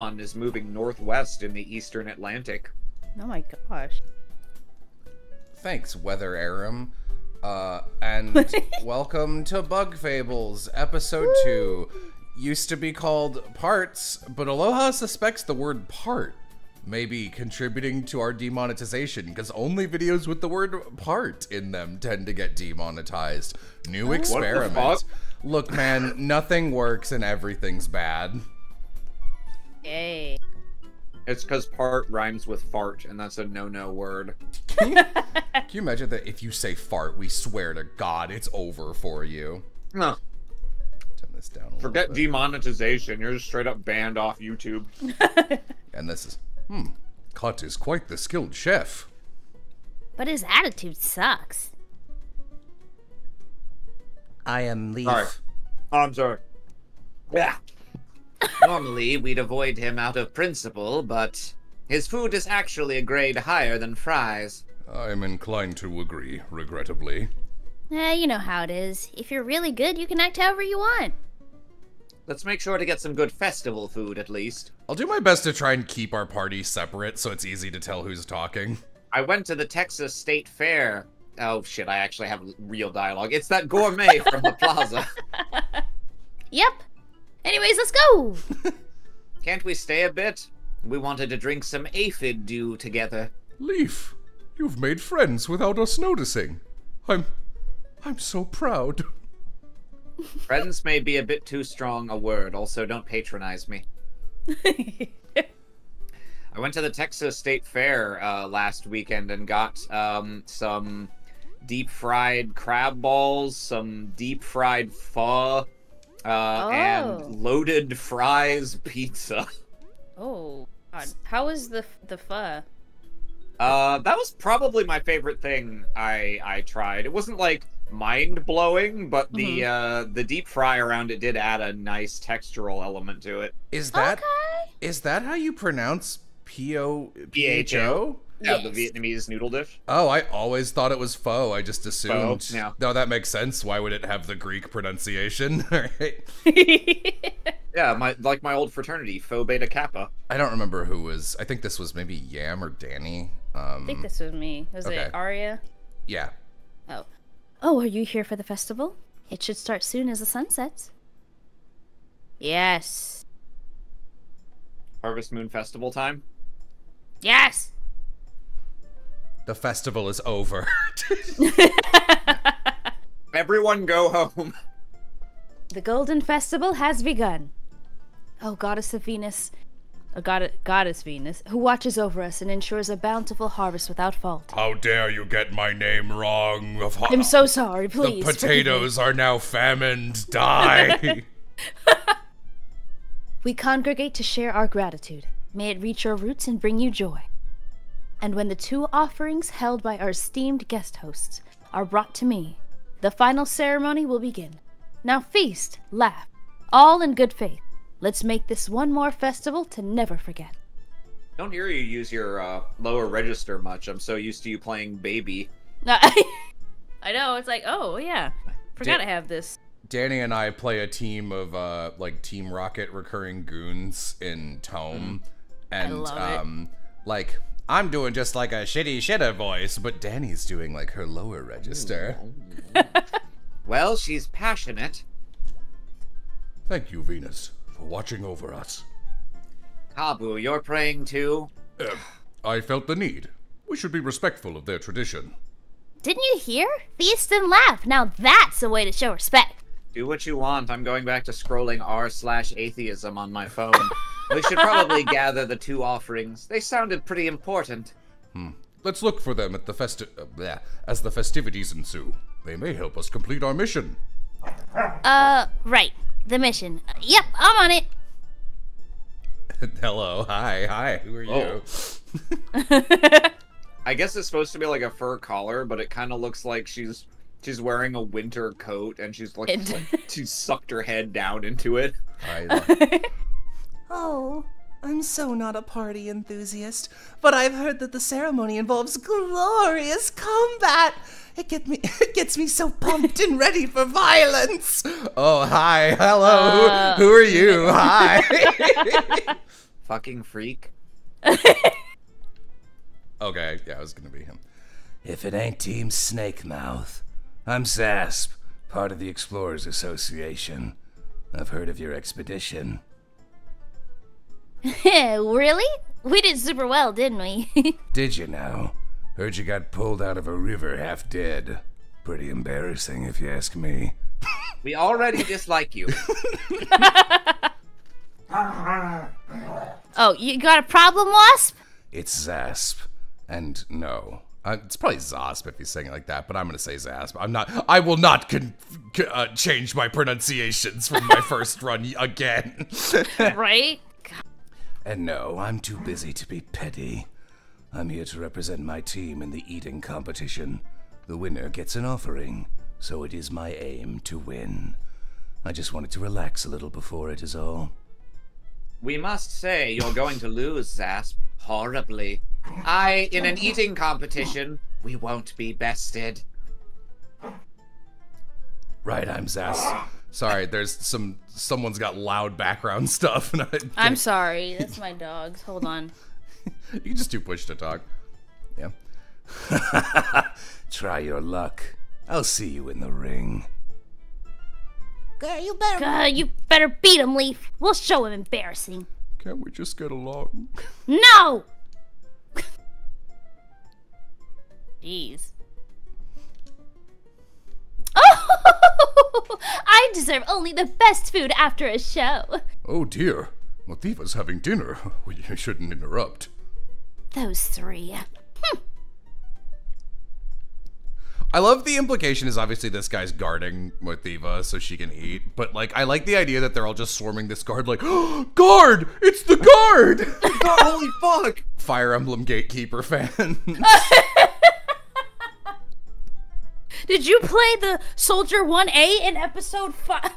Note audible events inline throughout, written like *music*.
is moving northwest in the eastern Atlantic. Oh my gosh. Thanks, Weather Aram. Uh, and *laughs* welcome to Bug Fables, Episode 2. Used to be called Parts, but Aloha suspects the word part may be contributing to our demonetization because only videos with the word part in them tend to get demonetized. New experiment. fuck? Look, man, nothing works and everything's bad. Yay. It's because part rhymes with fart, and that's a no-no word. *laughs* Can you imagine that if you say fart, we swear to God it's over for you? No, Turn this down a little forget bit. demonetization. You're just straight up banned off YouTube. *laughs* And this is, hmm, Cut is quite the skilled chef. But his attitude sucks. I am Leif. Sorry. Oh, I'm sorry. Yeah. Normally, we'd avoid him out of principle, but his food is actually a grade higher than fries. I'm inclined to agree, regrettably. Eh, you know how it is. If you're really good, you can act however you want. Let's make sure to get some good festival food at least. I'll do my best to try and keep our party separate so it's easy to tell who's talking. I went to the Texas State Fair. Oh shit, I actually have real dialogue. It's that gourmet from the plaza. *laughs* Yep. Anyways, let's go. *laughs* Can't we stay a bit? We wanted to drink some aphid dew together. Leif, you've made friends without us noticing. I'm. I'm so proud. *laughs* Friends may be a bit too strong a word, also don't patronize me. *laughs* I went to the Texas State Fair uh, last weekend and got um, some deep fried crab balls, some deep fried pho, uh, Oh. and loaded fries pizza. *laughs* oh, God. How was the the pho? Uh, that was probably my favorite thing I I tried. It wasn't like mind blowing, but the uh, the deep fry around it did add a nice textural element to it. Is that Okay. is that how you pronounce P O P H PHO? O? Yeah, the Vietnamese noodle dish. Oh, I always thought it was pho. I just assumed. yeah. No, that makes sense. Why would it have the Greek pronunciation? *laughs* Alright. *laughs* Yeah, my like my old fraternity, Pho Beta Kappa. I don't remember who was. I think this was maybe Yam or Dani. Um, I think this was me. Was Okay. it Arya? yeah. Oh. Oh, are you here for the festival? It should start soon as the sun sets. Yes. Harvest Moon Festival time. Yes. The festival is over. *laughs* Everyone go home. The Golden Festival has begun. Oh, Goddess of Venus, a god- Goddess Venus, who watches over us and ensures a bountiful harvest without fault. How dare you get my name wrong? Of I'm so sorry, please. forgive me. potatoes are now famined. Die. *laughs* We congregate to share our gratitude. May it reach your roots and bring you joy. And when the two offerings held by our esteemed guest hosts are brought to me, the final ceremony will begin. Now feast, laugh, all in good faith. Let's make this one more festival to never forget. Don't hear you use your uh, lower register much. I'm so used to you playing baby. *laughs* I know, it's like, oh, yeah. Forgot Did- I have this. Dani and I play a team of uh like Team Rocket recurring goons in Tome, and love it. um like I'm doing just like a shitty shitter voice, but Dani's doing like her lower register. *laughs* Well, she's passionate. Thank you, Venus, for watching over us. Kabbu, you're praying too? Uh, I felt the need. We should be respectful of their tradition. Didn't you hear? Feast and laugh. Now that's a way to show respect. Do what you want. I'm going back to scrolling r slash atheism on my phone. we should probably *laughs* gather the two offerings. They sounded pretty important. Hmm. Let's look for them at the festi- uh, bleh, as the festivities ensue. They may help us complete our mission. Uh, right. The mission. Uh, yep, I'm on it. *laughs* Hello, hi, hi. Who are you? *laughs* I guess it's supposed to be like a fur collar, but it kind of looks like she's she's wearing a winter coat and she's like, like *laughs* she sucked her head down into *laughs* it. Oh, I'm so not a party enthusiast, but I've heard that the ceremony involves glorious combat. It get me *laughs* it gets me so pumped and ready for violence. oh, hi, hello. Uh, who, who are you? Hi. fucking freak. Okay, yeah, it was gonna be him. If it ain't Team Snakemouth, I'm Zasp, part of the Explorers Association. I've heard of your expedition. *laughs* really? We did super well, didn't we? *laughs* Did you now? Heard you got pulled out of a river half dead. Pretty embarrassing, if you ask me. *laughs* We already dislike you. oh, you got a problem, Wasp? It's Zasp. And no. Uh, it's probably Zasp if he's saying it like that, but I'm gonna say Zasp. I'm not. I will not con- c- uh, change my pronunciations from my *laughs* first run again. *laughs* right? And no, I'm too busy to be petty. I'm here to represent my team in the eating competition. The winner gets an offering, so it is my aim to win. I just wanted to relax a little before it is all. We must say you're going to lose, Zasp, horribly. I, in an eating competition, we won't be bested. Right, I'm Zas. Sorry, there's some. Someone's got loud background *laughs* stuff, and I. I'm sorry. That's my dogs. Hold on. *laughs* You can just do push to talk. Yeah. *laughs* Try your luck. I'll see you in the ring. Girl, you better. Uh, you better beat him, Leif. We'll show him embarrassing. Can't we just get along? No! Jeez. *laughs* Oh! I deserve only the best food after a show. Oh dear, Mothiva's having dinner. *laughs* We shouldn't interrupt. Those three. Hmm. I love the implication is obviously this guy's guarding Mothiva so she can eat, but like I like the idea that they're all just swarming this guard like, *gasps* guard! It's the guard! *laughs* Holy fuck! Fire Emblem Gatekeeper fan. Did you play the Soldier 1A in episode 5?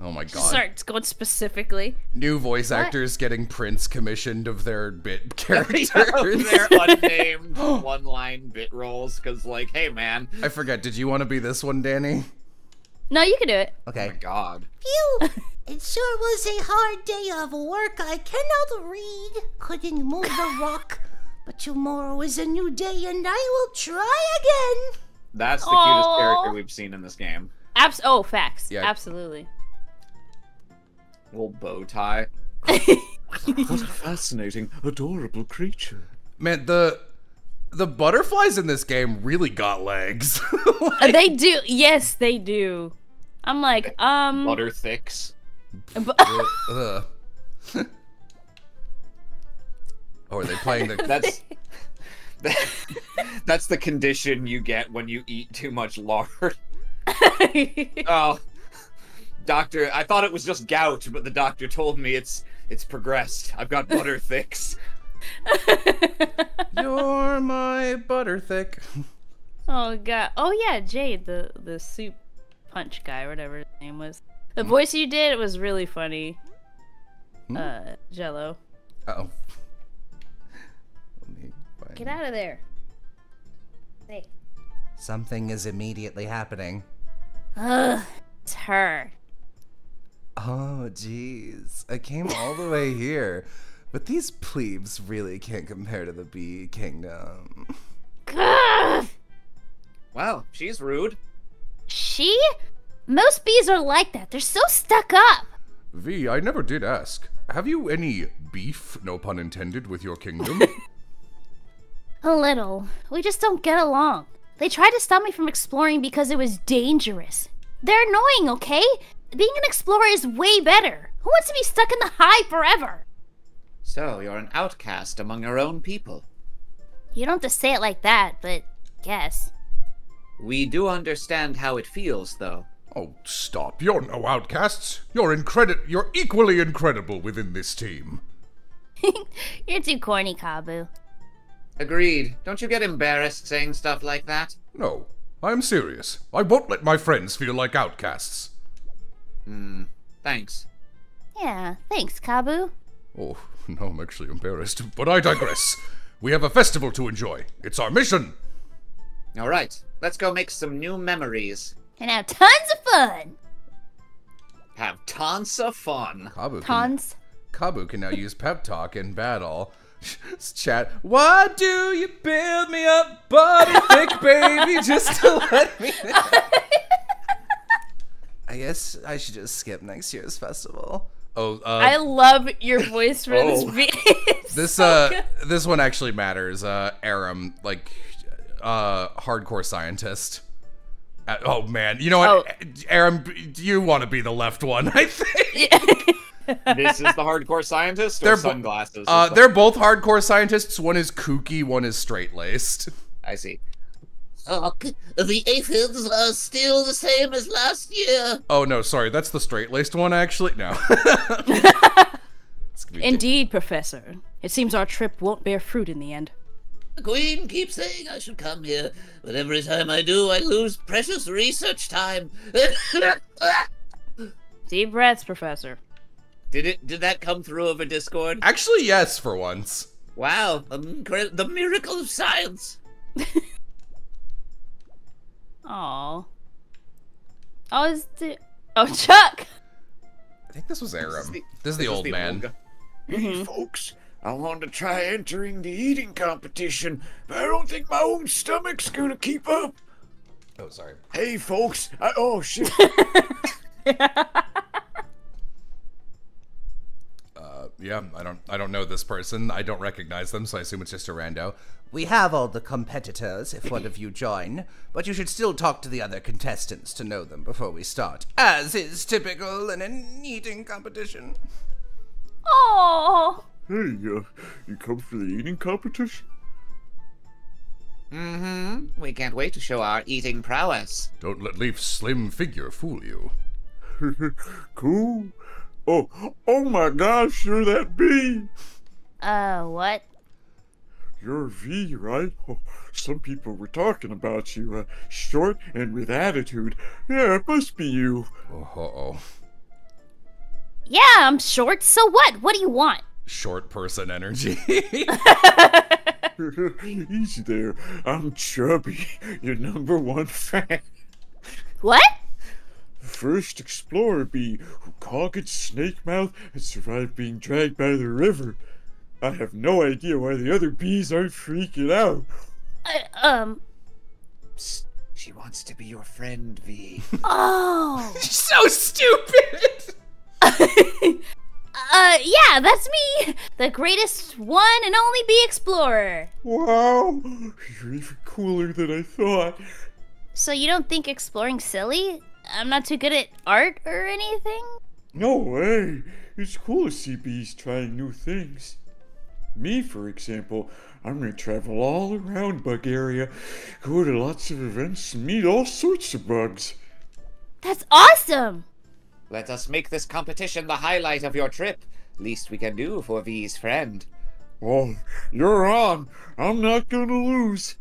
oh my god. Start going specifically. New voice actors getting Prince commissioned of their bit *laughs* characters. They're *laughs* unnamed one-line bit rolls, because, like, hey, man. I forget, did you want to be this one, Dani? No, you can do it. Okay. Oh Okay. my god. Phew! *laughs* It sure was a hard day of work. I cannot read, couldn't move the rock. But tomorrow is a new day, and I will try again. That's the cutest character we've seen in this game. Abs- oh, facts. Yeah. Absolutely. Little bow tie. *laughs* what a fascinating, adorable creature. Man, the the butterflies in this game really got legs. *laughs* Uh, they do. Yes, they do. I'm like, um. Butter thicks. bu- *laughs* Ugh. oh, are they playing the That's *laughs* that's the condition you get when you eat too much lard. *laughs* Oh, doctor, I thought it was just gout, but the doctor told me it's it's progressed. I've got butter *laughs* thicks. You're my butter thick. oh god. Oh yeah, Jade, the the soup punch guy, whatever his name was. The voice you did was really funny. Uh, Jello. Oh. Let me find- Get out of there. Hey. Something is immediately happening. Ugh, it's her. Oh, jeez. I came all the way here. But these plebes really can't compare to the bee kingdom. Ugh. Wow, she's rude. She? Most bees are like that. They're so stuck up. Vi, I never did ask. Have you any beef, no pun intended, with your kingdom? *laughs* A little. We just don't get along. They tried to stop me from exploring because it was dangerous. They're annoying, okay? Being an explorer is way better. Who wants to be stuck in the high forever? So you're an outcast among your own people. You don't have to say it like that, but guess. We do understand how it feels, though. oh, stop. You're no outcasts. You're incredi- You're equally incredible within this team. *laughs* You're too corny, Kabbu. Agreed. Don't you get embarrassed saying stuff like that? No, I'm serious. I won't let my friends feel like outcasts. Hmm. Thanks. Yeah, thanks, Kabbu. Oh, *laughs* no, I'm actually embarrassed. But I digress. we have a festival to enjoy. It's our mission. All right, let's go make some new memories. And have tons of fun. Have tons of fun. Kabbu, can, Tons. Kabbu can now use pep talk in battle. Chat. Why do you build me up, body thick, baby, just to let me? I guess I should just skip next year's festival. Oh, uh, I love your voice for this Oh. *laughs* video. It's this so uh, good. this one actually matters. Uh, Aram, like, uh, hardcore scientist. Uh, oh man, you know what, Oh. Aram, you want to be the left one? I think. This is the hardcore scientist or They're bo- sunglasses? Uh, they're both hardcore scientists. One is kooky, one is straight laced. I see. Fuck. The aphids are still the same as last year. Oh no, sorry, that's the straight laced one. Actually, no. It's *laughs* gonna *laughs* Indeed, Professor. It seems our trip won't bear fruit in the end. The Queen keeps saying I should come here, but every time I do, I lose precious research time. *laughs* Deep breaths, Professor. Did it? Did that come through over Discord? Actually, yes, for once. Wow, um, the miracle of science. *laughs* Aw. Oh, is the oh Chuck? I think this was Aram. This is the- the, This is old the man. guy. *laughs* Hey, folks, I want to try entering the eating competition, but I don't think my own stomach's gonna keep up. Oh, sorry. Hey, folks, I, oh shit. *laughs* Uh, yeah, I don't, I don't know this person. I don't recognize them, so I assume it's just a rando. We have all the competitors if one of you join, but you should still talk to the other contestants to know them before we start, as is typical in an eating competition. Oh. hey, uh, you come for the eating competition? Mm-hmm. We can't wait to show our eating prowess. Don't let Leif's slim figure fool you. *laughs* cool. Oh, oh my gosh, you're that bee. Uh, what? You're a V, right? Oh, some people were talking about you. Uh, short and with attitude. Yeah, it must be you. Oh, oh, Yeah, I'm short. So what? What do you want? short person energy. *laughs* *laughs* Easy there. I'm Chubee, your number one fan. What? First explorer bee who conquered Snakemouth and survived being dragged by the river. I have no idea why the other bees aren't freaking out. Uh, um. Psst. She wants to be your friend, Vi. *laughs* *laughs* Oh. so stupid. *laughs* uh, yeah, that's me, the greatest one and only bee explorer. Wow, you're even cooler than I thought. So you don't think exploring silly? I'm not too good at art or anything. No way. It's cool to see bees trying new things. Me, for example, I'm gonna travel all around Bugaria, go to lots of events, and meet all sorts of bugs. That's awesome. Let us make this competition the highlight of your trip. Least we can do for Vi's friend. Oh, you're on. I'm not gonna lose.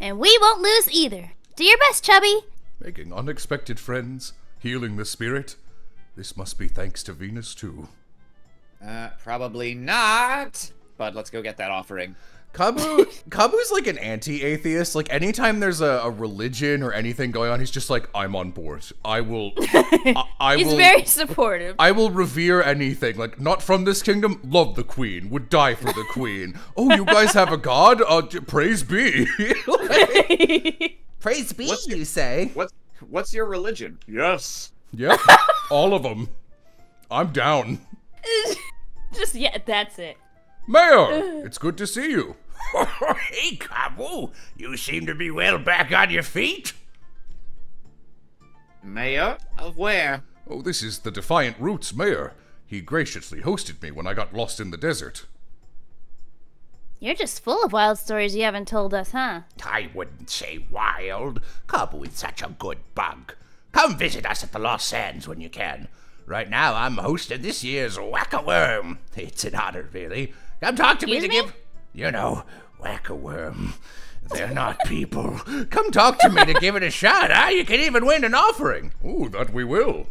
And we won't lose either. Do your best, Chubee. Making unexpected friends, healing the spirit. This must be thanks to Venus, too. Uh, probably not. But let's go get that offering. Kabbu, *laughs* Kabbu's like an anti-atheist. Like anytime there's a, a religion or anything going on, he's just like, I'm on board. I will. *laughs* I, I He's will. very supportive. I will revere anything. Like, not from this kingdom. Love the queen. Would die for the queen. Oh, you guys have a god? Uh, praise be. *laughs* Like, Praise be, What's your- you say? What's what's your religion? Yes. yep. *laughs* All of them. I'm down. *laughs* Just yeah, that's it. Mayor, *laughs* it's good to see you. hey, Kabbu! You seem to be well back on your feet. Mayor of where? Oh, this is the Defiant Roots mayor. He graciously hosted me when I got lost in the desert. You're just full of wild stories you haven't told us, huh? I wouldn't say wild. Kabbu with such a good bug. Come visit us at the Lost Sands when you can. Right now, I'm hosting this year's Whack-A-Worm. It's an honor, really. Come talk to me to Excuse me? give... You know, Whack-A-Worm. They're not people. Come talk to me to give it a shot, huh? You can even win an offering. Ooh, that we will.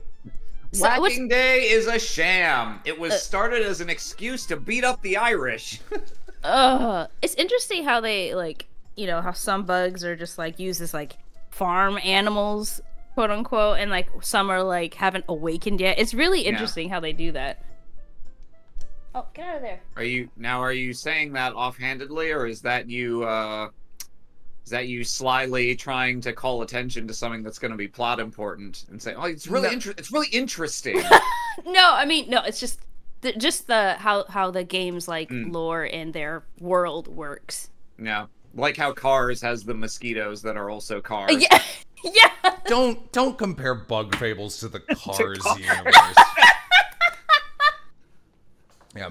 So what's- Whacking Day is a sham. It was uh, started as an excuse to beat up the Irish. *laughs* Ugh. It's interesting how they like, you know, how some bugs are just like used as like farm animals, quote unquote, and like some are like haven't awakened yet. It's really interesting how they do that. Oh, get out of there. Are you now? Are you saying that offhandedly, or is that you? uh Is that you slyly trying to call attention to something that's going to be plot important and say, "Oh, it's really No. inter- It's really interesting." *laughs* No, I mean no. It's just the, just the how how the game's like Mm. lore and their world works. yeah, like how Cars has the mosquitoes that are also cars. Uh, Yeah, *laughs* yeah. Don't don't compare Bug Fables to the *laughs* Cars Cars. universe. *laughs* yeah.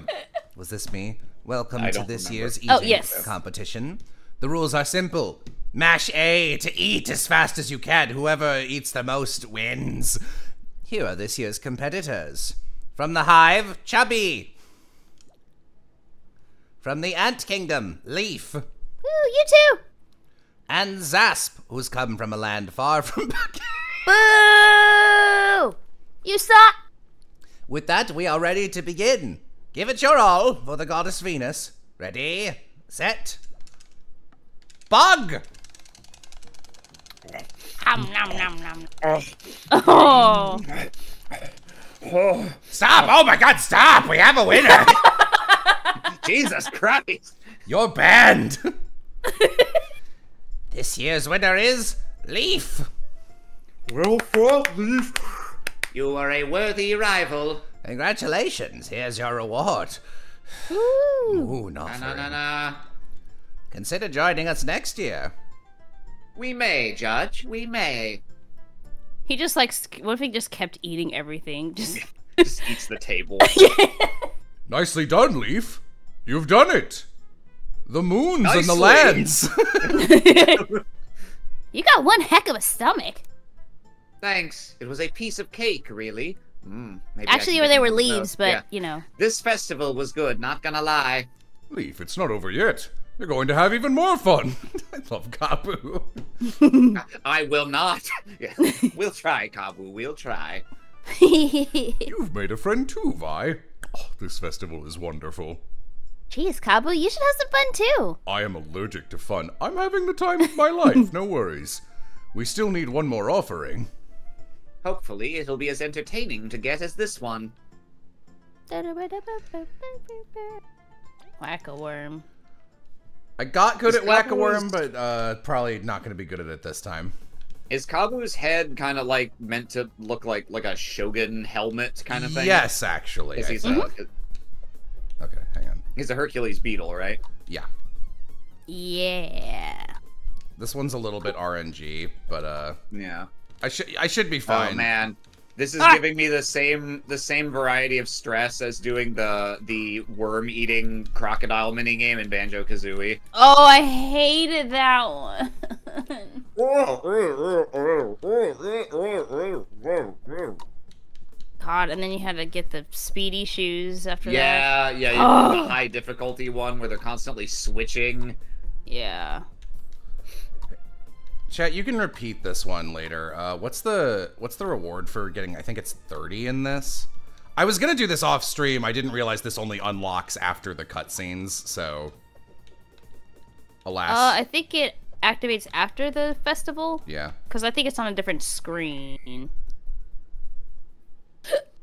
Was this me? Welcome I to this remember. year's eating Oh, yes. competition. The rules are simple. Mash A to eat as fast as you can. Whoever eats the most wins. Here are this year's competitors. From the Hive, Chubee. From the Ant Kingdom, Leif. Woo, you too. And Zasp, who's come from a land far from *laughs* Boo! You suck. With that, we are ready to begin. Give it your all for the goddess Venus. Ready, set, bug! Nom, nom, nom, nom. Oh. *laughs* *sighs* Stop! Oh my god, stop! We have a winner! *laughs* Jesus Christ! You're banned! *laughs* this year's winner is Leif! Well fought, Leif. You are a worthy rival. Congratulations, here's your reward. Woo. Ooh, not Na na na. Consider joining us next year. We may, Judge. We may. He just like what if he just kept eating everything? Just Just *laughs* eats the table. *laughs* Nicely done, Leif. You've done it. The moons and the lands. *laughs* you got one heck of a stomach. Thanks. It was a piece of cake, really. Mm, maybe Actually, where get they were one of those. leaves, but Yeah. you know. This festival was good, not gonna lie. Leif, it's not over yet. You're going to have even more fun. *laughs* I love Kabbu. *laughs* I will not. *laughs* We'll try, Kabbu. We'll try. You've made a friend too, Vi. Oh, this festival is wonderful. Jeez, Kabbu, you should have some fun too. I am allergic to fun. I'm having the time of my life, no worries. We still need one more offering. Hopefully, it'll be as entertaining to get as this one. Whack a worm. I got good Is at Whack a Worm, but uh, probably not going to be good at it this time. Is Kabbu's head kind of like meant to look like like a shogun helmet kind of thing? Yes, actually. I he's think. a Okay, hang on. he's a Hercules beetle, right? Yeah. Yeah. This one's a little bit RNG, but uh, Yeah. I should I should be fine. Oh man, this is Ah! giving me the same the same variety of stress as doing the the worm eating crocodile mini game in Banjo Kazooie. Oh, I hated that one. God, and then you had to get the speedy shoes after that. Yeah, yeah, yeah the high difficulty one where they're constantly switching. Yeah. Chat, you can repeat this one later. Uh, what's the what's the reward for getting? I think it's thirty in this. I was gonna do this off stream. I didn't realize this only unlocks after the cutscenes. So, alas, Uh, I think it activates after the festival yeah. because I think it's on a different screen.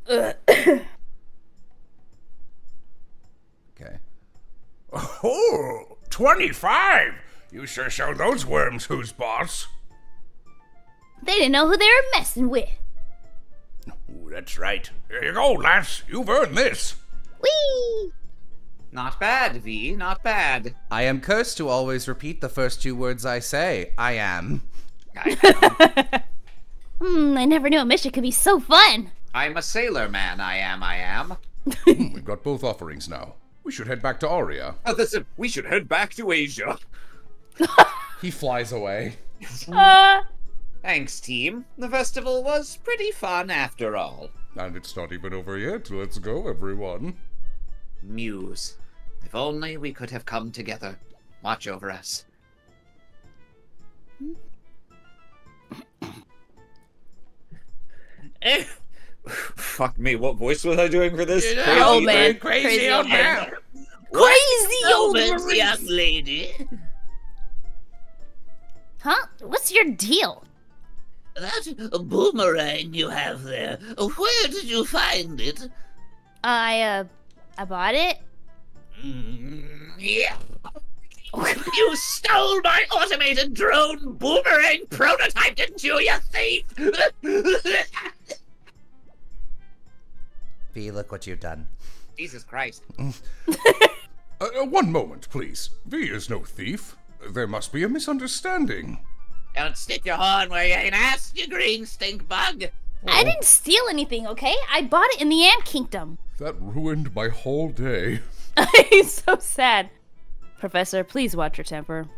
*coughs* Okay. Oh, 25! You sure show those worms who's boss. They didn't know who they were messing with. Ooh, that's right. Here you go, lass. You've earned this. Whee! Not bad, Vi. Not bad. I am cursed to always repeat the first two words I say. I am. I, *laughs* Hmm, I never knew a mission could be so fun. I'm a sailor man. I am. I am. Hmm, We've got both offerings now. We should head back to Aria. Oh, listen, we should head back to Asia. *laughs* He flies away. *laughs* Uh, Thanks, team. The festival was pretty fun after all. And it's not even over yet. Let's go, everyone. Muse. If only we could have come together. Watch over us. Eh. Fuck me, what voice was I doing for this? Crazy old man. Crazy, Crazy old old man. crazy old Moment, young lady. Huh? What's your deal? That boomerang you have there, where did you find it? I, uh, I bought it. Mm, yeah. *laughs* you stole my automated drone boomerang prototype, didn't you, you thief? Vi, look what you've done. Jesus Christ. Uh, *laughs* uh, one moment, please. Vi is no thief. There must be a misunderstanding. Don't stick your horn where you ain't asked, you green stink bug. I didn't steal anything, okay? I bought it in the Ant Kingdom. That ruined my whole day. *laughs* He's so sad. Professor, please watch your temper.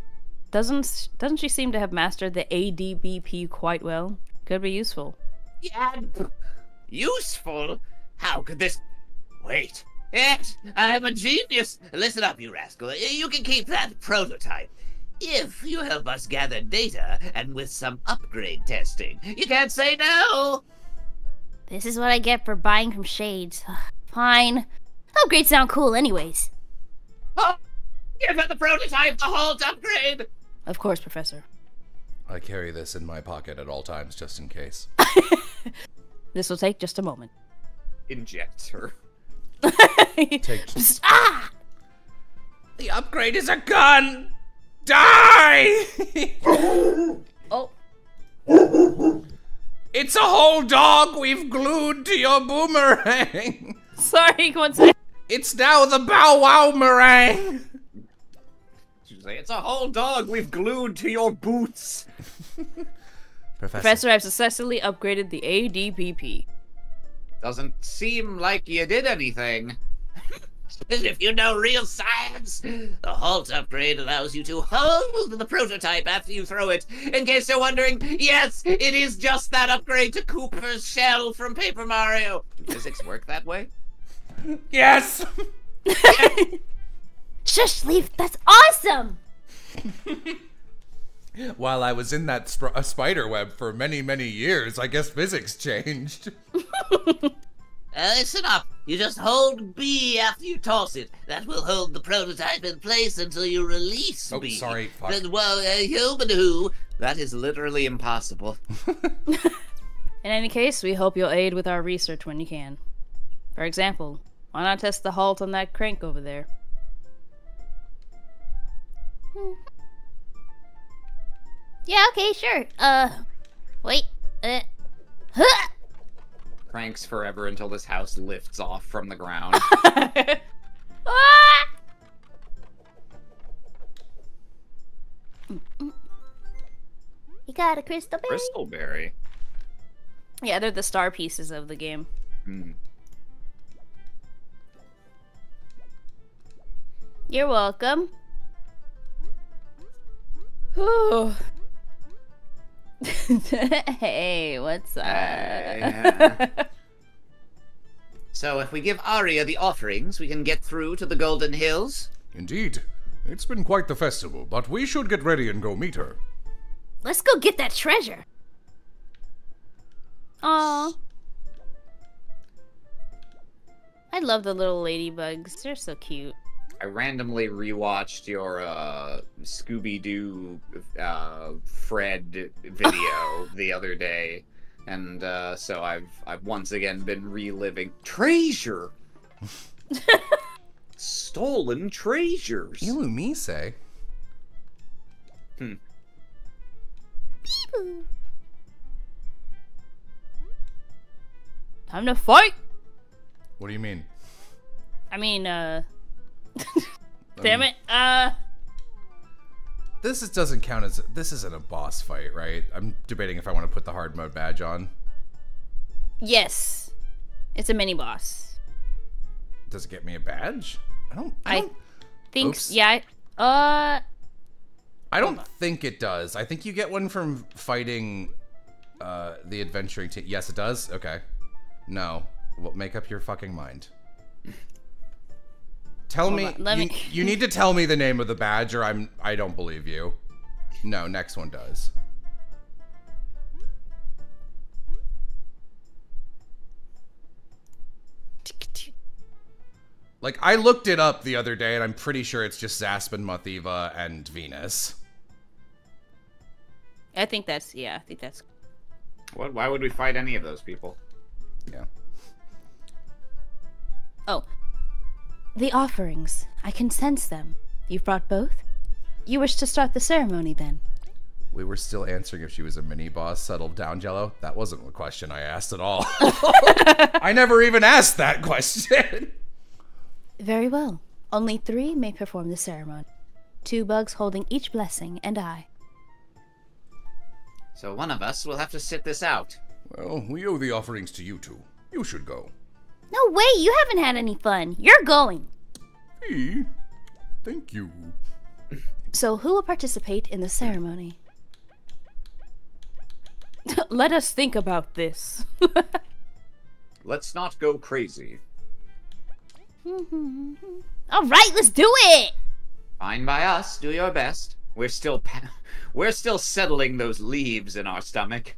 Doesn't doesn't she seem to have mastered the ADBP quite well? Could be useful. Yeah, useful? How could this... Wait. Yes, I'm a genius. Listen up, you rascal. You can keep that prototype. If you help us gather data and with some upgrade testing, you can't say no. This is what I get for buying from Shades. Fine. Upgrades sound cool anyways. Oh, give her the prototype, the Halt upgrade. Of course, Professor. I carry this in my pocket at all times just in case. *laughs* This will take just a moment. Inject her. *laughs* Take Psst, ah! The upgrade is a gun! Die! *laughs* Oh, it's a whole dog we've glued to your boomerang! sorry, one sec. It's now the Bow Wow meringue! It's a whole dog we've glued to your boots. Professor. Professor, I've successfully upgraded the ADBP. Doesn't seem like you did anything. And if you know real science, the Halt upgrade allows you to hold the prototype after you throw it. In case you're wondering, yes, it is just that upgrade to Kooper's shell from Paper Mario. Do physics work that way? *laughs* Yes! *laughs* Shush, Leif, that's awesome! *laughs* While I was in that sp- uh, spider web for many, many years, I guess physics changed. Uh, listen up. You just hold B after you toss it. That will hold the prototype in place until you release Oh, B. sorry, fuck. Then, well, uh, human who? That is literally impossible. *laughs* In any case, we hope you'll aid with our research when you can. For example, why not test the halt on that crank over there? Hmm. Yeah, okay, sure. Uh, wait. Uh, huh! Cranks forever until this house lifts off from the ground. Ah! *laughs* You got a crystal berry? Bristleberry. Yeah, they're the star pieces of the game. Hmm. You're welcome. Ooh. *laughs* hey, what's up? Hey. So if we give Aria the offerings, we can get through to the Golden Hills? Indeed. It's been quite the festival, but we should get ready and go meet her. Let's go get that treasure. Aw. I love the little ladybugs. They're so cute. I randomly rewatched your uh, Scooby Doo uh, Fred video *laughs* the other day, and uh, so I've I've once again been reliving treasure, *laughs* stolen treasures. Illumise? Hmm. Beep. Time to fight! What do you mean? I mean, uh. Damn it. Uh. This is, doesn't count as this isn't a boss fight, right? I'm debating if I want to put the hard mode badge on. Yes. It's a mini boss. Does it get me a badge? I don't. I I don't, think. Oops. Yeah. Uh. I don't think it does. I think you get one from fighting uh, the adventuring team. Yes, it does. Okay. No. Well, make up your fucking mind. Tell me. let you, me- you need to tell me the name of the badge, or I'm. I don't believe you. No, next one does. Like I looked it up the other day, and I'm pretty sure it's just Zaspin, Mothiva, and Venus. I think that's. Yeah, I think that's. What? Why would we fight any of those people? Yeah. Oh. The offerings. I can sense them. You've brought both? You wish to start the ceremony then? We were still answering if she was a mini boss. Settled down, Jello. That wasn't the question I asked at all. *laughs* I never even asked that question. Very well. Only three may perform the ceremony. Two bugs holding each blessing, and I. So one of us will have to sit this out. Well, we owe the offerings to you two. You should go. No way, you haven't had any fun. You're going. Fee, thank you. So, who will participate in the ceremony? *laughs* Let us think about this. *laughs* Let's not go crazy. *laughs* All right, let's do it. Fine by us. Do your best. We're still pa- we're still settling those leaves in our stomach.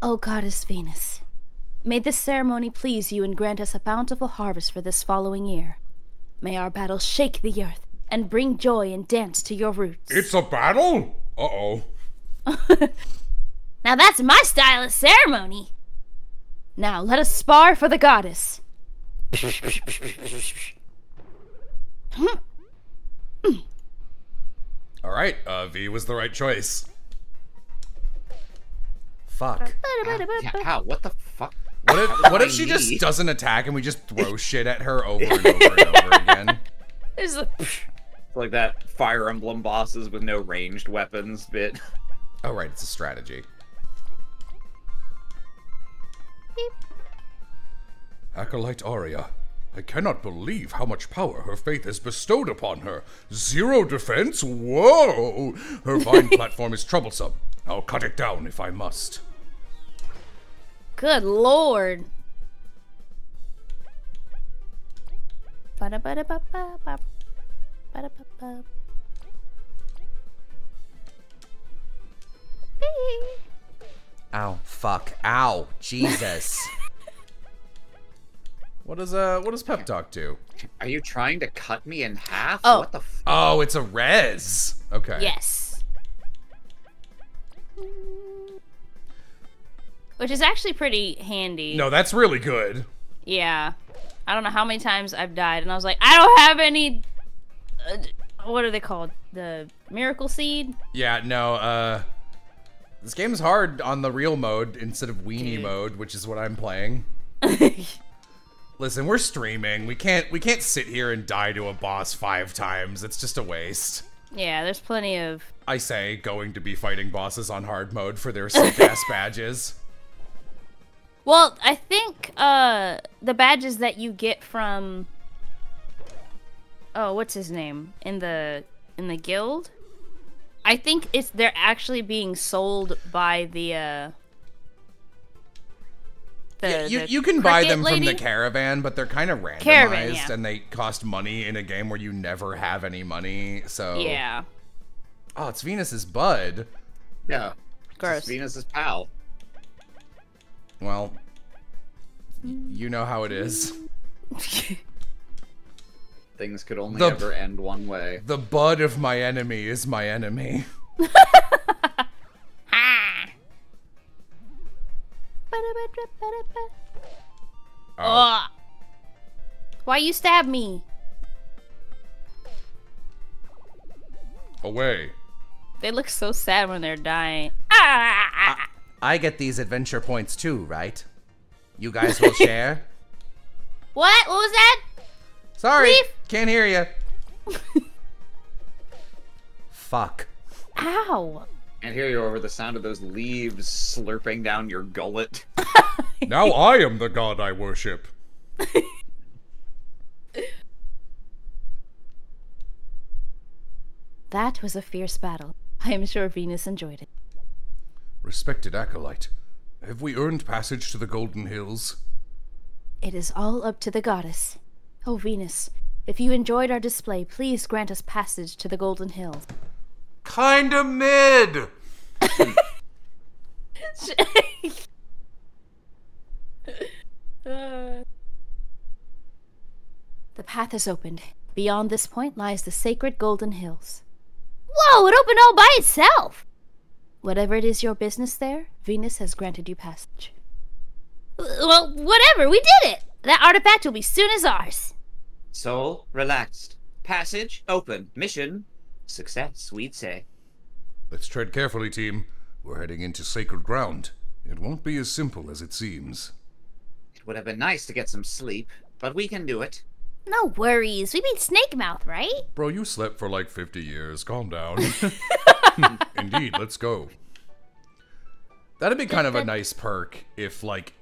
oh goddess Venus, may this ceremony please you and grant us a bountiful harvest for this following year. May our battle shake the earth and bring joy and dance to your roots. It's a battle? Uh oh. *laughs* Now that's my style of ceremony. Now let us spar for the goddess. *laughs* All right, uh, Vi was the right choice. Fuck. Yeah, ow, what the fuck? What if, what if she just doesn't attack and we just throw *laughs* shit at her over and over and over again? *laughs* There's a Like that Fire Emblem bosses with no ranged weapons bit. Oh, right, it's a strategy. Acolyte Aria. I cannot believe how much power her faith has bestowed upon her. Zero defense? Whoa! Her *laughs* vine platform is troublesome. I'll cut it down if I must. Good lord. Ba-da-ba-da-ba-ba-ba. Ba-da-ba-ba. Ow, fuck. Ow, Jesus. *laughs* what does uh what does pep talk do? Are you trying to cut me in half? Oh. What the f- Oh, it's a res. Okay. Yes. Which is actually pretty handy. No, that's really good. Yeah. I don't know how many times I've died, and I was like, I don't have any. Uh, what are they called? The miracle seed? Yeah, no, uh this game's hard on the real mode instead of weenie Dude. mode, which is what I'm playing. *laughs* Listen, we're streaming. We can't we can't sit here and die to a boss 5 times. It's just a waste. Yeah, there's plenty of. I say going to be fighting bosses on hard mode for their sick ass *laughs* badges. Well, I think uh the badges that you get from. Oh, what's his name in the in the guild? I think it's they're actually being sold by the. uh the, Yeah, you, the you can buy cricket them from the caravan, but they're kind of randomized Caravan, yeah. and they cost money in a game where you never have any money. So Yeah. Oh, it's Venus's bud. Yeah. Gross. It's Venus's pal. Well, you know how it is. *laughs* Things could only The- ever end one way. The bud of my enemy is my enemy. Ha! *laughs* Oh. Why you stab me? Away. They look so sad when they're dying. Ah! I get these adventure points too, right? You guys will *laughs* share? What? What was that? Sorry, Leif. can't hear you. *laughs* Fuck. Ow! And hear you over the sound of those leaves slurping down your gullet. *laughs* Now I am the god I worship. That was a fierce battle. I am sure Venus enjoyed it. Respected acolyte, have we earned passage to the Golden Hills? It is all up to the goddess. Oh, Venus, if you enjoyed our display, please grant us passage to the Golden Hills. Kinda mid. *laughs* The path is opened. Beyond this point lies the sacred Golden Hills. Whoa, it opened all by itself! Whatever it is your business there, Venus has granted you passage. Uh, well, whatever, we did it! That artifact will be soon as ours. Soul relaxed. Passage open. Mission success, we'd say. Let's tread carefully, team. We're heading into sacred ground. It won't be as simple as it seems. It would have been nice to get some sleep, but we can do it. No worries. We mean Snakemouth, right? Bro, you slept for like 50 years. Calm down. *laughs* *laughs* *laughs* Indeed, let's go. That'd be kind of a nice perk if, like,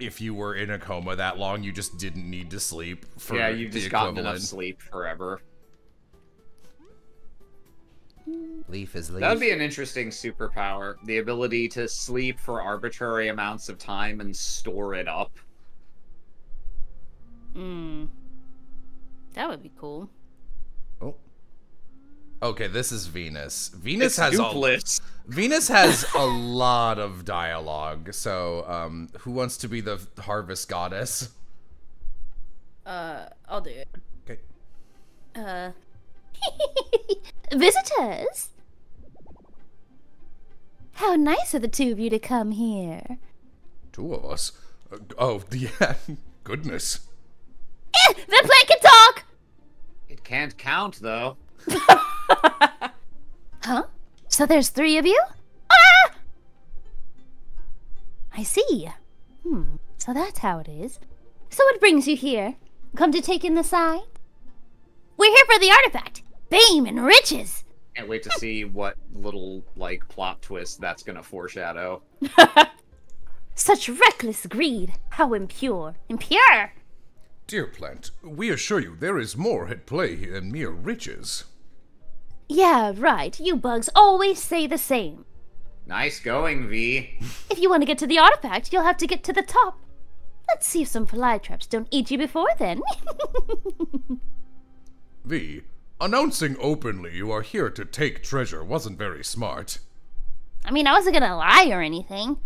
if you were in a coma that long, you just didn't need to sleep for yeah, you've the just gotten enough sleep forever. Leif is Leif. That would be an interesting superpower. The ability to sleep for arbitrary amounts of time and store it up. Hmm. That would be cool. Okay, this is Venus. Venus It's has a, dupless. Venus has *laughs* a lot of dialogue. So, um, who wants to be the harvest goddess? Uh, I'll do it. Okay. Uh. *laughs* Visitors! How nice of the two of you to come here. Two of us? Uh, oh, *laughs* yeah. Goodness. Eh, the plant can talk! It can't count though. *laughs* Huh? So there's three of you? Ah! I see. Hmm, so that's how it is. So what brings you here? Come to take in the sign? We're here for the artifact. Fame and riches. Can't wait to see *laughs* what little like plot twist that's gonna foreshadow. *laughs* Such reckless greed. How impure. Impure! Dear plant, we assure you there is more at play here than mere riches. Yeah, right. You bugs always say the same. Nice going, Vi. If you want to get to the artifact, you'll have to get to the top. Let's see if some fly traps don't eat you before then. *laughs* Vi, announcing openly you are here to take treasure wasn't very smart. I mean, I wasn't gonna lie or anything.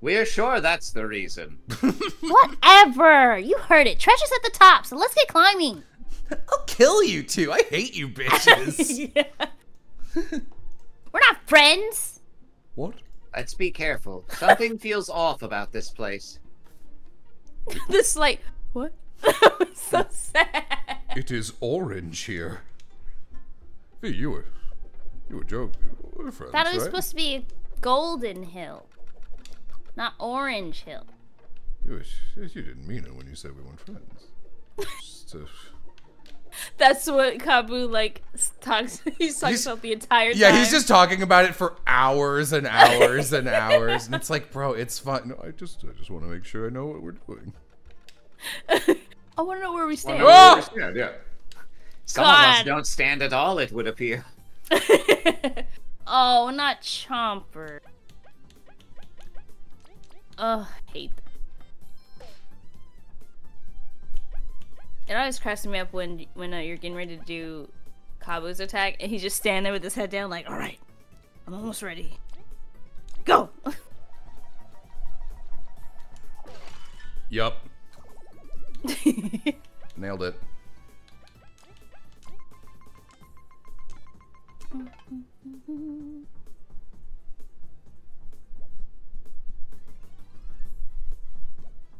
We're sure that's the reason. *laughs* Whatever! You heard it. Treasure's at the top, so let's get climbing. *laughs* I'll kill you two. I hate you bitches. *laughs* We're not friends. What? Let's be careful. Something feels off about this place. *laughs* this like what? so sad. It is orange here. Vi, you were. You were joking. We're friends, Thought it was right? supposed to be Golden Hill, not Orange Hill. You, was- you didn't mean it when you said we weren't friends. Just, uh, That's what Kabbu like talks. *laughs* He's talking He's- about the entire time. yeah, he's just talking about it for hours and hours and hours, and it's like, bro, it's fun. no, I just, I just want to make sure I know what we're doing. I want to know where we stand. Oh! Yeah, yeah. Some of us don't stand at all, it would appear. *laughs* oh, not Chomper. Ugh, hate. that. It always cracks me up when when uh, you're getting ready to do Kabbu's attack, and he's just standing there with his head down, like, "All right, I'm almost ready. Go." Yup. *laughs* Nailed it.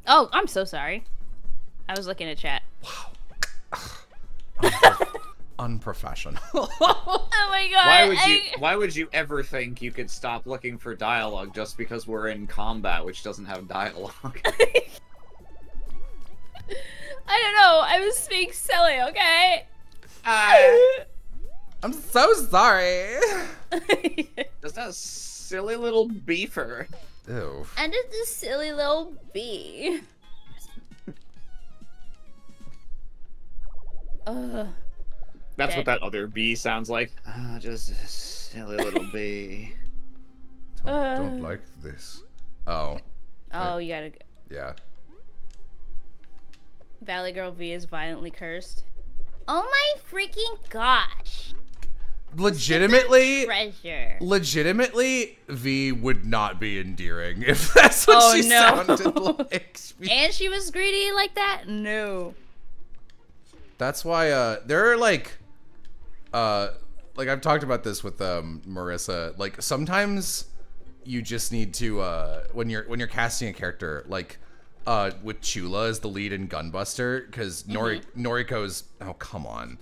oh, I'm so sorry. I was looking at chat. *laughs* Unprofessional. *laughs* Oh my god. Why would you I- why would you ever think you could stop looking for dialogue just because we're in combat which doesn't have dialogue? *laughs* I don't know. I was being silly, okay? Ah. I'm so sorry. Just a silly little beefer. Ew. I'm just a silly little bee. Ugh. That's Okay. what that other bee sounds like. Ah, just a silly little *laughs* bee. Don't, Uh. don't like this. Oh, Oh, you gotta. go. yeah. Valley Girl Vi is violently cursed. Oh my freaking gosh! Legitimately, Treasure. legitimately, Vi would not be endearing if *laughs* that's what Oh, she no. sounded like. *laughs* And she was greedy like that? No. That's why uh there are like uh like I've talked about this with um Marissa. Like sometimes you just need to uh when you're when you're casting a character, like uh, with Chula as the lead in Gunbuster because Nori Noriko's. Oh come on,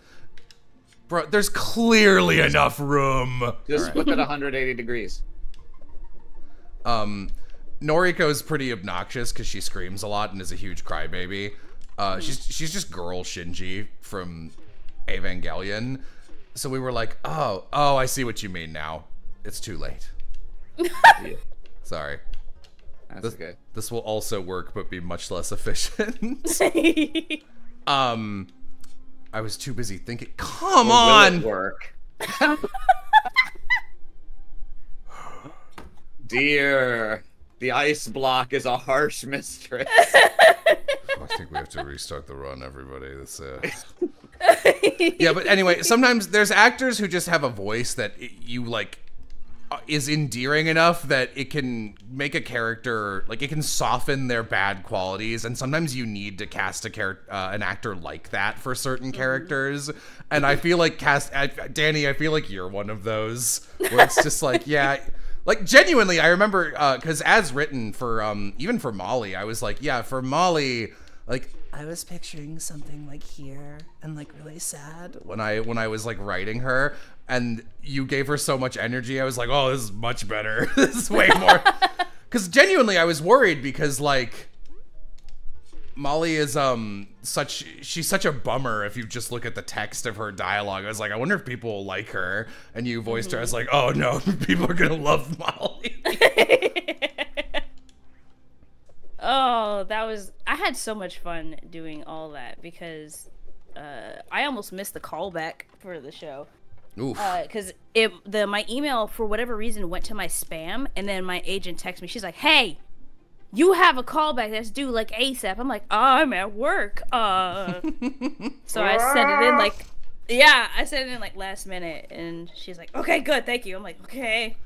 bro. There's clearly enough room. Just flip it 180 degrees. Um, Noriko's pretty obnoxious because she screams a lot and is a huge crybaby. Uh, she's she's just girl Shinji from Evangelion. So we were like, oh, oh, I see what you mean now. It's too late. *laughs* Sorry. That's This, okay. this will also work, but be much less efficient. *laughs* um, I was too busy thinking. Come Will on. it work? *laughs* Dear, the ice block is a harsh mistress. I think we have to restart the run, everybody. That's uh... *laughs* yeah, but anyway, sometimes there's actors who just have a voice that you like uh, is endearing enough that it can make a character like it can soften their bad qualities, and sometimes you need to cast a character, uh, an actor like that for certain characters. And I feel like cast I, Dani. I feel like you're one of those where it's just like, *laughs* yeah. Like genuinely, I remember because as written for um even for Molly, I was like, yeah, for Molly, like I was picturing something like here and like really sad when I when I was like writing her, and you gave her so much energy. I was like, oh, this is much better. *laughs* this is way more. *laughs* Because genuinely, I was worried because like Molly is um such she's such a bummer if you just look at the text of her dialogue. I was like, I wonder if people will like her. And you voiced her. I was like, oh no, *laughs* people are gonna love Molly. Oh, that was. I had so much fun doing all that because uh, I almost missed the callback for the show. Oof. Because it the my email for whatever reason went to my spam, and then my agent texted me. She's like, "Hey, you have a callback that's due like ASAP." I'm like, "I'm at work." Uh, *laughs* so I sent it in like, yeah, I sent it in like last minute, and she's like, "Okay, good, thank you." I'm like, "Okay."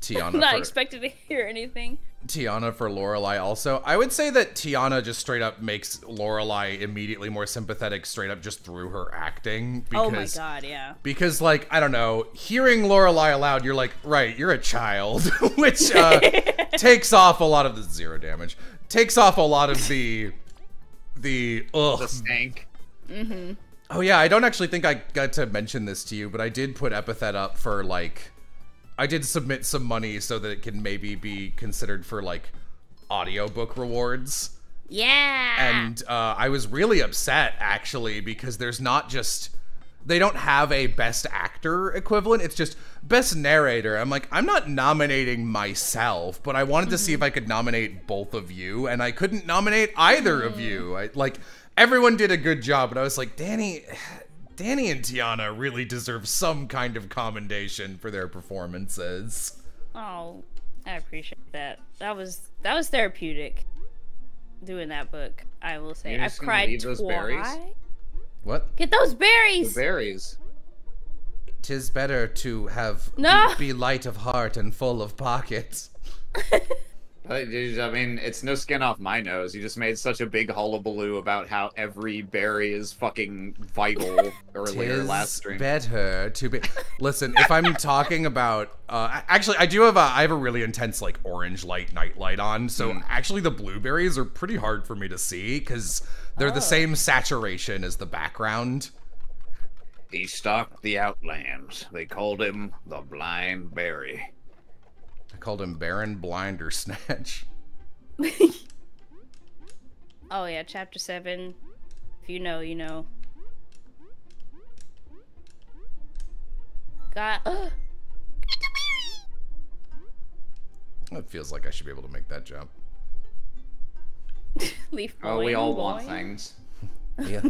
Tiana I'm *laughs* not for, expected to hear anything. Tiana for Lorelai also. I would say that Tiana just straight up makes Lorelai immediately more sympathetic straight up just through her acting because oh my god, yeah. because like I don't know, hearing Lorelai aloud, you're like, right, you're a child, *laughs* which uh, *laughs* takes off a lot of the zero damage, takes off a lot of the the ugh. The stank. Oh yeah, I don't actually think I got to mention this to you, but I did put epithet up for like, I did submit some money so that it can maybe be considered for like audiobook rewards. Yeah. and uh, I was really upset actually because there's not just they don't have a best actor equivalent. It's just best narrator. I'm like, I'm not nominating myself, but I wanted to see if I could nominate both of you, and I couldn't nominate either of you. I like everyone did a good job, but I was like, Dani. Dani and Tiana really deserve some kind of commendation for their performances. Oh, I appreciate that. That was that was therapeutic. Doing that book, I will say. I've just gonna cried leave those twice. berries? What? Get those The berries. berries. Tis better to have No. be light of heart and full of pockets. *laughs* I mean, it's no skin off my nose. You just made such a big hullabaloo about how every berry is fucking vital *laughs* earlier last stream. better to be. *laughs* Listen, if I'm talking about, uh, actually, I do have a, I have a really intense like orange light night light on. So Hmm. actually, the blueberries are pretty hard for me to see because they're Oh. the same saturation as the background. He stalked the outlands. They called him the Blind Berry. I called him Baron Blinder Snatch. *laughs* Oh yeah, chapter seven. If you know, you know. Got. *gasps* It feels like I should be able to make that jump. *laughs* Leif Oh, we boing, all want things. *laughs* Yeah.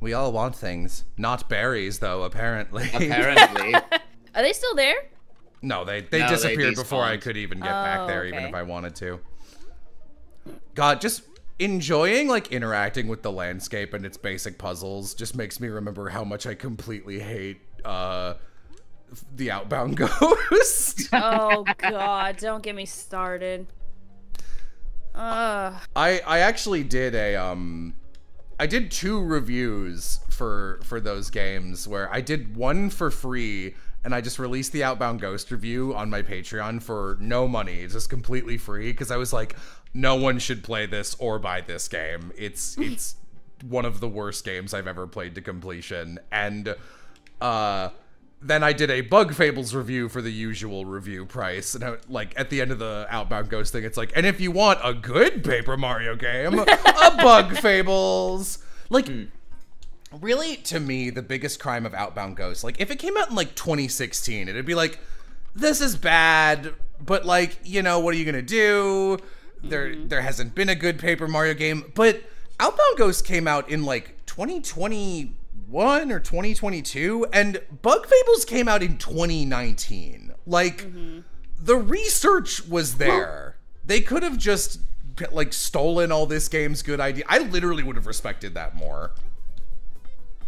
we all want things, not berries though. Apparently. Apparently. Are they still there? No, they they No, they disappeared before I could even get back Oh, there, even if I wanted to. God, just enjoying like interacting with the landscape and its basic puzzles just makes me remember how much I completely hate uh the outbound *laughs* ghost. Oh god, don't get me started. Ugh. I I actually did a um I did two reviews for for those games where I did one for free and I just released the Outbound Ghost review on my Patreon for no money, just completely free because I was like no one should play this or buy this game. It's *laughs* it's one of the worst games I've ever played to completion and uh then I did a Bug Fables review for the usual review price. And I, like at the end of the Outbound Ghost thing, it's like, and if you want a good Paper Mario game, *laughs* a Bug Fables. Like, really, to me, the biggest crime of Outbound Ghost, like, if it came out in like 2016, it'd be like, this is bad, but like, you know, what are you gonna do? There, mm-hmm. there hasn't been a good Paper Mario game, but Outbound Ghost came out in like 2021 or 2022, and Bug Fables came out in 2019. Like, mm-hmm. the research was there. They could have just like stolen all this game's good idea. I literally would have respected that more.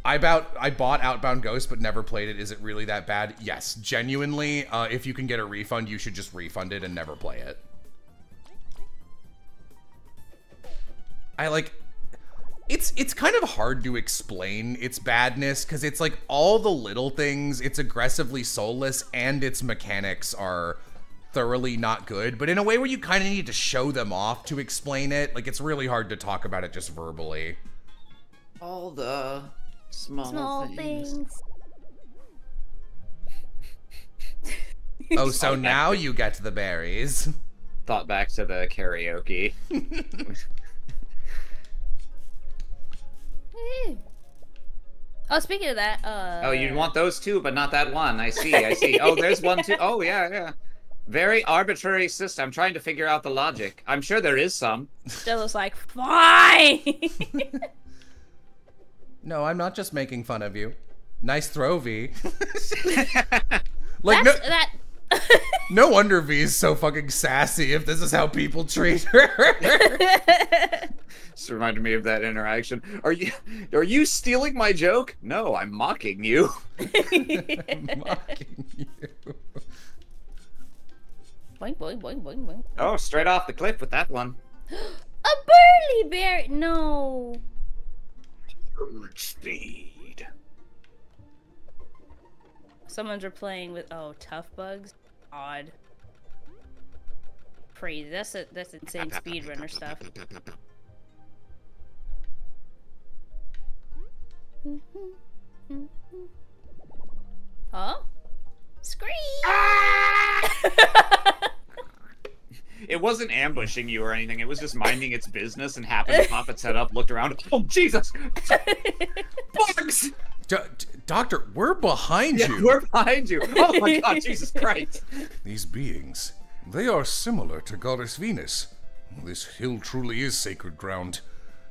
I about I bought Outbound Ghost but never played it. Is it really that bad? Yes, genuinely. Uh, if you can get a refund, you should just refund it and never play it. I like it's it's kind of hard to explain its badness because it's like all the little things. It's aggressively soulless and its mechanics are thoroughly not good, but in a way where you kind of need to show them off to explain it. Like it's really hard to talk about it just verbally. All the small, Small things. things. *laughs* Oh, so now you get the berries. Thought back to the karaoke. *laughs* Eh. Oh, speaking of that, uh. Oh, you want those two, but not that one. I see. I see. Oh, there's one too. Oh, yeah, yeah. Very arbitrary system. I'm trying to figure out the logic. I'm sure there is some. Stella's like, fine. *laughs* No, I'm not just making fun of you. Nice throw, Vi. *laughs* like no, that. *laughs* no wonder Vi is so fucking sassy if this is how people treat her. *laughs* Just reminded me of that interaction. Are you are you stealing my joke? No, I'm mocking you. Mocking you. boing, boing, boing, boing, boing. Oh, straight off the cliff with that one. *gasps* A burly bear. No. Speed. Someone's replaying with oh tough bugs. Odd. Crazy. That's a, that's insane speedrunner stuff. *laughs* Huh? Scream! Ah! *laughs* It wasn't ambushing you or anything. It was just minding its business and happened to pop its head up, looked around. Oh Jesus! Bugs! D- d- doctor, we're behind Yeah, you. we're behind you. Oh my God, *laughs* Jesus Christ! These beings, they are similar to Goddess Venus. This hill truly is sacred ground.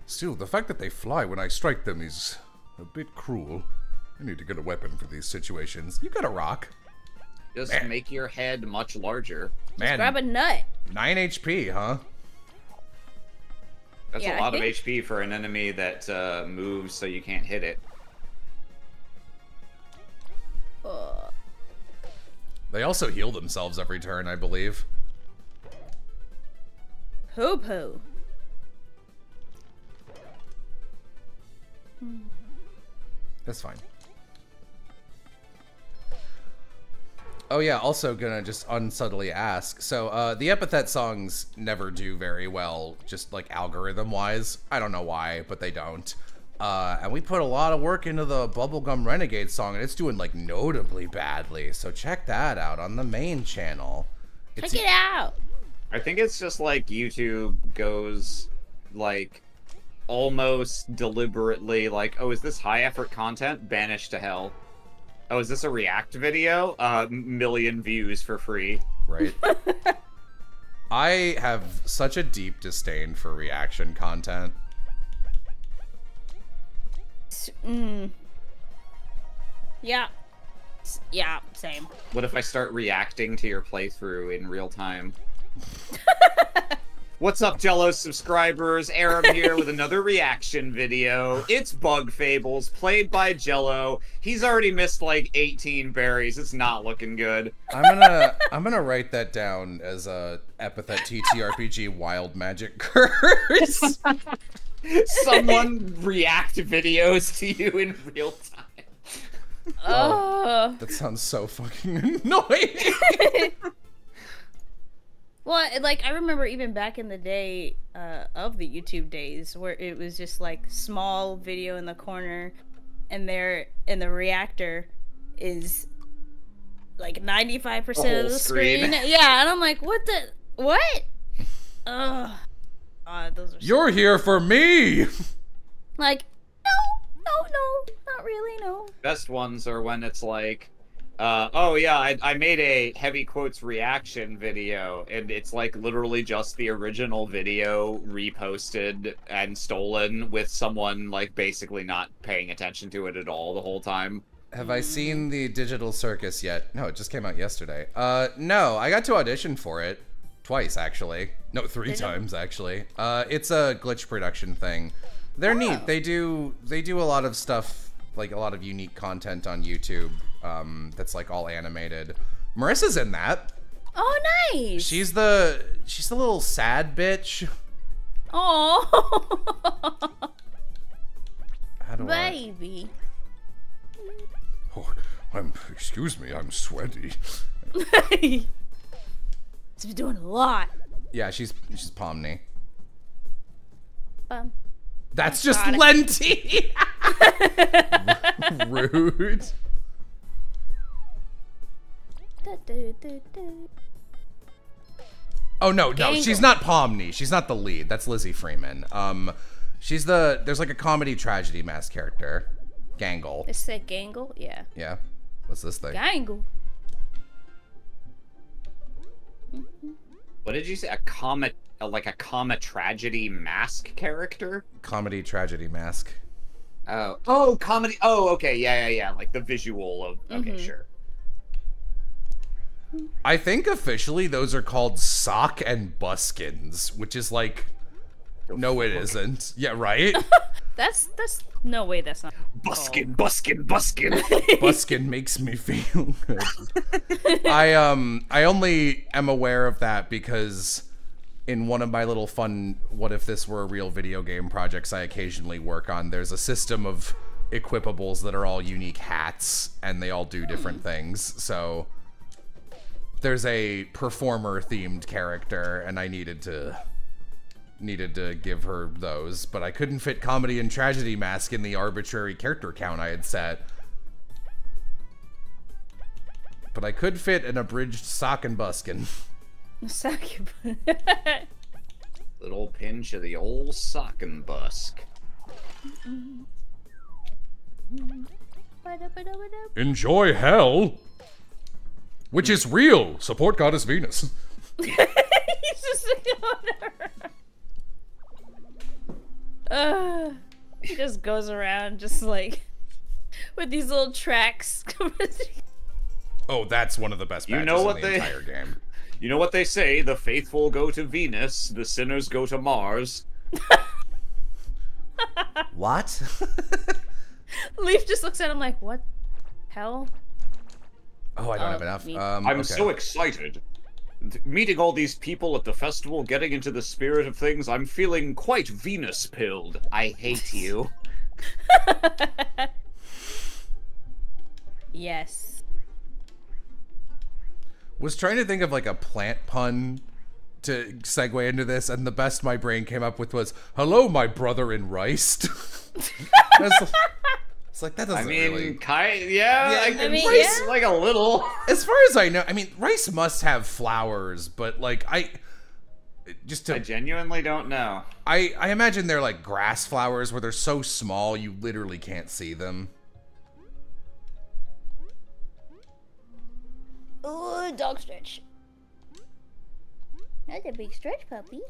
Still, the fact that they fly when I strike them is a bit cruel. I need to get a weapon for these situations. You got a rock. Just Man. make your head much larger. Man, Grab a nut. 9 HP, huh? That's Yeah, a I lot of HP for an enemy that uh, moves so you can't hit it. Uh, They also heal themselves every turn, I believe. Poo poo. That's fine. Oh yeah, also gonna just unsubtly ask. So uh the epithet songs never do very well, just like algorithm wise. I don't know why, but they don't. Uh, and we put a lot of work into the Bubblegum Renegade song, and it's doing like notably badly. So check that out on the main channel. It's Check it out. I think it's just like YouTube goes like almost deliberately like, oh, is this high effort content? Banished to hell. Oh, is this a React video? Uh, million views for free. right. *laughs* I have such a deep disdain for reaction content. S- Mm. Yeah. S- Yeah, same. What if I start reacting to your playthrough in real time? *laughs* What's up, Jello subscribers? Aram here with another *laughs* reaction video. It's Bug Fables, played by Jello. He's already missed like 18 berries. It's not looking good. I'm gonna *laughs* I'm gonna write that down as a epithet TTRPG wild magic curse. *laughs* Someone react videos to you in real time. Oh. That sounds so fucking annoying. Well, like I remember even back in the day uh, of the YouTube days, where it was just like small video in the corner, and there and the reactor is like ninety five percent of the screen. screen. *laughs* Yeah, and I'm like, what the what? Ugh. God, those are You're here for me. like no, no, no, not really, no. Best ones are when it's like, uh, oh yeah, I, I made a heavy quotes reaction video, and it's like literally just the original video reposted and stolen with someone like basically not paying attention to it at all the whole time. Have I seen the Digital Circus yet? No, it just came out yesterday. Uh, no, I got to audition for it twice actually. No, three times actually. Uh, it's a glitch production thing. They're neat. They do they do a lot of stuff like a lot of unique content on YouTube. Um, that's like all animated. Marissa's in that. Oh, nice. She's the she's the little sad bitch. oh, do I? baby. Oh, I'm. Excuse me, I'm sweaty. *laughs* He's been doing a lot. Yeah, she's she's Pomni. Um, That's just. Lenti. *laughs* Rude. Oh no, no, she's not Pomni. She's not the lead. That's Lizzie Freeman. Um, she's the there's like a comedy tragedy mask character, Gangle. It said Gangle? Yeah. Yeah. What's this thing? Gangle. What did you say? A comet, like a comet tragedy mask character? Comedy tragedy mask. Oh, oh, comedy. Oh, okay, yeah, yeah, yeah. Like the visual of. Okay, Mhm. sure. I think officially those are called sock and buskins, which is like, no, it isn't. Yeah, right. *laughs* That's that's no way that's not. Buskin, buskin, buskin. *laughs* Buskin makes me feel good. I um I only am aware of that because in one of my little fun what if this were a real video game projects I occasionally work on, there's a system of equipables that are all unique hats and they all do different things. So there's a performer themed character and I needed to needed to give her those, but I couldn't fit comedy and tragedy mask in the arbitrary character count I had set. But I could fit an abridged sock and buskin. Succubus. *laughs* Little pinch of the old sock and busk. Enjoy hell. Which is real. Support Goddess Venus. *laughs* *laughs* He's just uh, he just goes around just like with these little tracks. *laughs* Oh, that's one of the best You badges know in what the they- entire game. You know what they say? The faithful go to Venus, the sinners go to Mars. What? Leif just looks at him like, "What? Hell?" Oh, I don't Oh, have enough. Um, I'm okay. so excited. Meeting all these people at the festival, getting into the spirit of things, I'm feeling quite Venus pilled. I hate *laughs* you. *laughs* yes. was trying to think of like a plant pun to segue into this, and the best my brain came up with was "Hello, my brother in rice." *laughs* That's- it's like that I doesn't mean, really. kind yeah, Yeah, I I can mean, rice yeah. like a little. As far as I know, I mean, rice must have flowers, but like I. Just to I genuinely don't know. I, I imagine they're like grass flowers where they're so small you literally can't see them. Ooh, dog stretch. That's a big stretch, puppy.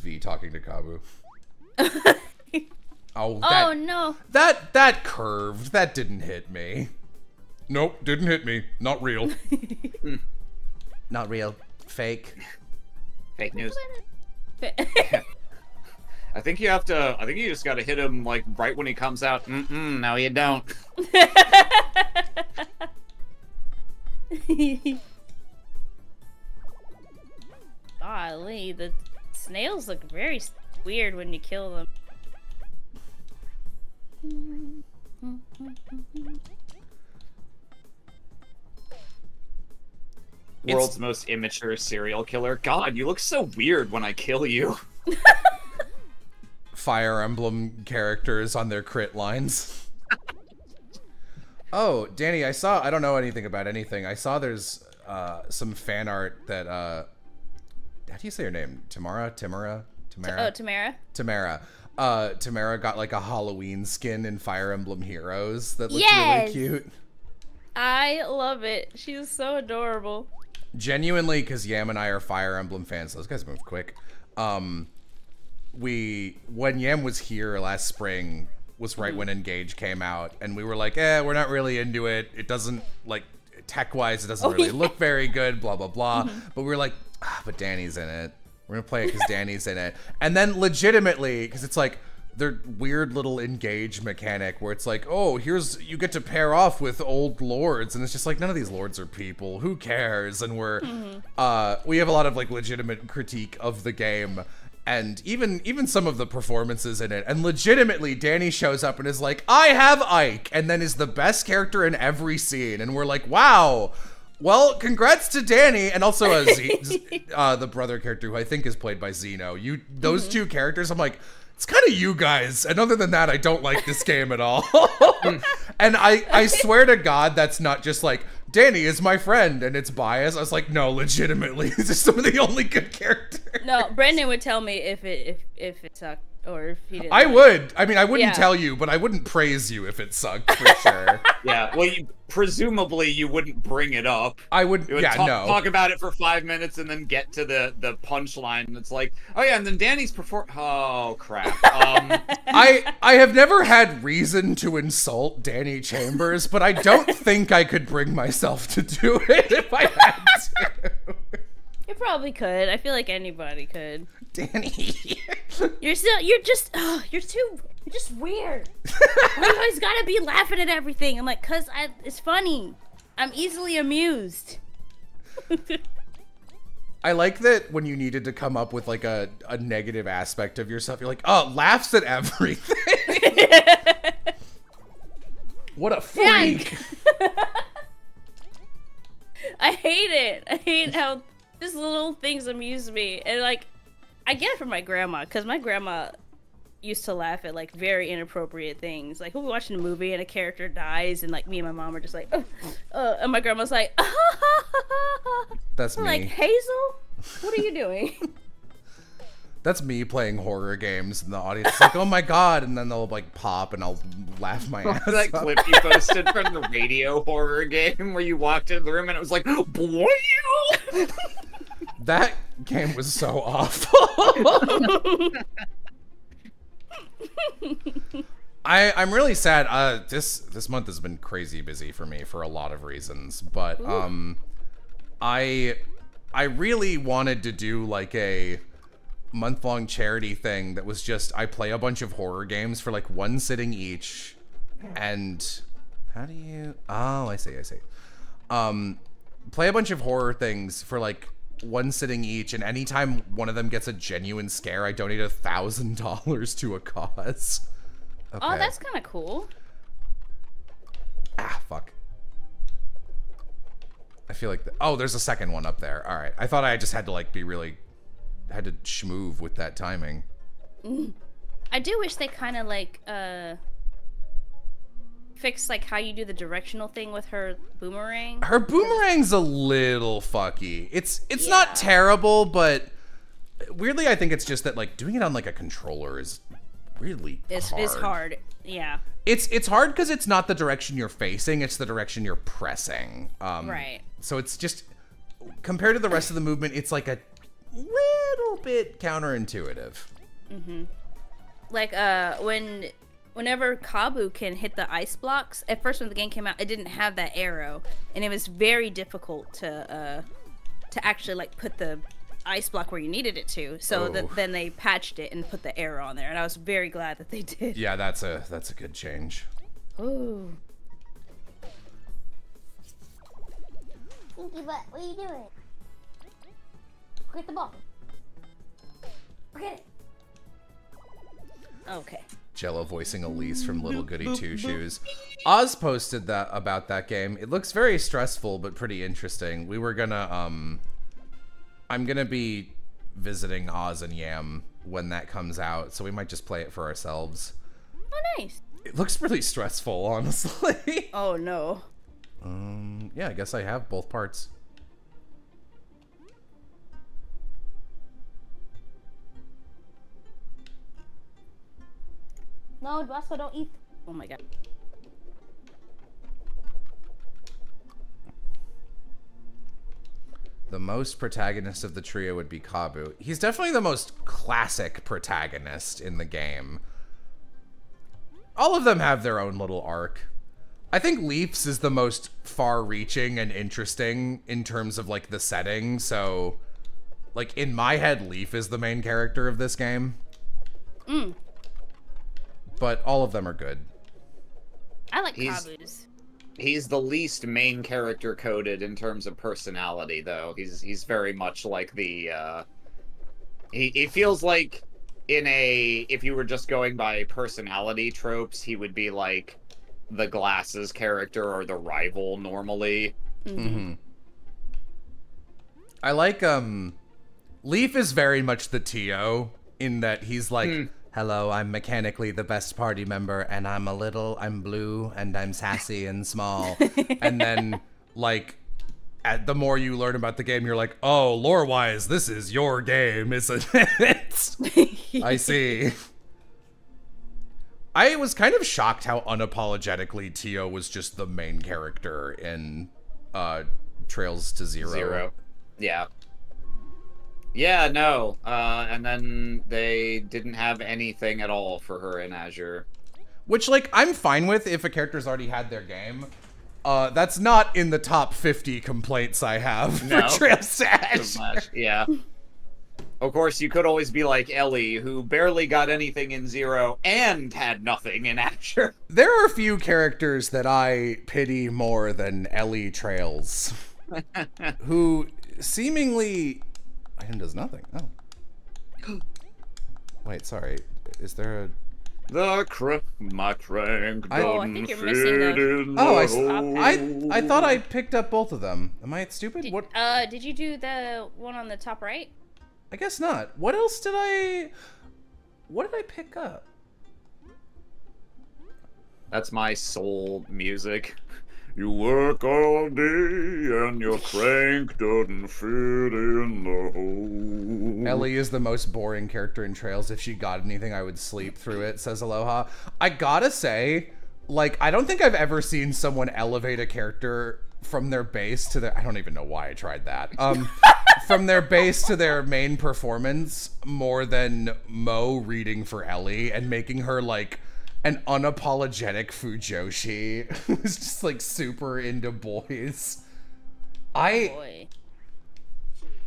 Vi talking to Kabbu. *laughs* Oh, Oh no. that that curved. That didn't hit me. Nope, didn't hit me. Not real. *laughs* Not real. Fake. Fake news. *laughs* *laughs* I think you have to. I think you just got to hit him like right when he comes out. Mm-mm, no, you don't. Golly, the snails look very weird when you kill them. World's it's... most immature serial killer. God, you look so weird when I kill you. *laughs* Fire Emblem characters on their crit lines. *laughs* oh, Dani, I saw. I don't know anything about anything. I saw there's uh, some fan art that. Uh, how do you say your name? Tamara? Tamara? Tamara? Oh, Tamara. Tamara. Uh, Tamara got like a Halloween skin in Fire Emblem Heroes that looked Yes! really cute. I love it. She's so adorable. genuinely because yam and i are fire emblem fans those guys move quick um we when yam was here last spring was right when engage came out and we were like eh we're not really into it it doesn't like tech wise it doesn't really look very good blah blah blah but we were like ah, but dani's in it we're gonna play it because dani's in it and then legitimately because it's like their weird little engage mechanic where it's like, oh, here's you get to pair off with old lords, and it's just like none of these lords are people. Who cares? And we're uh, we have a lot of like legitimate critique of the game. And even even some of the performances in it, and legitimately, Dani shows up and is like, "I have Ike," and then is the best character in every scene, and we're like, "Wow, well, congrats to Dani and also uh, *laughs* Z- uh, the brother character who I think is played by Zeno. You those two characters, I'm like, it's kind of you guys. And other than that, I don't like this *laughs* game at all. *laughs* and I I swear to God, that's not just like Dani is my friend and it's biased. I was like, no, legitimately, this is some of the only good characters. No, Brendan would tell me if it if if it sucked or if he didn't. I like would. I mean, I wouldn't Yeah. tell you, but I wouldn't praise you if it sucked for sure. *laughs* Yeah, well, you, presumably you wouldn't bring it up. I would. Would Yeah, talk, no. talk about it for five minutes and then get to the the punchline. It's like, oh yeah, and then Dani's perform. Oh crap. Um, *laughs* I I have never had reason to insult Dani Chambers, but I don't think I could bring myself to do it if I had to. You probably could. I feel like anybody could. *laughs* Dani. *laughs* You're still. You're just. Oh, you're too. You're just weird. *laughs* Why you always gotta be laughing at everything? I'm like, cause I, it's funny. I'm easily amused. I like that when you needed to come up with like a, a negative aspect of yourself, you're like, oh, laughs at everything. what a freak. I hate it. I hate how just little things amuse me, and like, I get it from my grandma because my grandma used to laugh at like very inappropriate things. Like we'll be watching a movie and a character dies, and like me and my mom are just like, uh, uh, and my grandma's like, *laughs* That's me. like Hazel, what are you doing? *laughs* That's me playing horror games, and the audience is like, oh my god, and then they'll like pop, and I'll laugh my *laughs* ass that off. clip you posted from the radio horror game where you walked into the room and it was like, boy, *laughs* That game was so awful. *laughs* I I'm really sad. Uh, this this month has been crazy busy for me for a lot of reasons, but um, I I really wanted to do like a month long charity thing that was just I play a bunch of horror games for like one sitting each, and how do you? Oh, I see, I see. Um, play a bunch of horror things for like one sitting each, and anytime one of them gets a genuine scare, I donate a thousand *laughs* dollars to a cause. Okay. Oh, that's kind of cool. ah fuck. I feel like the, oh, there's a second one up there. All right, I thought I just had to like be really had to schmoove with that timing. I do wish they kind of like uh fix like how you do the directional thing with her boomerang. Her boomerang's a little fucky. It's it's Yeah. not terrible, but weirdly, I think it's just that like doing it on like a controller is really It's hard. it's hard. Yeah. It's it's hard because it's not the direction you're facing; it's the direction you're pressing. Um, Right. So it's just compared to the rest of the movement, it's like a little bit counterintuitive. Mm-hmm. Like uh when whenever Kabbu can hit the ice blocks, at first when the game came out, it didn't have that arrow and it was very difficult to uh to actually like put the ice block where you needed it to. So Oh. that then they patched it and put the arrow on there and I was very glad that they *laughs* did. Yeah, that's a that's a good change. Ooh. Stinky butt, what are you doing? Get the ball. Get it. Okay. Jello voicing Elise from Little Goody Two Shoes. Oz posted that about that game. It looks very stressful, but pretty interesting. We were gonna um, I'm gonna be visiting Oz and Yam when that comes out, so we might just play it for ourselves. Oh, nice. It looks pretty stressful, *laughs* honestly. Oh no. um, yeah, I guess I have both parts. No, Vasco, don't eat. Oh my god. The most protagonist of the trio would be Kabbu. He's definitely the most classic protagonist in the game. All of them have their own little arc. I think Leif's is the most far-reaching and interesting in terms of like the setting. So, like in my head, Leif is the main character of this game. Mm. But all of them are good. I like He's- Kabbu's. He's the least main character coded in terms of personality, though. He's he's very much like the. Uh, he he feels like in a if you were just going by personality tropes, he would be like the glasses character or the rival normally. hmm I like um Leif is very much the Tio in that he's like Hmm. Hello, I'm mechanically the best party member and I'm a little I'm blue and I'm sassy and small. *laughs* and then like at, the more you learn about the game, you're like, oh, lore wise, this is your game, isn't it? *laughs* I see. I was kind of shocked how unapologetically Tio was just the main character in uh Trails to Zero. Zero. Yeah. Yeah, no. Uh, and then they didn't have anything at all for her in Azure. Which like I'm fine with if a character's already had their game. Uh that's not in the top 50 complaints I have *laughs* No. for Trails to Azure. much. Yeah. Of course, you could always be like Ellie, who barely got anything in Zero and had nothing in *laughs* Azure. There are a few characters that I pity more than Ellie Trails. *laughs* who seemingly item does nothing. Oh. *gasps* Wait, sorry. Is there a The cr- my crank I- Oh, I think you're missing the- Oh, I, s- hole. I, I thought I picked up both of them. Am I stupid? Did, What? uh, did you do the one on the top right? I guess not. What else did I? What did I pick up? That's my soul music. You work all day and your crank doesn't fit in the hole. Ellie is the most boring character in Trails. If she got anything, I would sleep through it, says Aloha. I gotta say, like, I don't think I've ever seen someone elevate a character from their base to their. I don't even know why I tried that. Um, *laughs* from their base to their main performance more than Mo reading for Ellie and making her, like, an unapologetic Fujoshi *laughs* who's just, like, super into boys. I oh, Boy.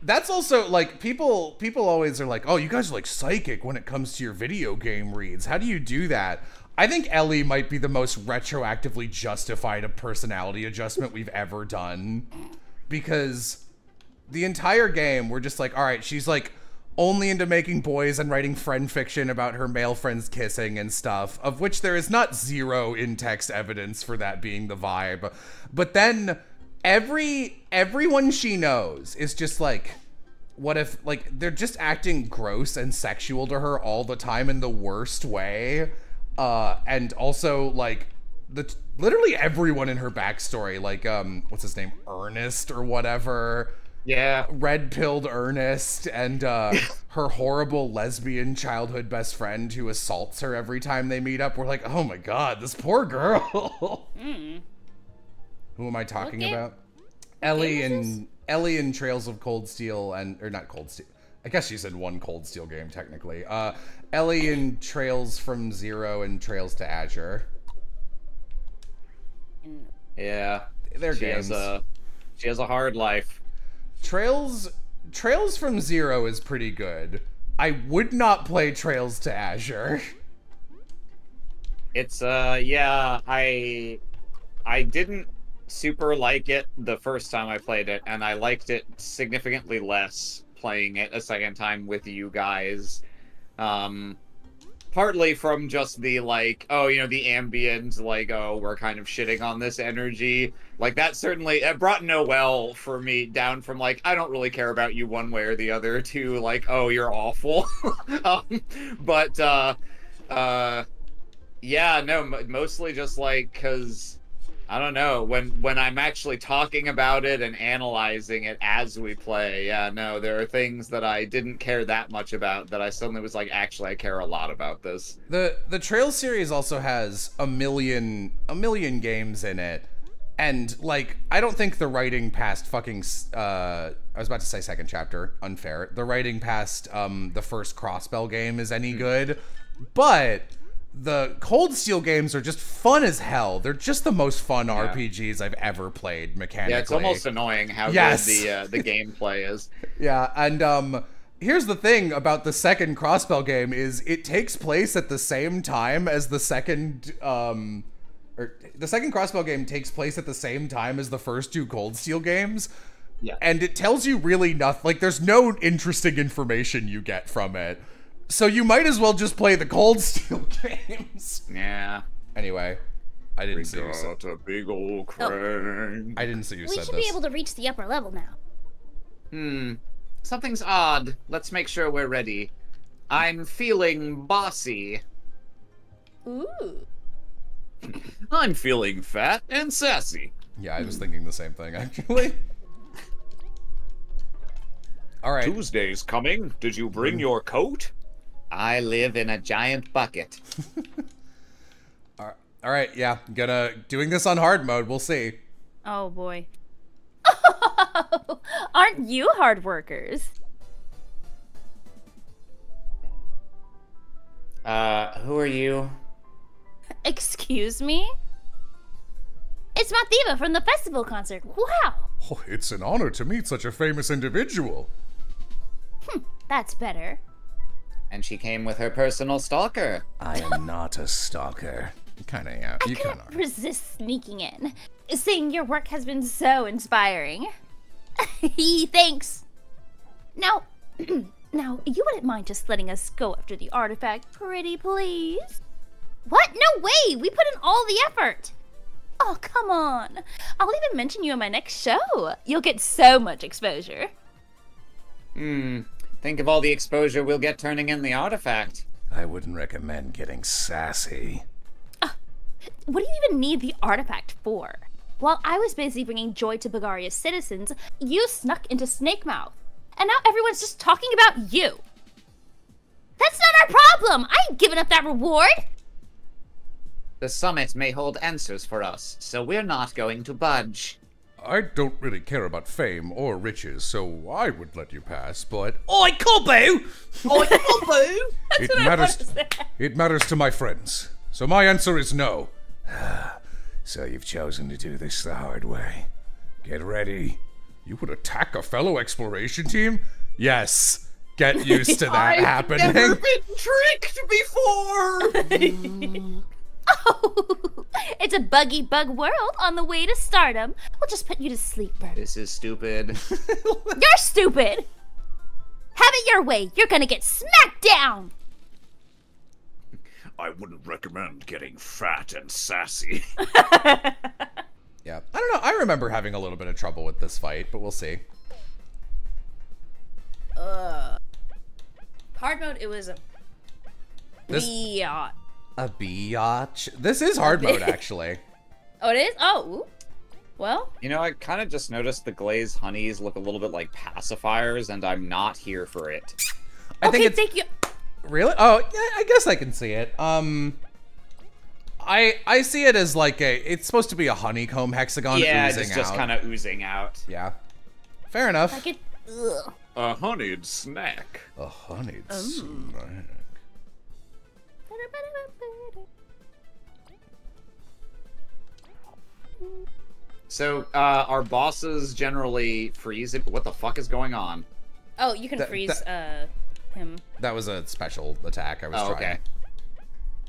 that's also like people people always are like oh you guys are like psychic when it comes to your video game reads how do you do that i think ellie might be the most retroactively justified a personality adjustment we've ever done because the entire game we're just like all right she's like only into making boys and writing friend fiction about her male friends kissing and stuff of which there is not zero in-text evidence for that being the vibe. But then every everyone she knows is just like what if like they're just acting gross and sexual to her all the time in the worst way. Uh and also like the literally everyone in her backstory like um what's his name? Ernest or whatever Yeah. red pilled ernest and uh *laughs* her horrible lesbian childhood best friend who assaults her every time they meet up. We're like oh my god this poor girl. *laughs* Who am i talking game- about? Ellie game is and ellie and trails of cold steel and or not cold steel. I guess she's in one cold steel game technically. Uh ellie and trails from zero and trails to azure. Yeah. they're She games. has a she has a hard life. Trails Trails from Zero is pretty good. I would not play Trails to Azure. It's uh yeah, I I didn't super like it the first time I played it, and I liked it significantly less playing it a second time with you guys. Um partly from just the like, oh, you know, the ambient, like, oh, we're kind of shitting on this energy. Like that certainly it brought Noel for me down from like I don't really care about you one way or the other *laughs* to like, oh, you're awful. *laughs* um, but uh, uh, yeah, no, mostly just like because I don't know when when I'm actually talking about it and analyzing it as we play. Yeah, no, there are things that I didn't care that much about that I suddenly was like, actually, I care a lot about this. The the Trail series also has a million a million games in it. And like I don't think the writing past fucking uh I was about to say second chapter, unfair. The writing past um the first Crossbell game is any good. But the Cold Steel games are just fun as hell. They're just the most fun RPGs I've ever played mechanically. Yeah, it's almost annoying how Yes. good the uh, the gameplay is. *laughs* Yeah, and um here's the thing about the second Crossbell game is it takes place at the same time as the second um or the second Crossbell game takes place at the same time as the first two Cold Steel games. Yeah. And it tells you really nothing. Like there's no interesting information you get from it. So you might as well just play the Cold Steel *laughs* games. Yeah. Anyway, I didn't see you said, Got a big old crane. I didn't see you We said should this. be able to reach the upper level now. Hmm. Something's odd. Let's make sure we're ready. I'm feeling bossy. Ooh. *laughs* I'm feeling fat and sassy. Yeah, I was thinking the same thing actually. *laughs* All right. Tuesday's coming. Did you bring your coat? I live in a giant bucket. *laughs* All right, yeah, gonna doing this on hard mode. We'll see. Oh boy. *laughs* Aren't you hard workers? Uh, who are you? Excuse me? It's Mothiva from the festival concert. Wow, Oh, it's an honor to meet such a famous individual. Hmm, that's better. And she came with her personal stalker. I am not a stalker. Kind of, yeah. You kind Can't of. resist sneaking in. Seeing your work has been so inspiring. *laughs* Thanks. Now, *clears throat* now, you wouldn't mind just letting us go after the artifact, pretty please? What? No way! We put in all the effort! Oh, come on. I'll even mention you in my next show. You'll get so much exposure. Hmm. Think of all the exposure we'll get turning in the artifact. I wouldn't recommend getting sassy. Ah, what do you even need the artifact for? While I was busy bringing joy to Bugaria's citizens, you snuck into Snakemouth. And now everyone's just talking about you. That's not our problem! I ain't giving up that reward! The summit may hold answers for us, so we're not going to budge. I don't really care about fame or riches, so I would let you pass. But Oi, Kabbu! Oi, Kabbu! *laughs* it matters. It matters to my friends. So my answer is no. *sighs* So you've chosen to do this the hard way. Get ready. You would attack a fellow exploration team? Yes. Get *laughs* used to that happening. I've never been tricked before. *laughs* Oh, *laughs* it's a buggy bug world on the way to stardom. We'll just put you to sleep, Bert. this is stupid. *laughs* You're stupid! Have it your way. You're gonna get smacked down! I wouldn't recommend getting fat and sassy. *laughs* Yeah. I don't know. I remember having a little bit of trouble with this fight, but we'll see. Hard mode, it was a This yacht. A biatch. This is hard mode *laughs* actually. Oh, it is? Oh, well, you know, I kind of just noticed the glazed honeys look a little bit like pacifiers, and I'm not here for it. I okay, think it's thank you. Really? Oh, yeah, I guess I can see it. Um I I see it as like a it's supposed to be a honeycomb hexagon yeah, oozing it's just kind of oozing out. Yeah. Fair enough. I could. Ugh. a honeyed snack. a honeyed Oh. snack. So, uh, our bosses generally freeze it. What the fuck is going on? Oh, you can That- freeze uh him. That was a special attack I was Oh, trying. okay.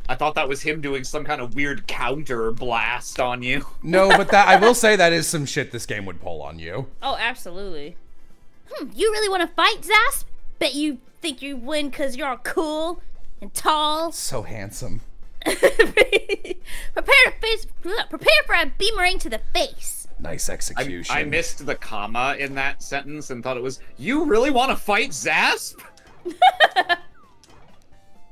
I thought that was him doing some kind of weird counter blast on you. No, but that I will *laughs* say that is some shit this game would pull on you. Oh, absolutely. Hmm, you really want to fight, Zasp? Bet you think you win because you're all cool? And tall. So handsome. *laughs* prepare to face. Prepare for a beemerang to the face. Nice execution. I missed the comma in that sentence and thought it was, You really want to fight Zasp? *laughs*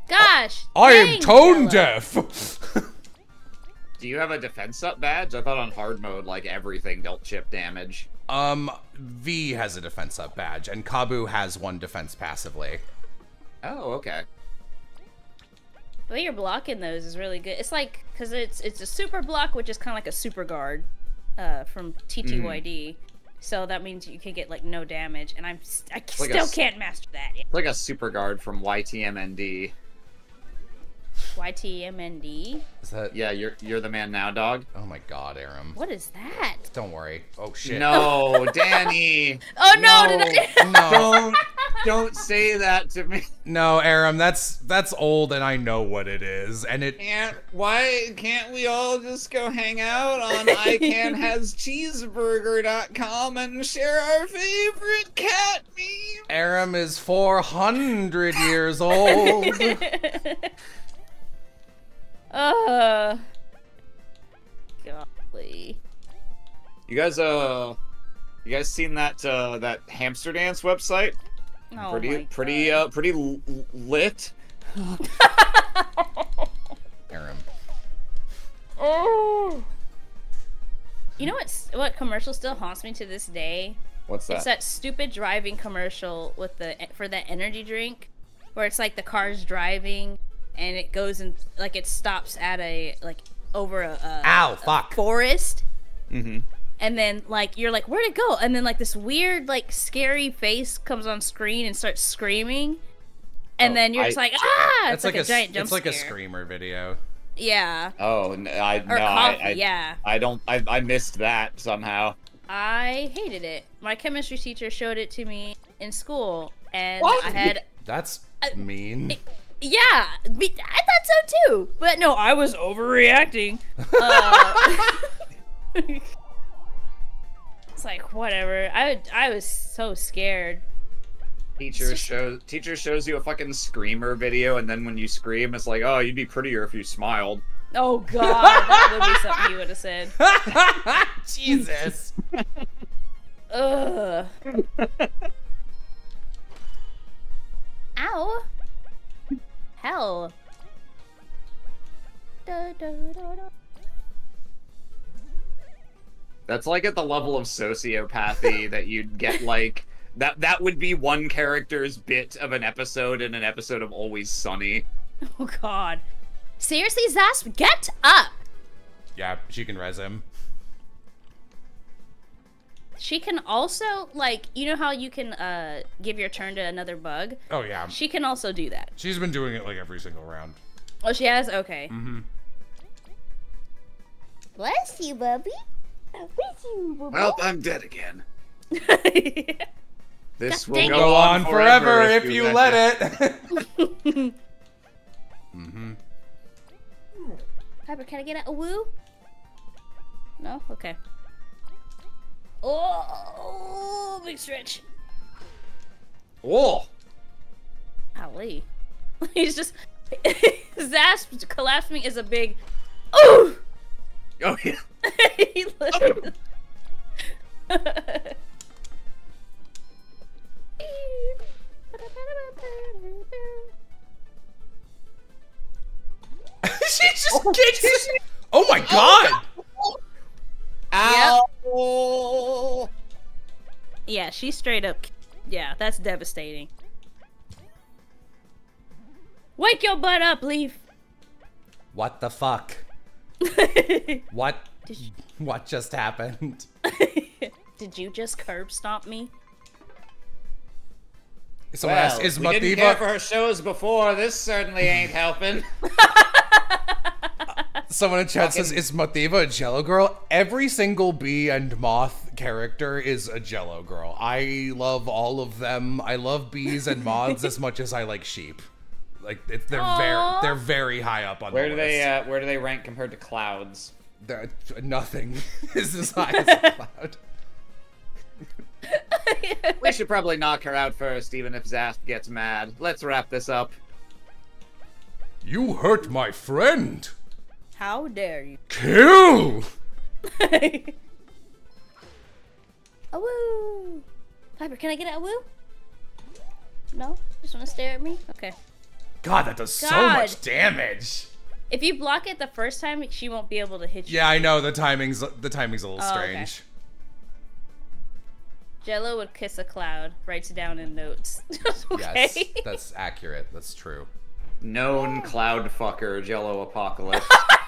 Gosh. I am tone Zilla. deaf. *laughs* Do you have a defense up badge? I thought on hard mode, like everything dealt chip damage. um, Vi has a defense up badge, and Kabbu has one defense passively. Oh, okay. The way you're blocking those is really good. It's like because it's it's a super block, which is kind of like a super guard uh, from TTYD. So that means you can get like no damage, and I'm st- I Like still s- can't master that. yet. It's like a super guard from YTMND. YTMND. Is that? Yeah, you're you're the man now, dog. Oh my God, Aram. What is that? Don't worry. Oh shit. No, Dani. *laughs* Oh no! Did I? No, *laughs* Don't don't say that to me. no, Aram. That's that's old, and I know what it is, and it. Can't why can't we all just go hang out on *laughs* icanhascheeseburger.com and share our favorite cat meme? Aram is 400 years old. Uh. Golly. You guys uh you guys seen that uh that hamster dance website? Oh pretty pretty uh pretty lit. *laughs* Aram. Oh. You know what's what commercial still haunts me to this day? What's that? It's that stupid driving commercial with the for the energy drink, where it's like the car's driving, and it goes and like it stops at a like over a, a Ow! a Fuck. forest, mm-hmm. and then like you're like where'd it go? And then like this weird like scary face comes on screen and starts screaming, and Oh, then you're I- just like ah! It's It's, like, a giant jump It's like a screamer video. Yeah. Oh, n- I no, Or I, coffee. I, yeah. I don't. I, I missed that somehow. I hated it. My chemistry teacher showed it to me in school, and What? I had That's mean. Yeah, me, I thought so too. But no, I was overreacting. Uh, *laughs* it's like whatever. I I was so scared. Teacher just- shows teacher shows you a fucking screamer video, and then when you scream, it's like, oh, you'd be prettier if you smiled. Oh god, that would be something you would have said. *laughs* Jesus. Ugh. *laughs* Ow. Hell. Da, da, da, da. That's like at the level of sociopathy *laughs* that you'd get like that. That would be one character's bit of an episode in an episode of Always Sunny. *laughs* Oh god. Seriously, Zasp, get up. Yeah, she can res him. She can also like you know how you can uh give your turn to another bug. Oh yeah. She can also do that. She's been doing it like every single round. Oh, she has. Okay. Mm-hmm. Bless you, Bubby. Bless you, Bubby. Well, I'm dead again. *laughs* This God will go, it. On forever if you you let let it. it. *laughs* mm-hmm. Piper, can I get a woo? No. Okay. Oh, big stretch. Oh, Ali. *laughs* He's just *laughs* Zasp collapsing is a big. Oh. oh yeah. *laughs* he literally- she just gets. Oh my god! Ow! yeah, she straight up. Yeah, that's devastating. Wake your butt up, Leif. What the fuck? *laughs* What? What just happened? *laughs* Did you just curb stomp me? Someone asked, "Is we didn't care for her shows before. This certainly ain't helping. *laughs* Someone in chat says, "Is Mothiva a Jello girl?" Every single bee and moth character is a Jello girl. I love all of them. I love bees and moths as much as I like sheep. Like it's, they're very, they're very high up on Where the do list. they uh, Where do they rank compared to clouds? They're- nothing *laughs* is as high as a cloud. *laughs* We should probably knock her out first, even if Zasp gets mad. Let's wrap this up. You hurt my friend! How dare you? *laughs* Kill! A woo! Piper, can I get a woo? No? Just want to stare at me? Okay. God, that does so much damage! If you block it the first time, she won't be able to hit you. Yeah, I know the timing's the timing's a little Oh, okay. strange. Jello would kiss a cloud. Writes it down in notes. *laughs* okay. Yes, that's accurate. That's true. Known cloud fucker, Jello Apocalypse. *laughs*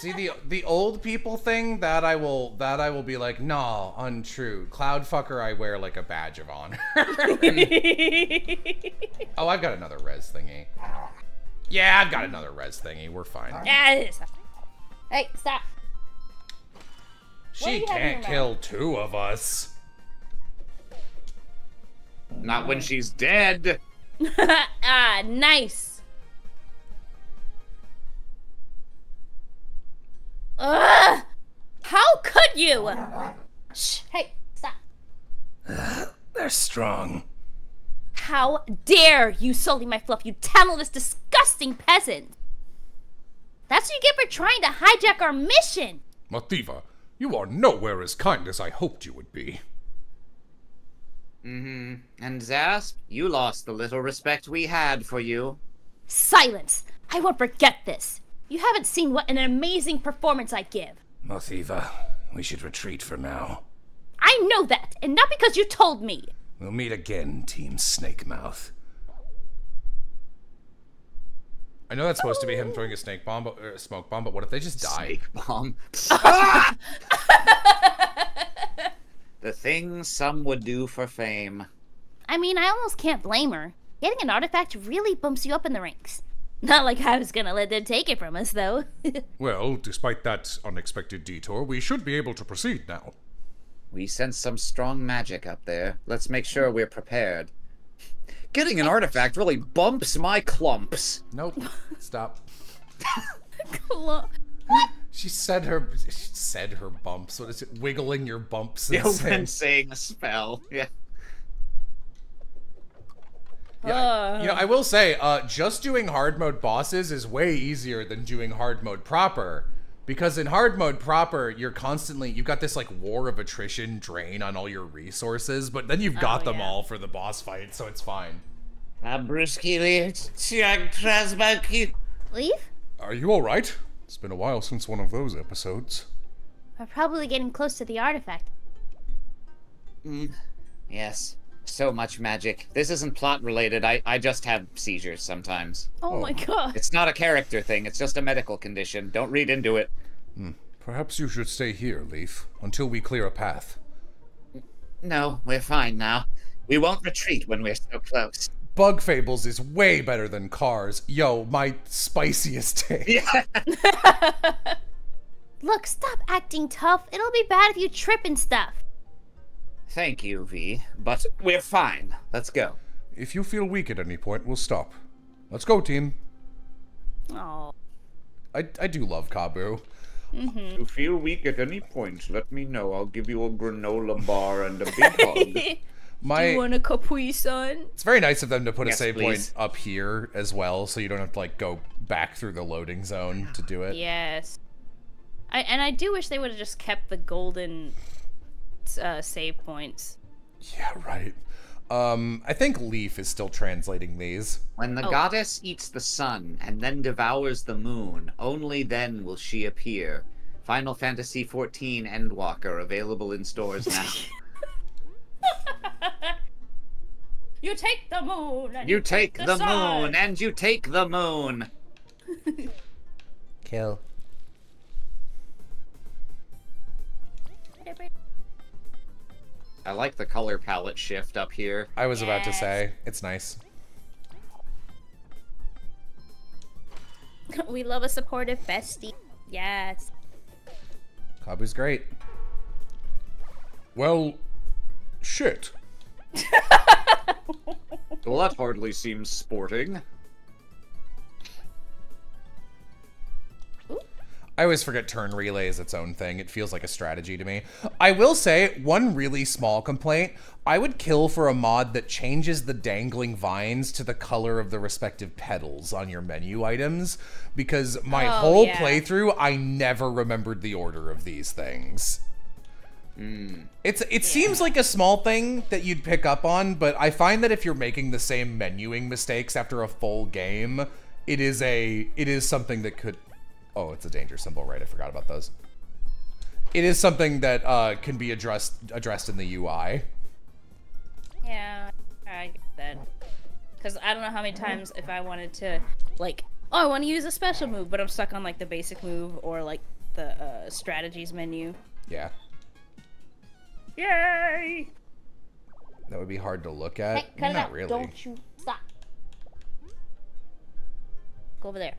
See the the old people thing that I will that I will be like, no, untrue. Cloud fucker I wear like a badge of honor. *laughs* oh, I've got another res thingy. Yeah, I've got another res thingy. We're fine. yes. Hey, stop. She you have in can't your kill two of us. Not when she's dead. *laughs* ah, nice. Ugh! How could you? Shh, hey, stop. *sighs* They're strong. How dare you sully my fluff, you talentless, disgusting peasant! That's what you get for trying to hijack our mission! Mothiva, you are nowhere as kind as I hoped you would be. Mm-hmm. And Zasp, you lost the little respect we had for you. Silence! I won't forget this! You haven't seen what an amazing performance I give. Mothiva, we should retreat for now. I know that, and not because you told me. We'll meet again, Team Snakemouth. I know that's supposed to be him throwing a snake bomb, but, or a smoke bomb, but what if they just die? Snake bomb. *laughs* the things some would do for fame. I mean, I almost can't blame her. Getting an artifact really bumps you up in the ranks. Not like I was gonna let them take it from us, though. *laughs* Well, despite that unexpected detour, we should be able to proceed now. We sense some strong magic up there. Let's make sure we're prepared. Getting an *laughs* artifact really bumps my clumps. Nope. Stop. Clo- She said her. She said her bumps. What is it? Wiggling your bumps. and You've saying- been saying a spell. Yeah. Yeah, you know, I will say, uh, just doing hard mode bosses is way easier than doing hard mode proper. Because in hard mode proper, you're constantly you've got this like war of attrition drain on all your resources, but then you've got Oh, them yeah. all for the boss fight, so it's fine. Leif? Are you all right? It's been a while since one of those episodes. We're probably getting close to the artifact. Mm, Yes. So much magic. This isn't plot related. I, I just have seizures sometimes. Oh, my god. It's not a character thing, it's just a medical condition. Don't read into it. Hmm. Perhaps you should stay here, Leif, until we clear a path. No, we're fine now. We won't retreat when we're so close. Bug Fables is way better than Cars. Yo, my spiciest take. *laughs* Yeah. *laughs* Look, stop acting tough. It'll be bad if you trip and stuff. Thank you, Vi. But we're fine. Let's go. If you feel weak at any point, we'll stop. Let's go, team. Oh. I, I do love Kabbu. Mm-hmm. If you feel weak at any point, let me know. I'll give you a granola bar and a big hug. *laughs* My do you want a Capri Sun? it's very nice of them to put Yes, a save please. point up here as well, so you don't have to like go back through the loading zone to do it. Yes. I, and I do wish they would have just kept the golden uh, save points. Yeah, right. Um, I think Leif is still translating these. When the Oh. goddess eats the sun and then devours the moon, only then will she appear. Final Fantasy XIV Endwalker available in stores now. *laughs* You take the moon. And you take the, sun. moon and you take the moon. *laughs* Kill. I like the color palette shift up here. I was about to say it's nice. *laughs* we love a supportive bestie. Yes. Kabbu's great. Well, shit. *laughs* Well, that hardly seems sporting. I always forget turn relay is its own thing. It feels like a strategy to me. I will say one really small complaint. I would kill for a mod that changes the dangling vines to the color of the respective petals on your menu items because my Oh, whole yeah. playthrough I never remembered the order of these things. Hmm. It's it seems like a small thing that you'd pick up on, but I find that if you're making the same menuing mistakes after a full game, it is a it is something that could Oh, it's a danger symbol, right? I forgot about those. It is something that uh, can be addressed addressed in the UI. Yeah, I get that. Because I don't know how many times if I wanted to, like, oh, I want to use a special move, but I'm stuck on, like, the basic move or, like, the uh, strategies menu. Yeah, Yay! that would be hard to look at. Hey, cut it Not out. really. Don't you stop. Go over there.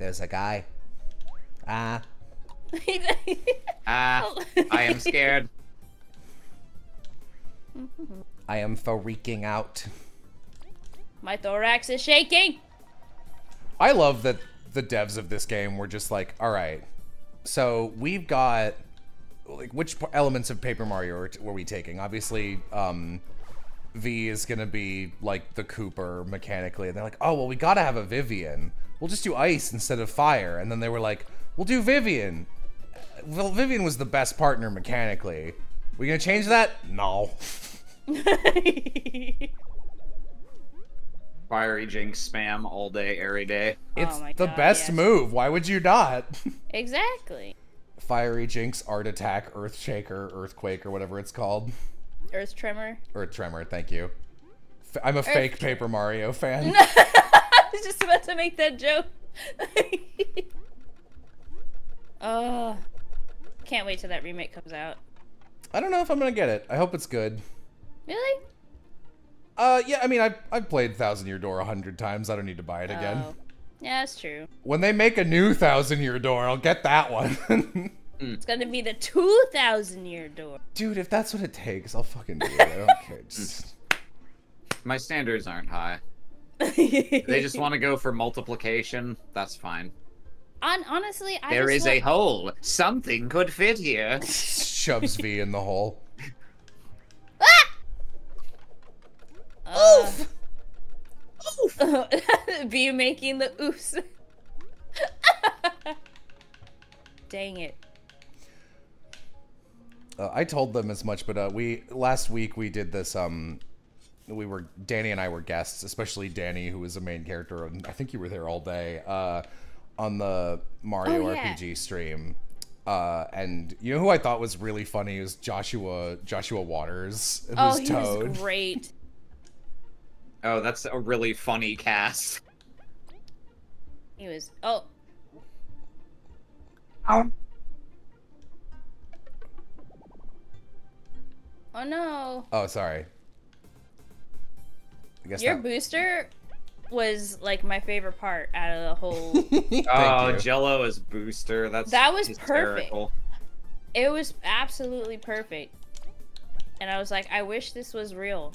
There's a guy. Ah, Ah, I am scared. I am freaking out. My thorax is shaking. I love that the devs of this game were just like, all right, so we've got like which elements of Paper Mario are were we taking? Obviously, um, Vi is gonna be like the Kooper mechanically, and they're like, oh well, we gotta have a Vivian. We'll just do ice instead of fire, and then they were like, we'll do Vivian. Well, Vivian was the best partner mechanically. We gonna change that? No. *laughs* Fiery Jinx spam all day, every day. It's Oh the God, best yes. move. Why would you not? *laughs* exactly. Fiery Jinx, Art Attack, Earth Shaker, Earthquake, or whatever it's called. Earth tremor. Earth Tremor, thank you. F- I'm a fake Paper Mario fan. *laughs* I was just about to make that joke. oh, *laughs* can't wait till that remake comes out. I don't know if I'm gonna get it. I hope it's good. Really? Uh, yeah, I mean, I've, I've played Thousand Year Door a hundred times. I don't need to buy it again. Oh. Yeah, that's true. When they make a new Thousand Year Door, I'll get that one. *laughs* Hmm. It's gonna be the 2,000 year door. Dude, if that's what it takes, I'll fucking do it. I don't *laughs* care. Hmm. Just- My standards aren't high. *laughs* They just want to go for multiplication. That's fine. On, honestly, I There just is a hole. Something could fit here. *laughs* shoves Vi in the hole. ah! Uh, *laughs* be making the oofs. Dang it. Uh, I told them as much, but uh, we last week we did this. Um, we were Dani and I were guests, especially Dani, who was a main character, and I think you were there all day uh, on the Mario Oh, yeah. RPG stream. Uh, and you know who I thought was really funny was Joshua Joshua Waters, who's Oh, he Toad. was great. Oh, that's a really funny cast. He was. Oh, oh no. Oh, sorry. I guess Your that- booster was like my favorite part out of the whole. *laughs* Oh, you. Jello as booster. That's That was hysterical. it was absolutely perfect. And I was like, I wish this was real.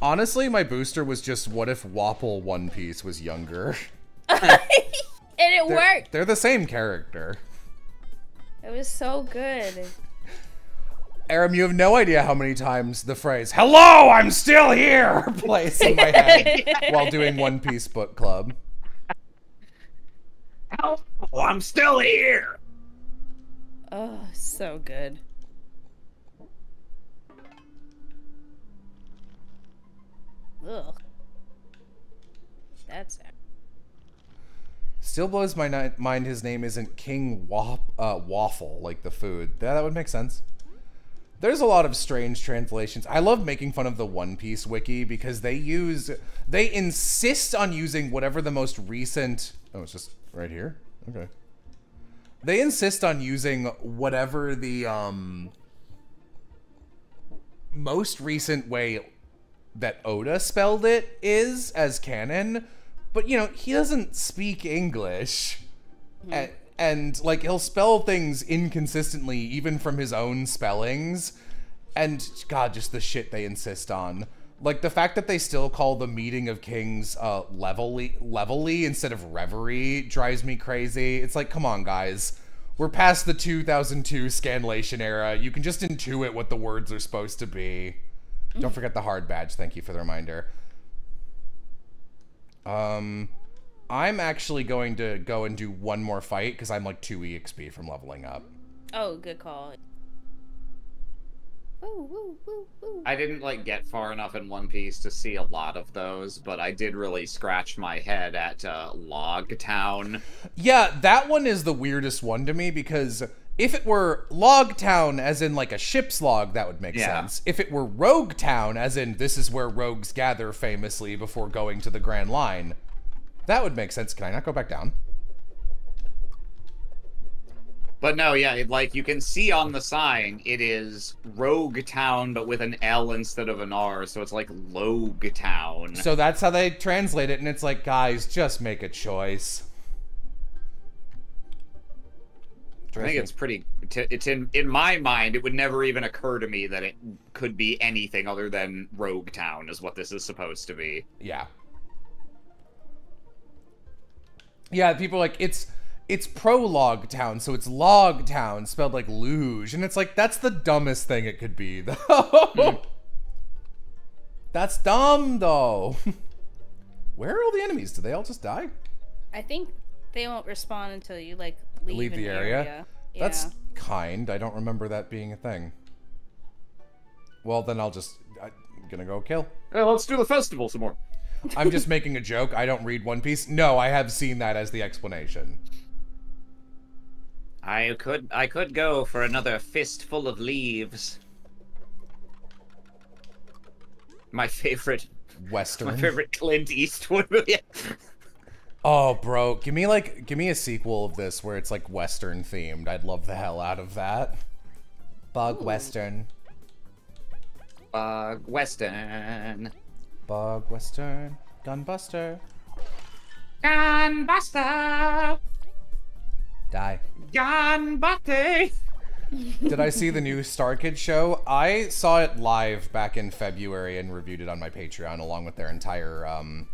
Honestly, my booster was just what if Wapol One Piece was younger? *laughs* *laughs* And it They're, worked. they're the same character. It was so good. Aram, you have no idea how many times the phrase "Hello, I'm still here" *laughs* plays in my head *laughs* while doing One Piece book club. Oh, I'm still here. Oh, so good. Ugh. That's Still blows my ni- mind his name isn't King Wap- uh, Waffle, like the food. Yeah, that would make sense. There's a lot of strange translations. I love making fun of the One Piece wiki because they use, they insist on using whatever the most recent. Oh, it's just right here. Okay. They insist on using whatever the um most recent way that Oda spelled it is as canon, but you know, he doesn't speak English. And, and like he'll spell things inconsistently even from his own spellings. And god, just the shit they insist on. Like the fact that they still call the meeting of kings uh Levely Levely instead of reverie drives me crazy. It's like, come on, guys. We're past the 2002 scanlation era. You can just intuit what the words are supposed to be. Don't forget the hard badge. Thank you for the reminder. Um, I'm actually going to go and do one more fight because I'm like 2 EXP from leveling up. Oh, good call. Woo, woo, woo, woo. I didn't like get far enough in One Piece to see a lot of those, but I did really scratch my head at uh, Log Town. Yeah, that one is the weirdest one to me because if it were Log Town, as in like a ship's log, that would make Yeah. sense. If it were Rogue Town, as in this is where rogues gather famously before going to the Grand Line, that would make sense. Can I not go back down? But no, yeah, it, like you can see on the sign, it is Rogue Town, but with an L instead of an R, so it's like Logue Town. So that's how they translate it, and it's like, guys, just make a choice. I think it's pretty. It's in in my mind. It would never even occur to me that it could be anything other than Rogue Town, is what this is supposed to be. Yeah. Yeah, people are like it's it's prologue town, so it's log town spelled like luge, and it's like that's the dumbest thing it could be *laughs* though. Hmm. that's dumb though. *laughs* Where are all the enemies? Do they all just die? I think they won't respond until you like leave, Leave the area? Yeah. That's kind. I don't remember that being a thing. Well, then I'll just I'm gonna go kill. Well, let's do the festival some more. I'm just making a joke. I don't read One Piece. No, I have seen that as the explanation. I could I could go for another fistful of leaves. My favorite Western. my favorite Clint Eastwood movie. Oh, bro, give me like give me a sequel of this where it's like Western themed. I'd love the hell out of that. Bug Western. Bug Western. Bug Western. Gunbuster. Gunbuster! Die. Gunbuster! Did I see the new Star Kid show? I saw it live back in February and reviewed it on my Patreon along with their entire um,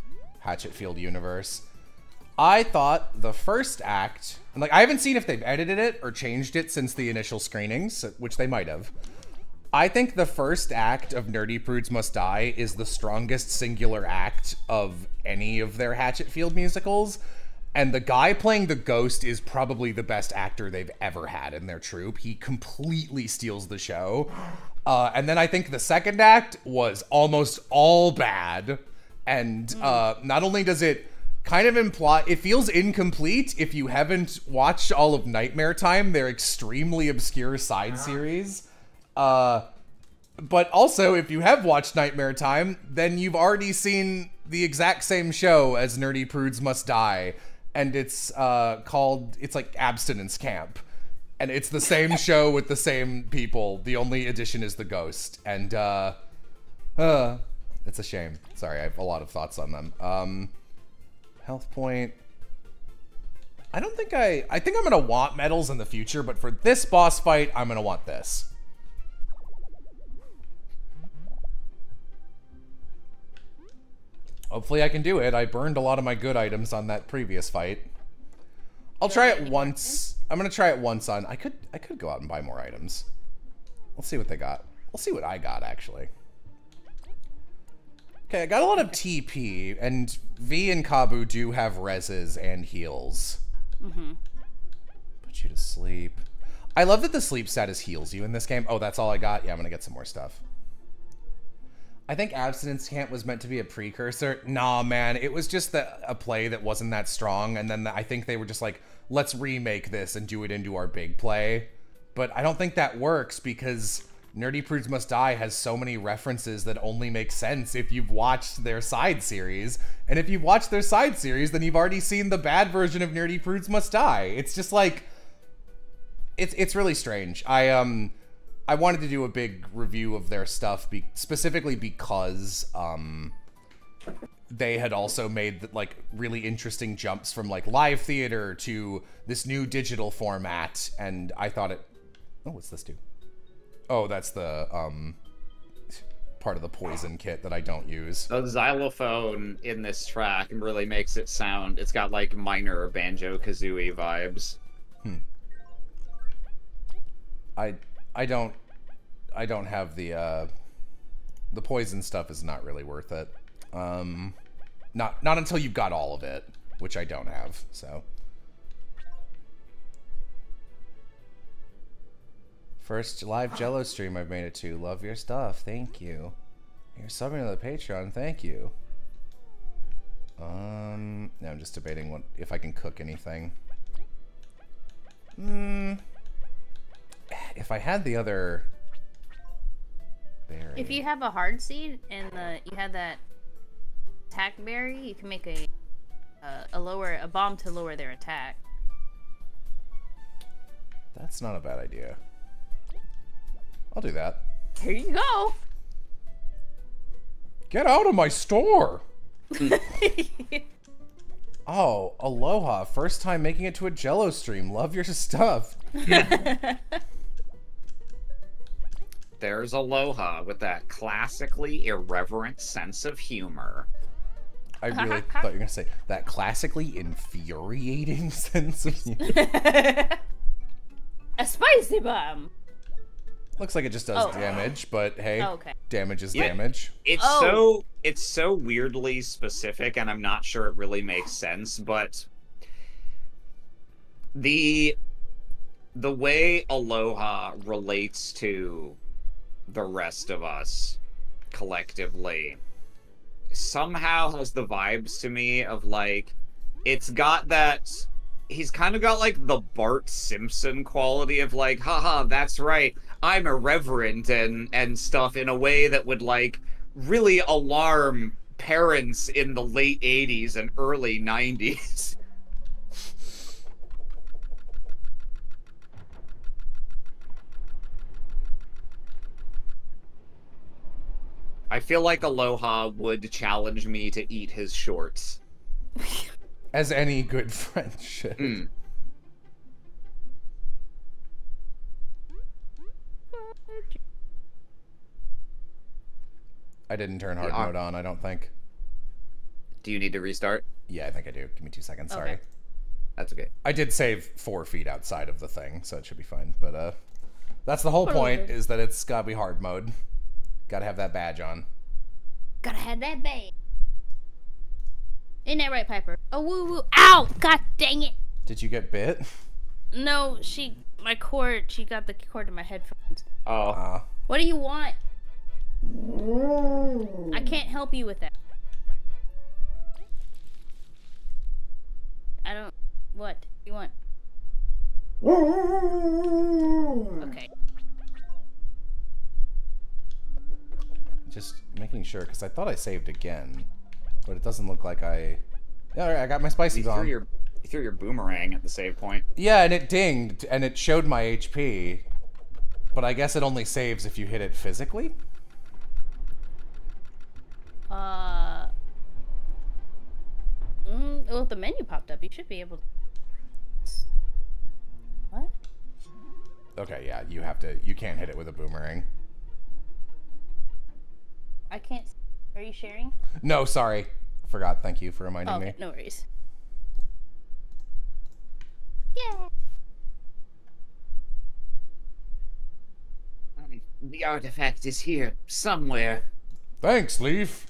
Hatchetfield universe. I thought the first act, and like I haven't seen if they've edited it or changed it since the initial screenings, which they might have. I think the first act of Nerdy Prudes Must Die is the strongest singular act of any of their Hatchetfield musicals. And the guy playing the ghost is probably the best actor they've ever had in their troupe. He completely steals the show. Uh, and then I think the second act was almost all bad. And uh, not only does it kind of imply, it feels incomplete if you haven't watched all of Nightmare Time, their extremely obscure side series. Uh, but also, if you have watched Nightmare Time, then you've already seen the exact same show as Nerdy Prudes Must Die, and it's uh, called it's like Abstinence Camp, and it's the same *laughs* show with the same people. The only addition is the ghost, and uh, uh, it's a shame. Sorry, I have a lot of thoughts on them. Um, health point. I don't think I. I think I'm gonna want medals in the future, but for this boss fight, I'm gonna want this. Hopefully I can do it. I burned a lot of my good items on that previous fight. I'll try it once. I'm gonna try it once on. I could I could go out and buy more items. Let's see what they got. Let's see what I got actually. Okay, I got a lot of TP, and Vi and Kabbu do have reses and heals. Mm-hmm. Put you to sleep. I love that the sleep status heals you in this game. Oh, that's all I got? Yeah, I'm gonna get some more stuff. I think Abstinence Camp was meant to be a precursor. Nah, man, it was just the, a play that wasn't that strong, and then I think they were just like, let's remake this and do it into our big play. But I don't think that works because Nerdy Prudes Must Die has so many references that only make sense if you've watched their side series. And if you've watched their side series, then you've already seen the bad version of Nerdy Prudes Must Die. It's just like it's it's really strange. I um I wanted to do a big review of their stuff be- specifically because um they had also made like really interesting jumps from like live theater to this new digital format and I thought it Oh, what's this do? Oh, that's the um part of the poison kit that I don't use. The xylophone in this track really makes it sound. It's got like minor banjo kazooie vibes. I I don't I don't have the uh the poison stuff is not really worth it. Um not not until you've got all of it, which I don't have, so First live Jello stream I've made it to. Love your stuff. Thank you. You're subbing to the Patreon. Thank you. Um, now I'm just debating what if I can cook anything. Hmm. If I had the other berry. If you have a hard seed and the you have that attack berry, you can make a uh, a lower a bomb to lower their attack. That's not a bad idea. I'll do that. Here you go. Get out of my store! *laughs* oh, aloha. First time making it to a jello stream. Love your stuff. *laughs* There's Aloha with that classically irreverent sense of humor. I really *laughs* thought you were gonna say that classically infuriating *laughs* sense of humor. *laughs* a spicy bomb. Looks like it just does Oh. damage, but hey, Oh, okay. damage is Yeah. damage. It's Oh. so it's so weirdly specific, and I'm not sure it really makes sense, but the the way Aloha relates to the rest of us collectively. Somehow has the vibes to me of like it's got that he's kind of got like the Bart Simpson quality of like haha that's right I'm irreverent and and stuff in a way that would like really alarm parents in the late 80s and early 90s *laughs* I feel like Aloha would challenge me to eat his shorts. *laughs* As any good friend should. Mm. I didn't turn hard Yeah. mode on, I don't think. Do you need to restart? Yeah, I think I do. Give me two seconds, sorry. Okay. That's okay. I did save four feet outside of the thing, so it should be fine. But uh that's the whole point, is that it's gotta be hard mode. Gotta have that badge on. Gotta have that badge. Isn't that right, Piper? Oh, woo woo. Ow! God dang it! Did you get bit? No, she, my cord, she got the cord to my headphones. Oh, Uh What do you want? I can't help you with that. I don't. What you want? *laughs* Okay. Just making sure, because I thought I saved again. But it doesn't look like I Yeah, alright, I got my spicy you threw your you threw your boomerang at the save point. Yeah, and it dinged and it showed my HP. But I guess it only saves if you hit it physically? Uh. Mm, well, if the menu popped up, you should be able to. What? Okay, yeah, you have to you can't hit it with a boomerang. I can't. Are you sharing? No, sorry. Forgot. Thank you for reminding Oh, okay, me. no worries. Yeah. The artifact is here somewhere. Thanks, Leif.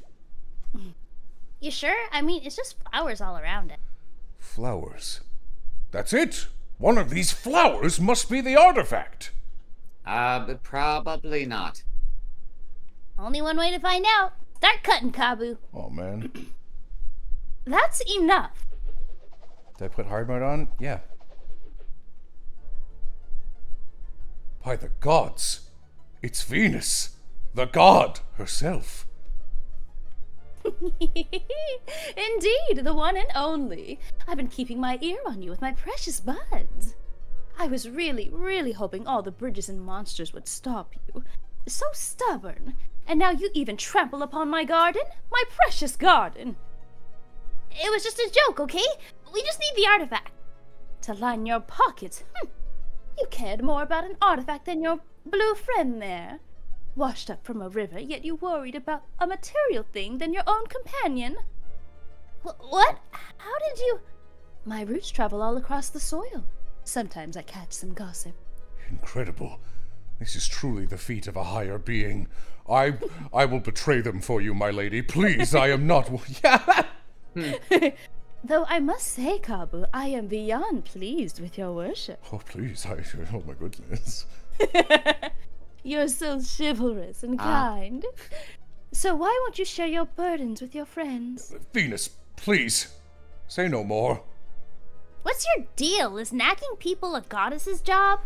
You sure? I mean, it's just flowers all around it. Flowers. That's it. One of these flowers must be the artifact. Uh, but probably not. Only one way to find out. Start cutting, Kabbu. Oh man. That's enough. Did I put hard mode on? Yeah. By the gods. It's Venus, the god herself. *laughs* Indeed, the one and only. I've been keeping my ear on you with my precious buds. I was really, really hoping all the bridges and monsters would stop you. So stubborn. And now you even trample upon my garden? My precious garden. It was just a joke, okay? We just need the artifact. To line your pockets. Hm. You cared more about an artifact than your blue friend there. washed up from a river, yet you worried about a material thing than your own companion. Wh- what? How did you? My roots travel all across the soil. Sometimes I catch some gossip. Incredible. This is truly the feat of a higher being. I I will betray them for you, my lady. Please, I am not. *laughs* Yeah. *laughs* Though I must say, Kabbu, I am beyond pleased with your worship. Oh, please. I, *laughs* oh, my goodness. You're so chivalrous and ah. kind. So why won't you share your burdens with your friends? Uh, Venus, please. Say no more. What's your deal? Is nagging people a goddess's job?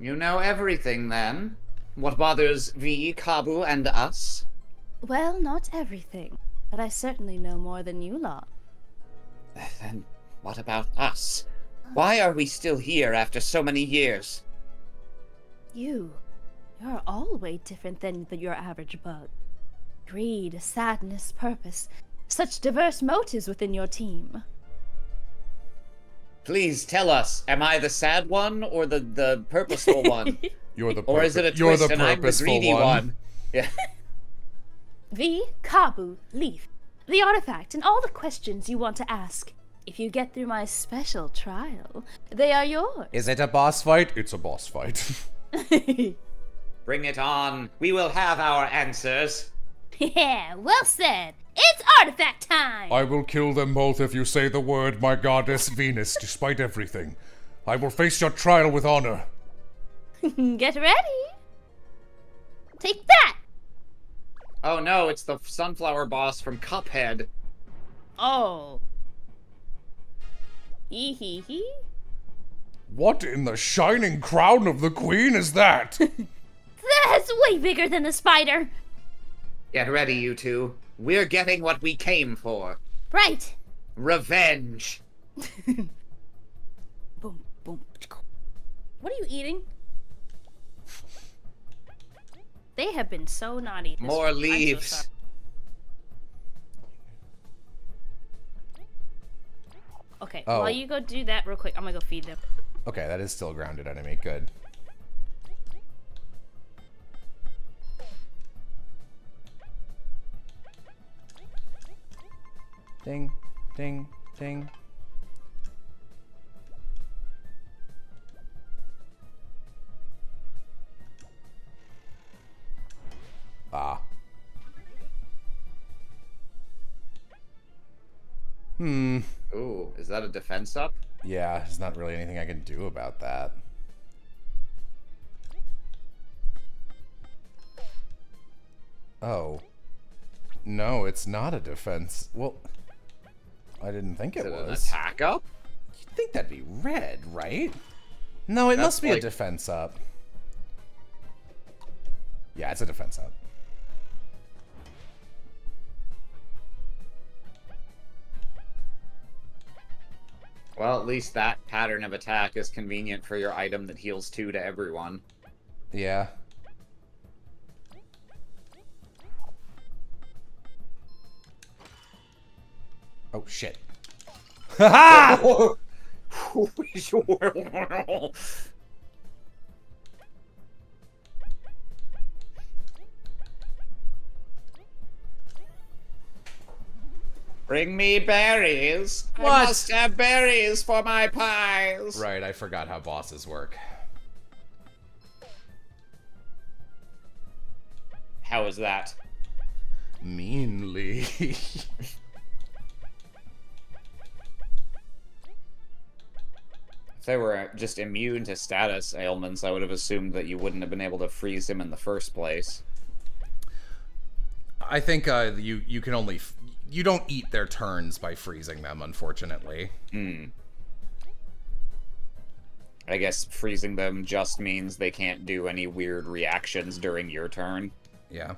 You know everything then. What bothers Vi, Kabbu, and us? Well, not everything, but I certainly know more than you lot. *laughs* Then what about us? Why are we still here after so many years? You, you're all way different than your average bug. Greed, sadness, purpose, such diverse motives within your team. Please tell us, am I the sad one or the, the purposeful *laughs* one? You're the or is it a you're the and I'm the purposeful greedy one. one? Yeah. *laughs* the Kabbu, Leif, the artifact, and all the questions you want to ask. If you get through my special trial, they are yours. Is it a boss fight? It's a boss fight. *laughs* Bring it on. We will have our answers. *laughs* Yeah, well said. It's artifact time! I will kill them both if you say the word, my goddess Venus, despite everything. I will face your trial with honor. *laughs* Get ready. Take that! Oh no, it's the sunflower boss from Cuphead. Oh. Hee hee hee. What in the shining crown of the queen is that? *laughs* That's way bigger than the spider! Get ready, you two. We're getting what we came for. Right. Revenge. *laughs* Boom, boom. What are you eating? They have been so naughty. More week. I'm so leaves. okay, Oh. while you go do that real quick, I'm gonna go feed them. Okay, that is still a grounded enemy. Good. Ding, ding, ding. Ah. Hmm. Ooh, is that a defense up? Yeah, there's not really anything I can do about that. Oh. No, it's not a defense. Well, I didn't think Is it it an was. attack up? You'd think that'd be red, right? No, it That's must be a defense up. Yeah, it's a defense up. Well, at least that pattern of attack is convenient for your item that heals two to everyone. Yeah. Oh shit. *laughs* Haha! *laughs* Bring me berries. I must have berries for my pies. right, I forgot how bosses work. How is that? Meanly. *laughs* If they were just immune to status ailments, I would have assumed that you wouldn't have been able to freeze him in the first place. I think uh, you you can only f- you don't eat their turns by freezing them, unfortunately. Hmm. I guess freezing them just means they can't do any weird reactions during your turn. Yeah.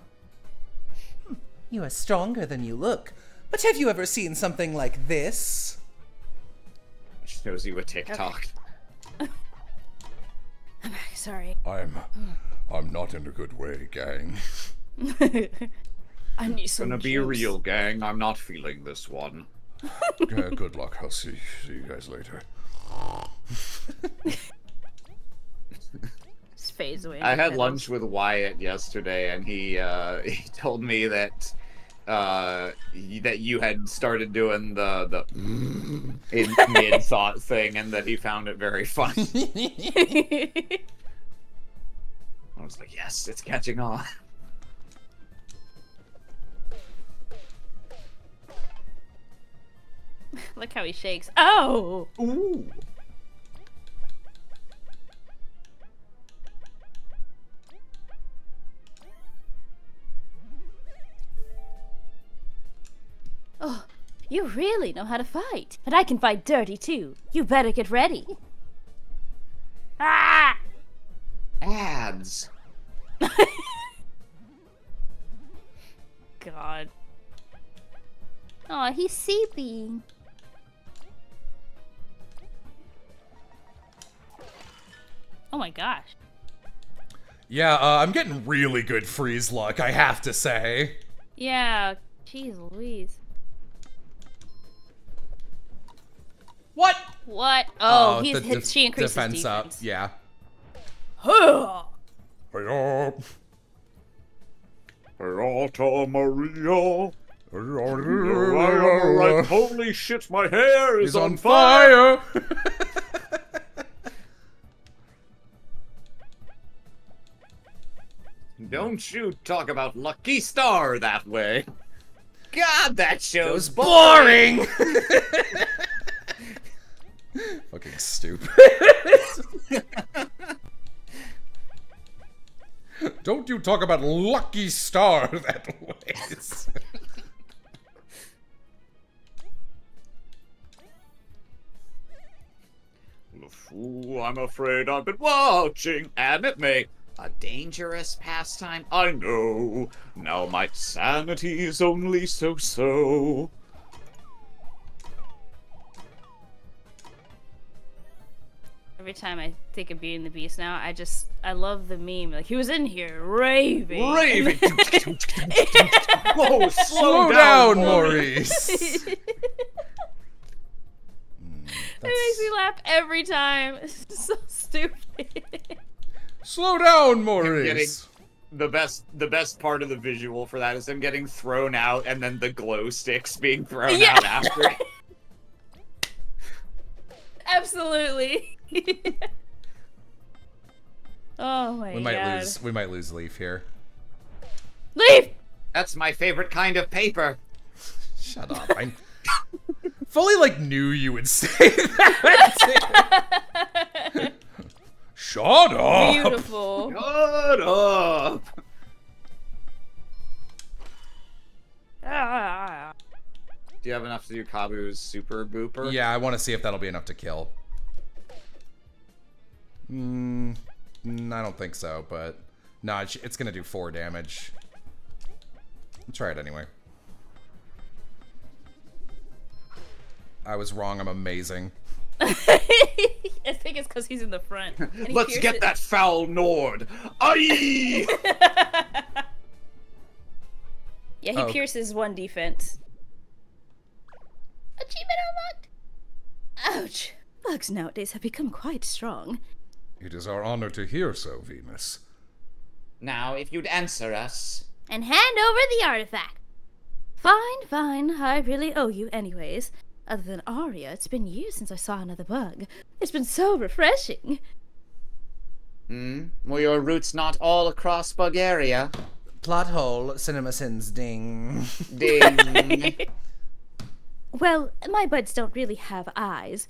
You are stronger than you look. But have you ever seen something like this? Shows you a TikTok. *laughs* i'm Sorry. I'm I'm not in a good way, gang. *laughs* I need some. Gonna be juice. real, gang. I'm not feeling this one. *laughs* Uh, good luck. I'll see see you guys later. *laughs* It's phase away. I had lunch with Wyatt yesterday, and he uh, *laughs* he told me that uh, that you had started doing the the in mid thought thing, and that he found it very fun. I was like, yes, it's catching on. *laughs* Look how he shakes. Oh! Ooh. Oh, you really know how to fight. But I can fight dirty too. You better get ready. *laughs* Ah! Ads. *laughs* God. Oh, he's seeping. Oh my gosh. Yeah, uh, I'm getting really good freeze luck, I have to say. Yeah, jeez Louise. What? What? Oh, he's the she increases defense, up. defense. Yeah. Huh. Alta Maria. Right, holy shit, my hair is He's on, on fire. fire! *laughs* Don't you talk about Lucky Star that way. God, that show's boring! *laughs* Fucking stupid. Don't you talk about Lucky Star that way. Ooh, I'm afraid I've been watching anime. A dangerous pastime, I know. Now my sanity is only so so. Every time I think of Beauty and the Beast now, I just I love the meme. Like he was in here raving. Raving. *laughs* Whoa, slow, Slow down, down, Maurice. Maurice! *laughs* Hmm, it makes me laugh every time. *laughs* It's so stupid. Slow down, Maurice! The best, the best part of the visual for that is him getting thrown out and then the glow sticks being thrown Yeah. out after. *laughs* Absolutely. *laughs* oh my We might god. lose. We might lose Leif here. Leaf. That's my favorite kind of paper. Shut up. I *laughs* fully like knew you would say that. Shut up. Beautiful. Shut up. Ah. Do you have enough to do Kabbu's super booper? Yeah, I want to see if that'll be enough to kill. Mm, mm, I don't think so, but no, it's, it's gonna do four damage. I'll try it anyway. I was wrong. I'm amazing. *laughs* I think it's because he's in the front. Let's pierces- get that foul Nord. Aye! *laughs* Yeah, he Oh. pierces one defense. Achievement unlocked. Ouch. Bugs nowadays have become quite strong. It is our honor to hear so, Venus. now, if you'd answer us. And hand over the artifact. Fine, fine. I really owe you, anyways. Other than Aria, it's been years since I saw another bug. It's been so refreshing. Hmm? Were your roots not all across Bugaria? Plot hole, cinema sins ding. Ding. *laughs* Well, my buds don't really have eyes.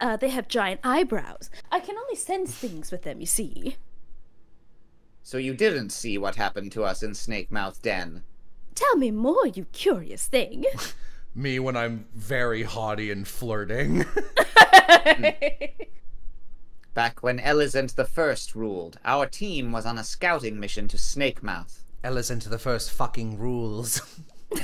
Uh, they have giant eyebrows. I can only sense things with them, you see. so you didn't see what happened to us in Snakemouth Den. Tell me more, you curious thing. *laughs* Me when I'm very haughty and flirting. *laughs* Back when Elizant the First ruled, our team was on a scouting mission to Snakemouth. Ella's the first fucking rules. *laughs*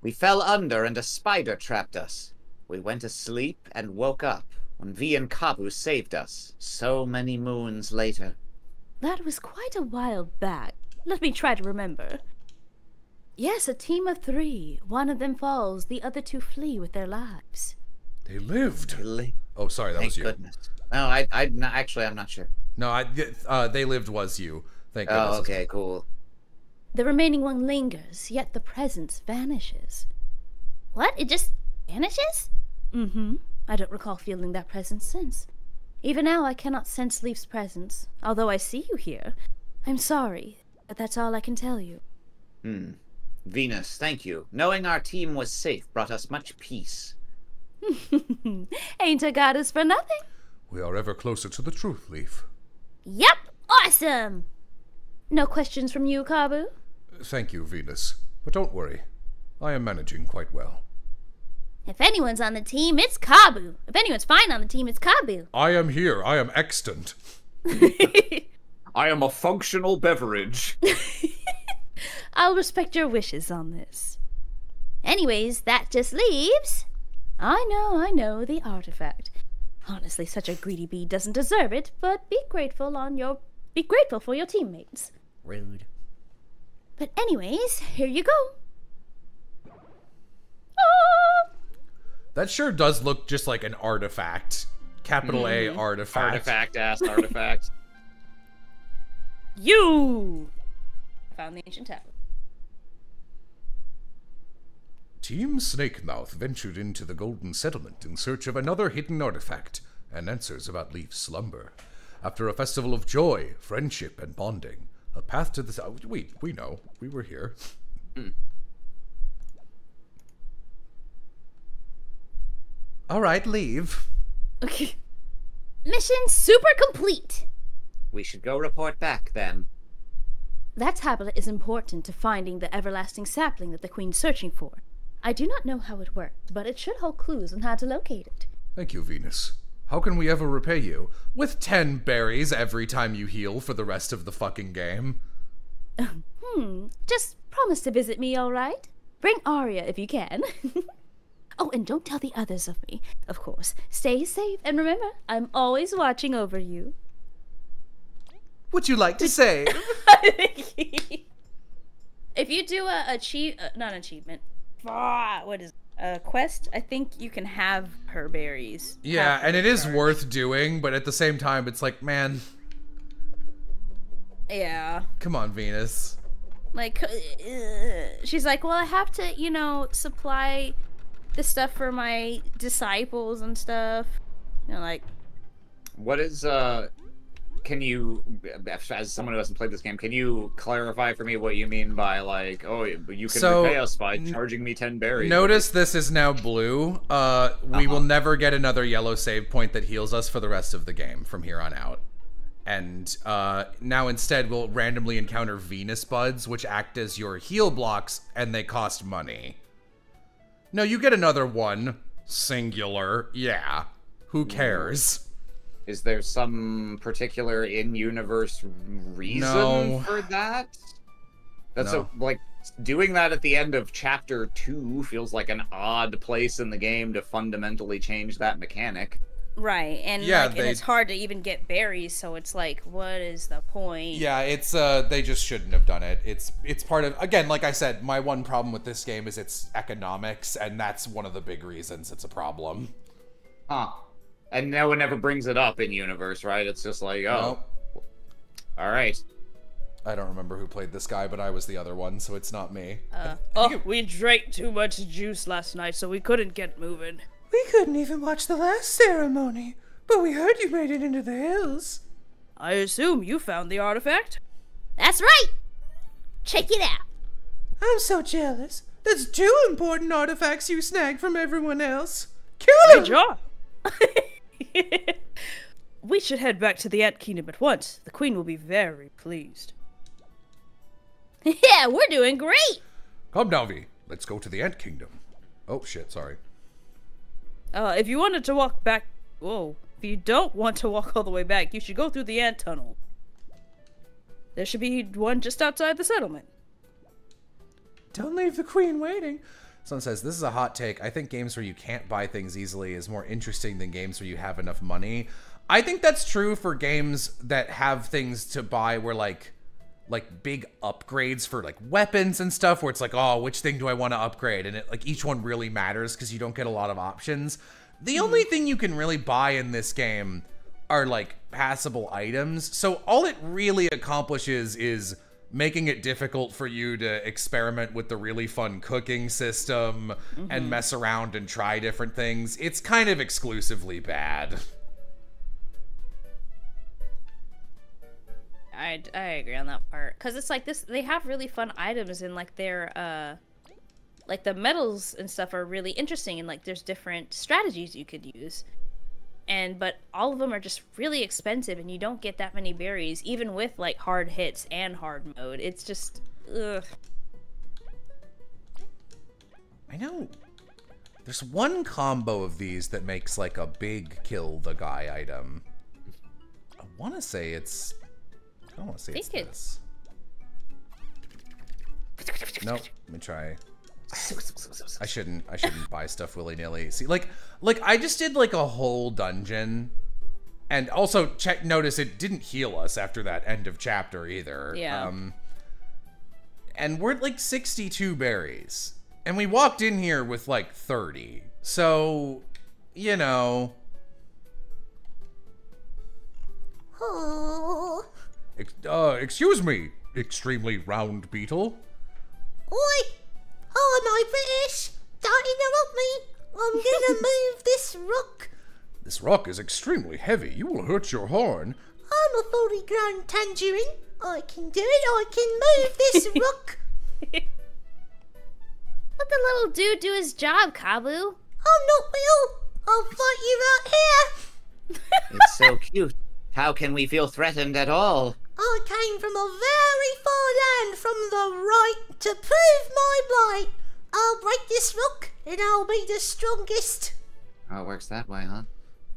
We fell under and a spider trapped us. We went to sleep and woke up when Vi and Kabbu saved us, so many moons later. That was quite a while back. Let me try to remember. Yes, a team of three. One of them falls, the other two flee with their lives. They lived. Really? Oh, sorry, that Thank was you. goodness. No, I, I, no, actually, I'm not sure. No, I, uh, they lived was you. Thank goodness. Oh, okay, cool. The remaining one lingers, yet the presence vanishes. What? It just vanishes? Mm hmm. I don't recall feeling that presence since. Even now, I cannot sense Leif's presence, although I see you here. I'm sorry, but that's all I can tell you. Hmm. Venus, thank you. Knowing our team was safe brought us much peace. *laughs* Ain't a goddess for nothing. We are ever closer to the truth, Leif. Yep, awesome! No questions from you, Kabbu? Thank you, Venus. But don't worry. I am managing quite well. If anyone's on the team, it's Kabbu. If anyone's fine on the team, it's Kabbu. I am here. I am extant. *laughs* I am a functional beverage. *laughs* *laughs* I'll respect your wishes on this. Anyways, that just leaves. I know, I know, the artifact. Honestly, such a greedy bee doesn't deserve it, but be grateful on your be grateful for your teammates. Rude. But anyways, here you go. Ah! That sure does look just like an artifact. Capital A artifact. artifact ass *laughs* artifact. You found the ancient tablet. Team Snakemouth ventured into the Golden Settlement in search of another hidden artifact and answers about Leif's slumber. After a festival of joy, friendship, and bonding, a path to the south. Oh, we we know we were here. Hmm. All right, leave. Okay. Mission super complete. We should go report back then. That tablet is important to finding the everlasting sapling that the Queen's searching for. I do not know how it works, but it should hold clues on how to locate it. Thank you, Venus. How can we ever repay you? With 10 berries every time you heal for the rest of the fucking game. *laughs* Hmm, just promise to visit me, alright? Bring Aria if you can. *laughs* oh, and don't tell the others of me, of course. Stay safe, and remember, I'm always watching over you. Would you like to say? *laughs* if you do a achieve, uh, not achievement, ah, what is a quest? I think you can have her berries. yeah, and her it is charge. worth doing, but at the same time, it's like, man, Yeah. come on, Venus. Like, uh, she's like, well, I have to, you know, supply the stuff for my disciples and stuff. You know, like, What is uh? Can you, as someone who hasn't played this game, can you clarify for me what you mean by like, oh, you can So, repay us by charging me ten berries? Notice this is now blue. Uh, we will never get another yellow save point that heals us for the rest of the game from here on out. And uh, now instead we'll randomly encounter Venus buds, which act as your heal blocks, and they cost money. No, you get another one. Singular. Yeah. Who cares? Is there some particular in-universe reason No. for that? That's No. a, like doing that at the end of chapter two feels like an odd place in the game to fundamentally change that mechanic. right. And, Yeah, like, and it's hard to even get berries, so it's like, what is the point? Yeah, it's uh they just shouldn't have done it. It's it's part of again, like I said, my one problem with this game is its economics, and that's one of the big reasons it's a problem. Huh. And no one ever brings it up in universe, right? It's just like, oh, Nope. all right. I don't remember who played this guy, but I was the other one, so it's not me. Uh, *laughs* *laughs* oh, we drank too much juice last night, so we couldn't get moving. We couldn't even watch the last ceremony, but we heard you made it into the hills. I assume you found the artifact? That's right. Check it out. I'm so jealous. That's two important artifacts you snagged from everyone else. Kill 'em! job. *laughs* *laughs* we should head back to the Ant Kingdom at once. The Queen will be very pleased. *laughs* yeah, we're doing great. Come now, Vi. Let's go to the Ant Kingdom. Oh shit, sorry. Uh, if you wanted to walk back, whoa. If you don't want to walk all the way back, you should go through the ant tunnel. There should be one just outside the settlement. Don't leave the queen waiting. Someone says this is a hot take. I think games where you can't buy things easily is more interesting than games where you have enough money. I think that's true for games that have things to buy where like like big upgrades for like weapons and stuff where it's like, "Oh, which thing do I want to upgrade?" and it like each one really matters cuz you don't get a lot of options. The mm-hmm. only thing you can really buy in this game are like passable items. So all it really accomplishes is making it difficult for you to experiment with the really fun cooking system and mess around and try different things. It's kind of exclusively bad. I, I agree on that part because it's like this they have really fun items and like their uh like the metals and stuff are really interesting and like there's different strategies you could use and but all of them are just really expensive and you don't get that many berries even with like hard hits and hard mode it's just ugh. I know. There's one combo of these that makes like a big kill the guy item. I want to say it's. I don't want to say it's Think it- this. Nope. Let me try. I shouldn't. I shouldn't buy stuff willy nilly. See, like, like I just did like a whole dungeon, and also check. Notice it didn't heal us after that end of chapter either. Yeah. Um, and we're at like 62 berries, and we walked in here with like 30. So, you know, Oh, ex- uh, excuse me, extremely round beetle. oi! Oh, am I British? Don't interrupt me. I'm gonna *laughs* move this rock. This rock is extremely heavy. You will hurt your horn. I'm a 40 grown tangerine. I can do it. I can move this *laughs* rock. let the little dude do his job Kabbu I'm not Will. I'll fight you right here. *laughs* It's so cute. How can we feel threatened at all? I came from a very far land from the right to prove my might. I'll break this rock and I'll be the strongest. Oh, it works that way, huh?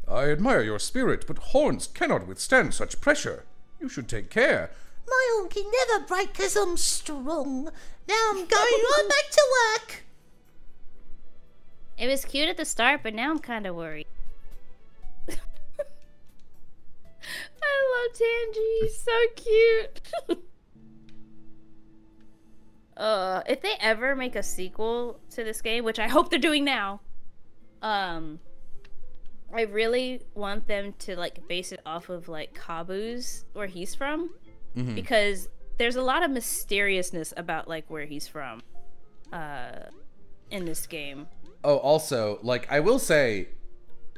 I admire your spirit, but horns cannot withstand such pressure. You should take care. My arm can never break 'cause I'm strong. Now I'm going right back to work. it was cute at the start but now i'm kind of worried *laughs* i love tangy. He's so cute. *laughs* Uh if they ever make a sequel to this game which i hope they're doing now um i really want them to like base it off of like Kabbu's where he's from. Because there's a lot of mysteriousness about like where he's from uh in this game. Oh, also, like, I will say,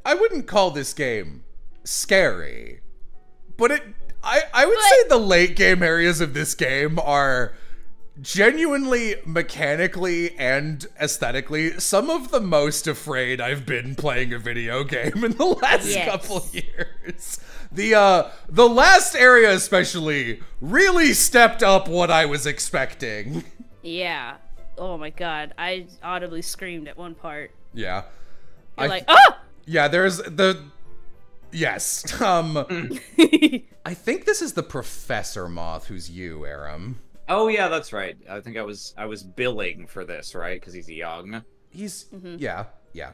I wouldn't call this game scary, but it. I, I would say the late game areas of this game are genuinely mechanically and aesthetically some of the most afraid I've been playing a video game in the *laughs* last Yes. couple *laughs* years. The uh the last area especially really stepped up what I was expecting. Yeah. Oh my god. I audibly screamed at one part. Yeah. You're I like, oh! Yeah, there's the Yes. *laughs* Um *laughs* I think this is the Professor Moth who's you, Aram. Oh yeah, that's right. I think I was I was billing for this, right? Because he's young. He's yeah, yeah.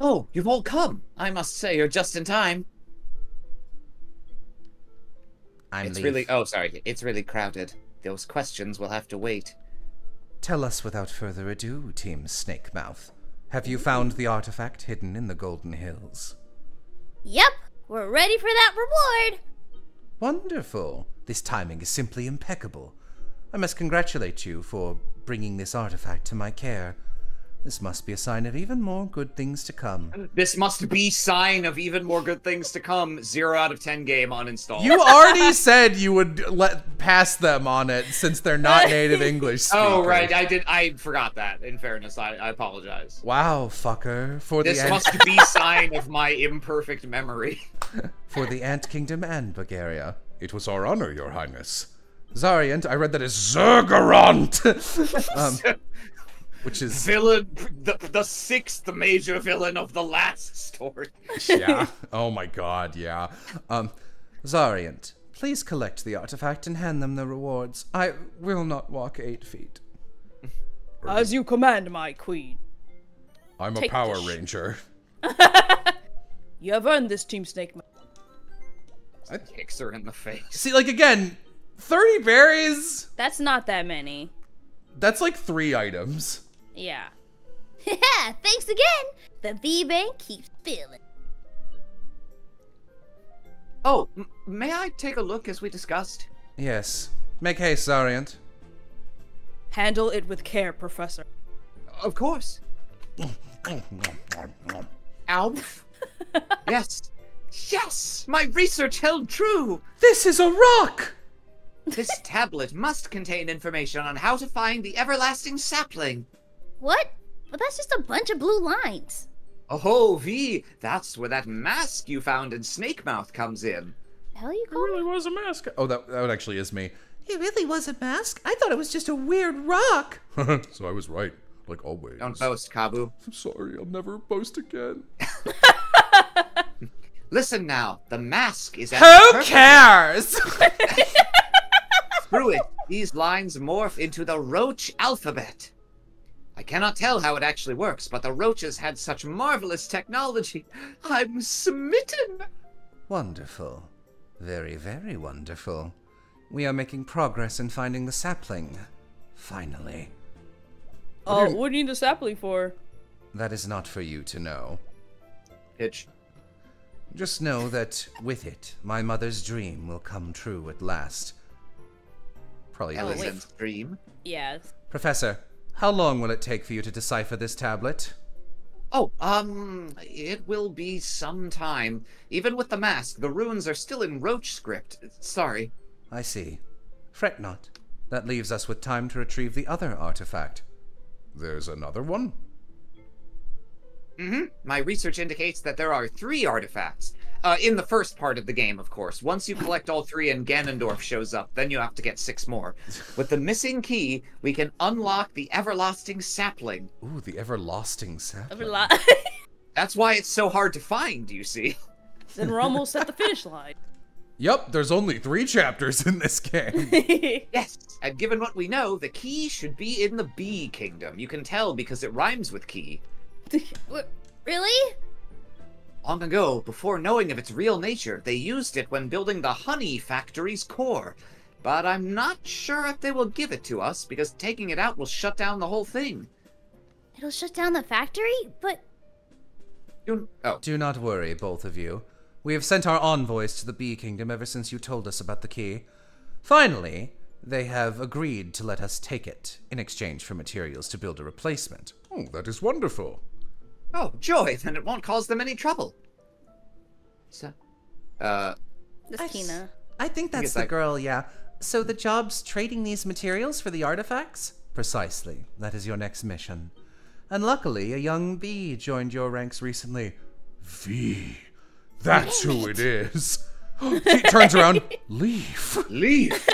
Oh, you've all come. I must say, you're just in time. I'm it's Leif. really. Oh, sorry. It's really crowded. Those questions will have to wait. Tell us without further ado, Team Snakemouth. Have you found the artifact hidden in the Golden Hills? Yep. We're ready for that reward. Wonderful. This timing is simply impeccable. I must congratulate you for bringing this artifact to my care. This must be a sign of even more good things to come. This must be sign of even more good things to come. Zero out of ten game uninstalled. You already *laughs* said you would let pass them on it since they're not *laughs* native English speakers. Oh right, I did. I forgot that. In fairness, I, I apologize. Wow, fucker. For This the ant, must be *laughs* sign of my imperfect memory. For the Ant Kingdom and Bugaria. It was our honor, your highness. Zaryant, I read that as Zergarant. um, which is Villain, the, the sixth major villain of the last story. yeah. *laughs* Oh my god, yeah. Um, Zaryant, please collect the artifact and hand them the rewards. I will not walk eight feet. As you command, my queen. I'm a Power Ranger. *laughs* You have earned this, Team Snake. I Kicks her in the face. See, like again, 30 berries? That's not that many. That's like three items. Yeah. *laughs* Thanks again. The V Bank keeps filling. Oh, m- may I take a look as we discussed? Yes. Make haste, Zaryant. Handle it with care, Professor. Of course. Alf. *laughs* yes. Yes! My research held true! This is a rock! This tablet must contain information on how to find the everlasting sapling. What? Well, that's just a bunch of blue lines. Oh, Vi, that's where that mask you found in Snakemouth comes in. Hell, you It really me? was a mask. Oh, that, that actually is me. It really was a mask? I thought it was just a weird rock. *laughs* *laughs* so I was right, like always. Don't boast, Kabbu. I'm sorry, I'll never boast again. *laughs* Listen now, the mask is at Who cares? Through it, these lines morph into the Roach alphabet. I cannot tell how it actually works, but the Roaches had such marvelous technology. *laughs* I'm smitten. wonderful. Very, very wonderful. We are making progress in finding the sapling. Finally. Oh, what do you need the sapling for? That is not for you to know. Pitch. Just know that with it, my mother's dream will come true at last. Probably Oh, later. wait. Elephant's dream. Yes. Professor, how long will it take for you to decipher this tablet? Oh, um, it will be some time. Even with the mask, the runes are still in Roach script. Sorry. I see. Fret not. That leaves us with time to retrieve the other artifact. There's another one? Mm-hmm. My research indicates that there are three artifacts. Uh, in the first part of the game, of course. Once you collect all three and Ganondorf shows up, then you have to get six more. With the missing key, we can unlock the everlasting sapling. Ooh, the everlasting sapling. Every li- *laughs* That's why it's so hard to find, you see. then we're almost at the *laughs* finish line. Yup, there's only three chapters in this game. *laughs* Yes, and given what we know, the key should be in the Bee Kingdom. You can tell because it rhymes with key. Really? Long ago, before knowing of its real nature, they used it when building the honey factory's core. But I'm not sure if they will give it to us, because taking it out will shut down the whole thing. It'll shut down the factory? But You... Oh, Do not worry, both of you. We have sent our envoys to the Bee Kingdom ever since you told us about the key. Finally, they have agreed to let us take it in exchange for materials to build a replacement. oh, that is wonderful. Oh, joy! Then it won't cause them any trouble. So, uh, this I Kina. I think guess that's the I- girl, yeah. So the job's trading these materials for the artifacts? Precisely. That is your next mission. And luckily, a young bee joined your ranks recently. Vi. That's who it is. *gasps* she turns around. *laughs* Leave. leave.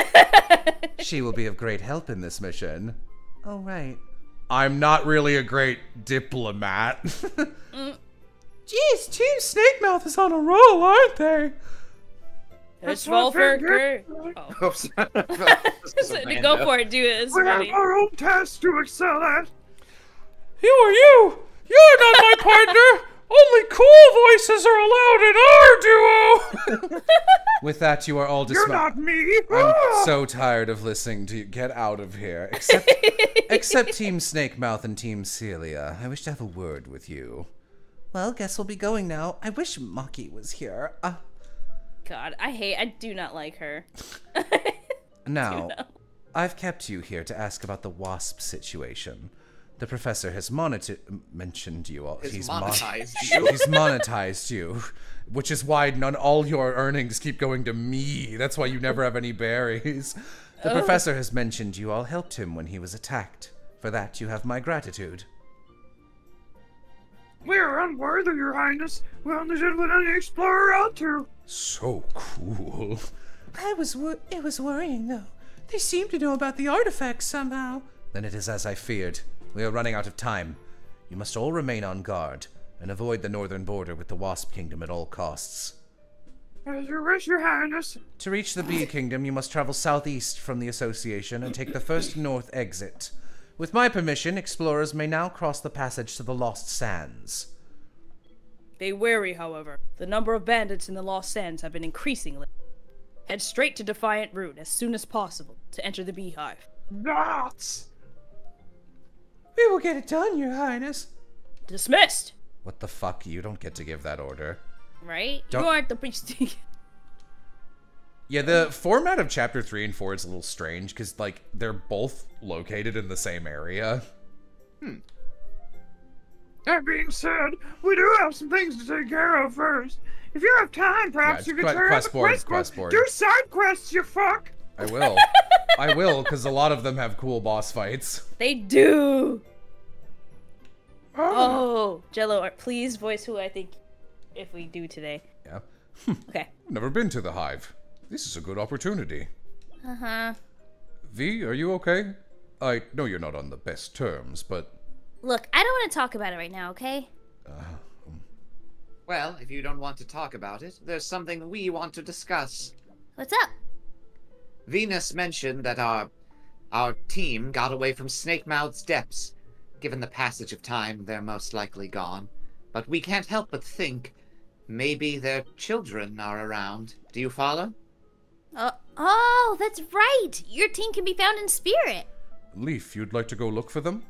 She will be of great help in this mission. Oh, right. I'm not really a great diplomat. *laughs* Mm. Geez, Team Snakemouth is on a roll, aren't they? It's all fair care. Oh. *laughs* Oops. *laughs* Go for it, do it. It's funny. our own task to excel at. Who are you? You're not my partner. Only cool voices are allowed in our duo. *laughs* With that, you are all dismissed. You're dismissed. not me. I'm so tired of listening to you. Get out of here. Except, *laughs* except Team Snakemouth and Team Celia. I wish to have a word with you. Well, guess we'll be going now. I wish Maki was here. Uh, God, I hate. I do not like her. *laughs* now, I've kept you here to ask about the wasp situation. The professor has monitor- mentioned you all. Has mon- monetized *laughs* you. He's monetized you, which is why none all your earnings keep going to me. That's why you never have any berries. The oh. professor has mentioned you all helped him when he was attacked. For that, you have my gratitude. We are unworthy, Your Highness. We only did what any explorer ought to. So cool. I was wor- it was worrying though. They seem to know about the artifacts somehow. Then it is as I feared. We are running out of time. You must all remain on guard and avoid the northern border with the Wasp Kingdom at all costs. As you wish, Your Highness. To reach the Bee Kingdom, you must travel southeast from the Association and take the first north exit. With my permission, explorers may now cross the passage to the Lost Sands. Be wary, however. The number of bandits in the Lost Sands have been increasing lately. Head straight to Defiant Root as soon as possible to enter the Beehive. Nuts. We will get it done, Your Highness. Dismissed! What the fuck? You don't get to give that order. Right? Don't- You aren't the priest. *laughs* Yeah, the format of chapter three and four is a little strange because like they're both located in the same area. Hmm. That being said, we do have some things to take care of first. If you have time, perhaps Yeah, you could que- turn quest the board, quest, quest board. board. Do side quests, you fuck. I will. I will, because a lot of them have cool boss fights. They do. Oh, Jello, uh, please voice who I think if we do today. Yeah. *laughs* Okay. Never been to the hive. This is a good opportunity. Uh huh. Vi, are you okay? I know you're not on the best terms, but Look, I don't want to talk about it right now, okay? Uh Well, if you don't want to talk about it, there's something we want to discuss. What's up? Venus mentioned that our our team got away from Snakemouth's depths. Given the passage of time, they're most likely gone. But we can't help but think maybe their children are around. Do you follow? Uh, oh, that's right. Your team can be found in spirit. Leif, you'd like to go look for them?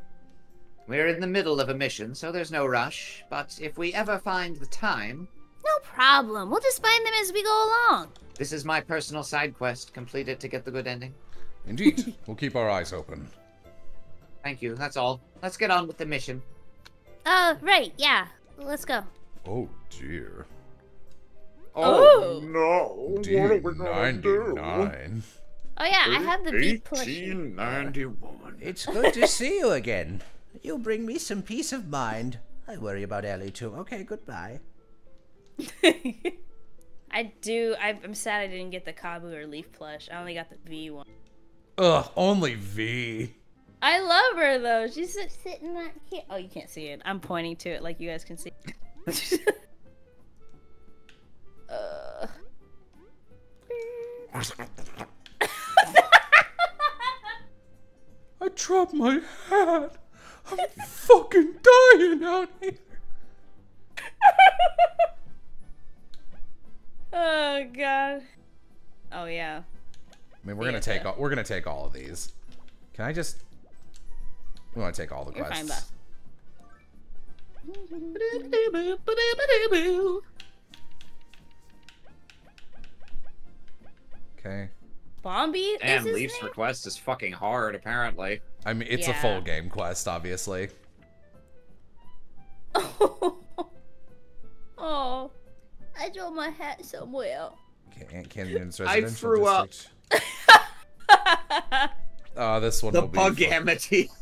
We're in the middle of a mission, so there's no rush. But if we ever find the time, No problem. We'll just find them as we go along. This is my personal side quest. Complete it to get the good ending. Indeed. *laughs* we'll keep our eyes open. Thank you. That's all. Let's get on with the mission. Uh, right, yeah. Let's go. Oh dear. Oh. No, what are we gonna do? D99. Oh yeah, I have the beat plushie. 1891. It's good to see you again. You bring me some peace of mind. I worry about Ellie too. Okay, goodbye. *laughs* I do. I, I'm sad I didn't get the Kabbu or Leif plush. I only got the Vi one. Ugh, only Vi. I love her though. She's just sitting right here. Oh, you can't see it. I'm pointing to it like you guys can see. uh. *laughs* I dropped my hat. I'm fucking dying out here. *laughs* Oh god. Oh yeah. I mean, we're gonna take all, we're gonna take all of these. Can I just? We want to take all the You're fine, quests. boss. Okay. Bombi? Damn, is his Leaf's name? request is fucking hard, apparently. I mean, it's a full game quest, obviously. *laughs* oh. I dropped my hat somewhere. Can- Canyon's I residential threw up. district. Oh, *laughs* this one The will be. fun. Bugamity. *laughs*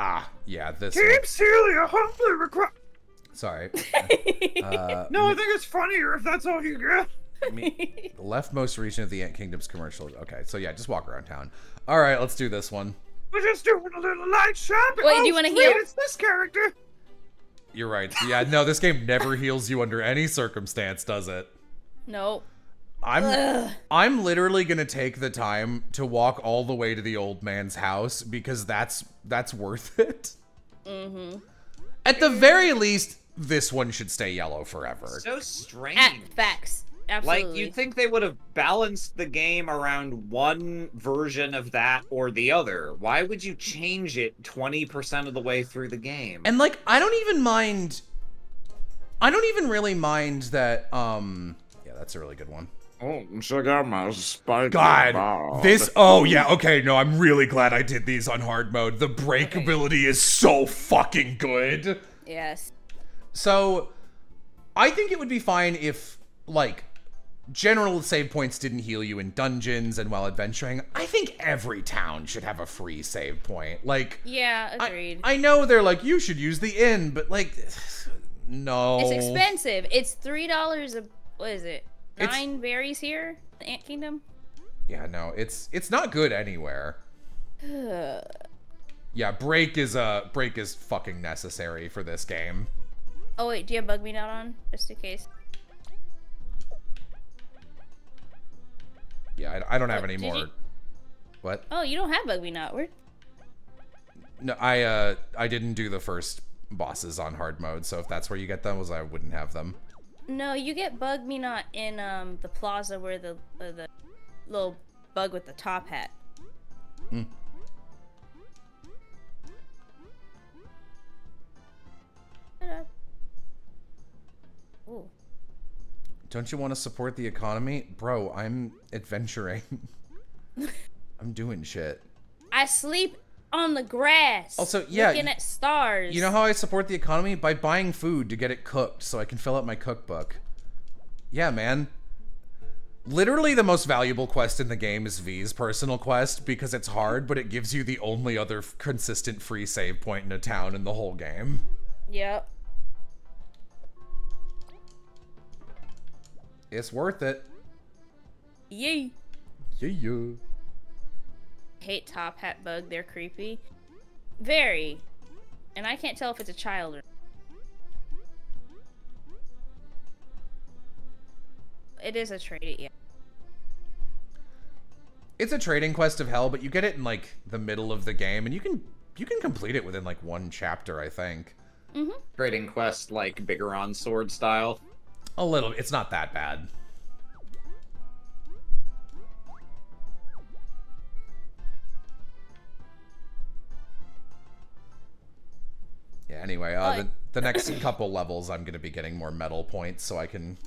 Ah, yeah, this Team one. Celia humbly request. Sorry. *laughs* Uh, No, I think it's funnier if that's all you get. me- the leftmost region of the Ant Kingdom's commercial. Okay, so yeah, just walk around town. All right, let's do this one. We're just doing a little light shopping. Wait, do oh, you wanna sweet, heal? It's this character. You're right. Yeah, no, this game never heals you under any circumstance, does it? Nope. I'm I'm literally gonna take the time to walk all the way to the old man's house because that's that's worth *laughs* it. Mm-hmm. At the very least, this one should stay yellow forever. So strange. At facts. Absolutely. Like you'd think they would have balanced the game around one version of that or the other. Why would you change it 20% of the way through the game? And like, I don't even mind. I don't even really mind that. Um, yeah, that's a really good one. Oh, check out my spiky God, this. Oh yeah, okay. No, I'm really glad I did these on hard mode. The breakability is so fucking good. Yes. So, I think it would be fine if, like, general save points didn't heal you in dungeons and while adventuring. I think every town should have a free save point. Like, Yeah, I, agreed. I know they're like, you should use the inn, but, like, *sighs* no. It's expensive. It's three dollars a what is it? It's- Nine berries here? The Ant Kingdom? Yeah, no, it's it's not good anywhere. *sighs* Yeah, break is uh break is fucking necessary for this game. Oh wait, do you have bug me not on? Just in case. Yeah, I, I don't have Oh, any more. you- What? Oh, you don't have bug me not. Where No, I uh I didn't do the first bosses on hard mode, so if that's where you get them, was I wouldn't have them. No, you get bug me not in um the plaza where the uh, the little bug with the top hat. Hmm. Ta-da. Ooh. Don't you want to support the economy? Bro, I'm adventuring. *laughs* I'm doing shit. I sleep on the grass. Also, yeah, Looking at stars. You know how I support the economy? By buying food to get it cooked so I can fill up my cookbook. Yeah, man. Literally the most valuable quest in the game is Vi's personal quest because it's hard, but it gives you the only other consistent free save point in a town in the whole game. Yep. It's worth it. Yay. Yeah, yeah. Hate Top Hat Bug. They're creepy. Very. And I can't tell if it's a child or. It is a trade, yeah. It's a trading quest of hell, but you get it in like the middle of the game and you can you can complete it within like one chapter, I think. Mm-hmm. Trading quest like Bigoron sword style. A little. It's not that bad. Yeah, anyway, uh, the, the next *coughs* couple levels, I'm going to be getting more medal points so I can.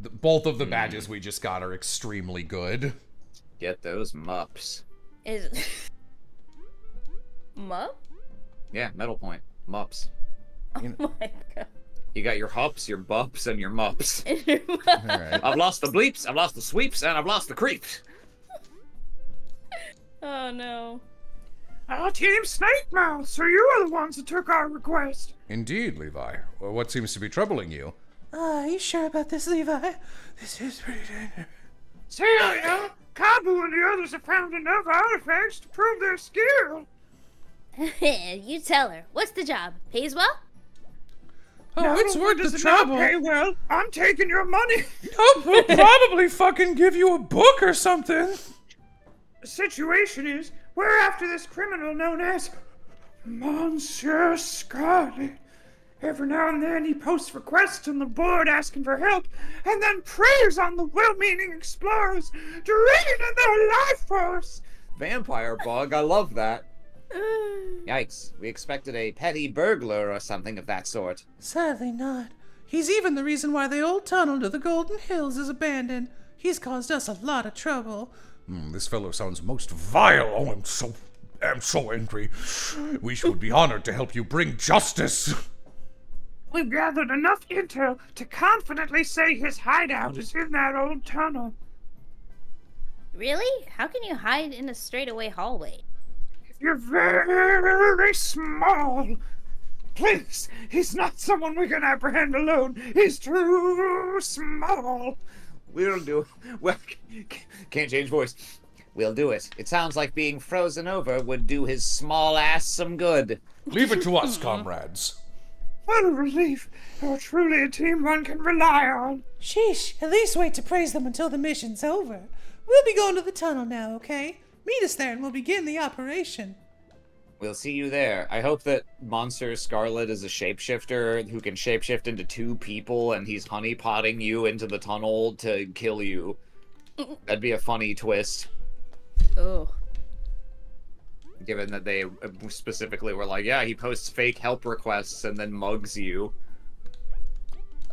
The, both of the badges we just got are extremely good. Get those mups. Is. *laughs* Mup? Yeah, metal point. Mups. Oh my *laughs* god. You got your hops, your bups, and your mups. *laughs* Alright. I've lost the bleeps, I've lost the sweeps, and I've lost the creeps. oh no. Our Team Snakemouth, so you are the ones that took our request. Indeed, Levi. Well, what seems to be troubling you? Uh, are you sure about this, Levi? This is pretty dangerous. Celia, Kabbu and the others have found enough artifacts to prove their skill. *laughs* you tell her. What's the job? Pays well? Oh, Not it's only worth does the it not trouble. Pay well, I'm taking your money. *laughs* Oh, we'll probably fucking give you a book or something. The situation is, we're after this criminal known as Monsieur Scarlet. Every now and then he posts requests on the board asking for help, and then preys on the well-meaning explorers, draining their life force. Vampire bug, I love that. *sighs* Yikes, we expected a petty burglar or something of that sort. Sadly not. He's even the reason why the old tunnel to the Golden Hills is abandoned. He's caused us a lot of trouble. Hmm, this fellow sounds most vile. Oh, I'm so, I'm so angry. We should be honored to help you bring justice. We've gathered enough intel to confidently say his hideout is in that old tunnel. Really? How can you hide in a straightaway hallway? You're very small. Please, he's not someone we can apprehend alone. He's too small. We'll do. Well, can't change voice. We'll do it. It sounds like being frozen over would do his small ass some good. Leave it to us, comrades. What a relief. You're truly a team one can rely on. Sheesh, at least wait to praise them until the mission's over. We'll be going to the tunnel now, okay? Meet us there and we'll begin the operation. We'll see you there. I hope that Monster Scarlet is a shapeshifter who can shapeshift into two people and he's honeypotting you into the tunnel to kill you. That'd be a funny twist, Oh. given that they specifically were like, yeah, he posts fake help requests and then mugs you.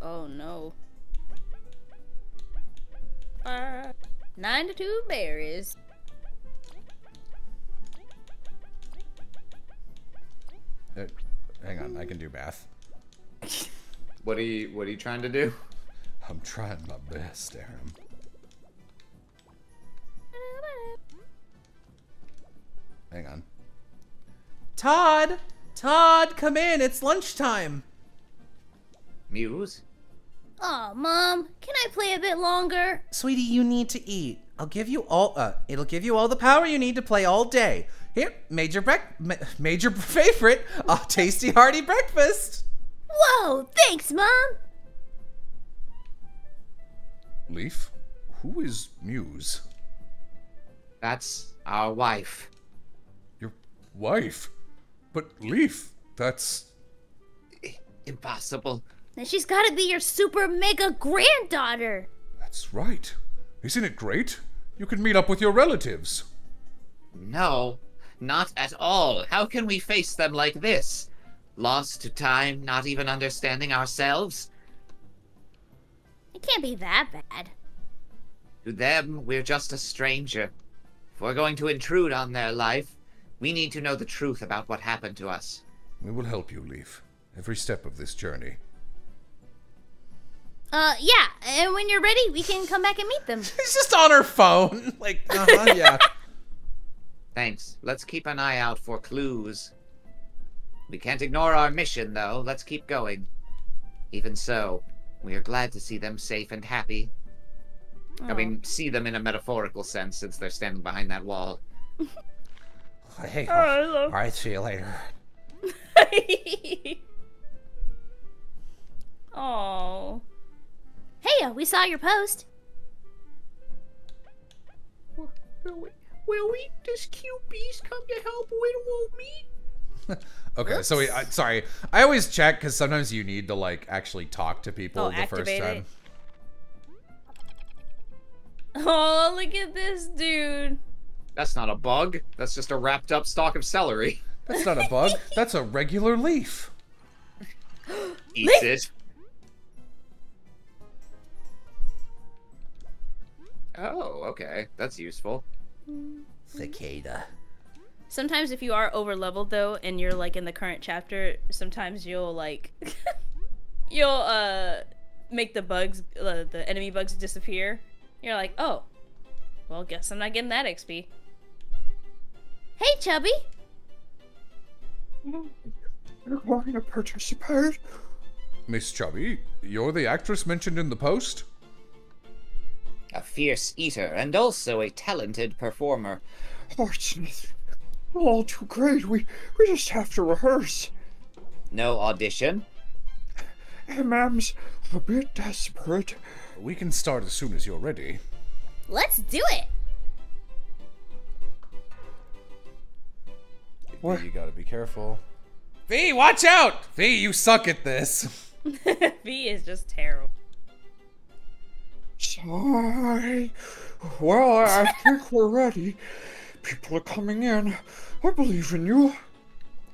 Oh no. Uh, nine to two berries. Uh, hang on, I can do math. What are you what are you trying to do? I'm trying my best, Aaron. Hang on. Todd! Todd, come in. It's lunchtime. Muse? Aw, Mom, can I play a bit longer? Sweetie, you need to eat. I'll give you all, uh, it'll give you all the power you need to play all day. Here, major break, ma- major *laughs* favorite, a tasty hearty breakfast. Whoa, thanks, Mom! Leif, who is Muse? That's our wife. Your wife? But Leif, that's. Impossible. Then she's gotta be your super mega granddaughter! That's right. Isn't it great? You can meet up with your relatives. No, not at all. How can we face them like this? Lost to time, not even understanding ourselves? It can't be that bad. To them, we're just a stranger. If we're going to intrude on their life, we need to know the truth about what happened to us. We will help you, Leif. Every step of this journey. Uh, yeah, and when you're ready, we can come back and meet them. *laughs* She's just on her phone. *laughs* Like, uh-huh, yeah. Thanks. Let's keep an eye out for clues. We can't ignore our mission, though. Let's keep going. Even so, we are glad to see them safe and happy. I mean, see them in a metaphorical sense, since they're standing behind that wall. *laughs* Hey, I love- all right, see you later. *laughs* Oh. Hey, uh, we saw your post. Will we? Does cute beast come to help Widow me? *laughs* Okay, so we, I, sorry. I always check because sometimes you need to like actually talk to people Oh, the first time. it. Oh, look at this dude. That's not a bug. That's just a wrapped up stalk of celery. That's not a bug. *laughs* That's a regular leaf. Eats it. Oh, okay. That's useful. Cicada. Sometimes if you are over leveled though and you're like in the current chapter, sometimes you'll like *laughs* you'll uh make the bugs uh, the enemy bugs disappear. You're like, "Oh. Well, guess I'm not getting that XP." Hey, Chubee. You're going to participate? Miss Chubee, you're the actress mentioned in the post? A fierce eater and also a talented performer. Oh, it's. All too great. We we just have to rehearse. No audition. MM's a bit desperate. We can start as soon as you're ready. Let's do it. What? You gotta be careful. Vi, watch out! Vi, you suck at this. *laughs* Vi is just terrible. Sigh. Well, I, I think we're ready. People are coming in. I believe in you.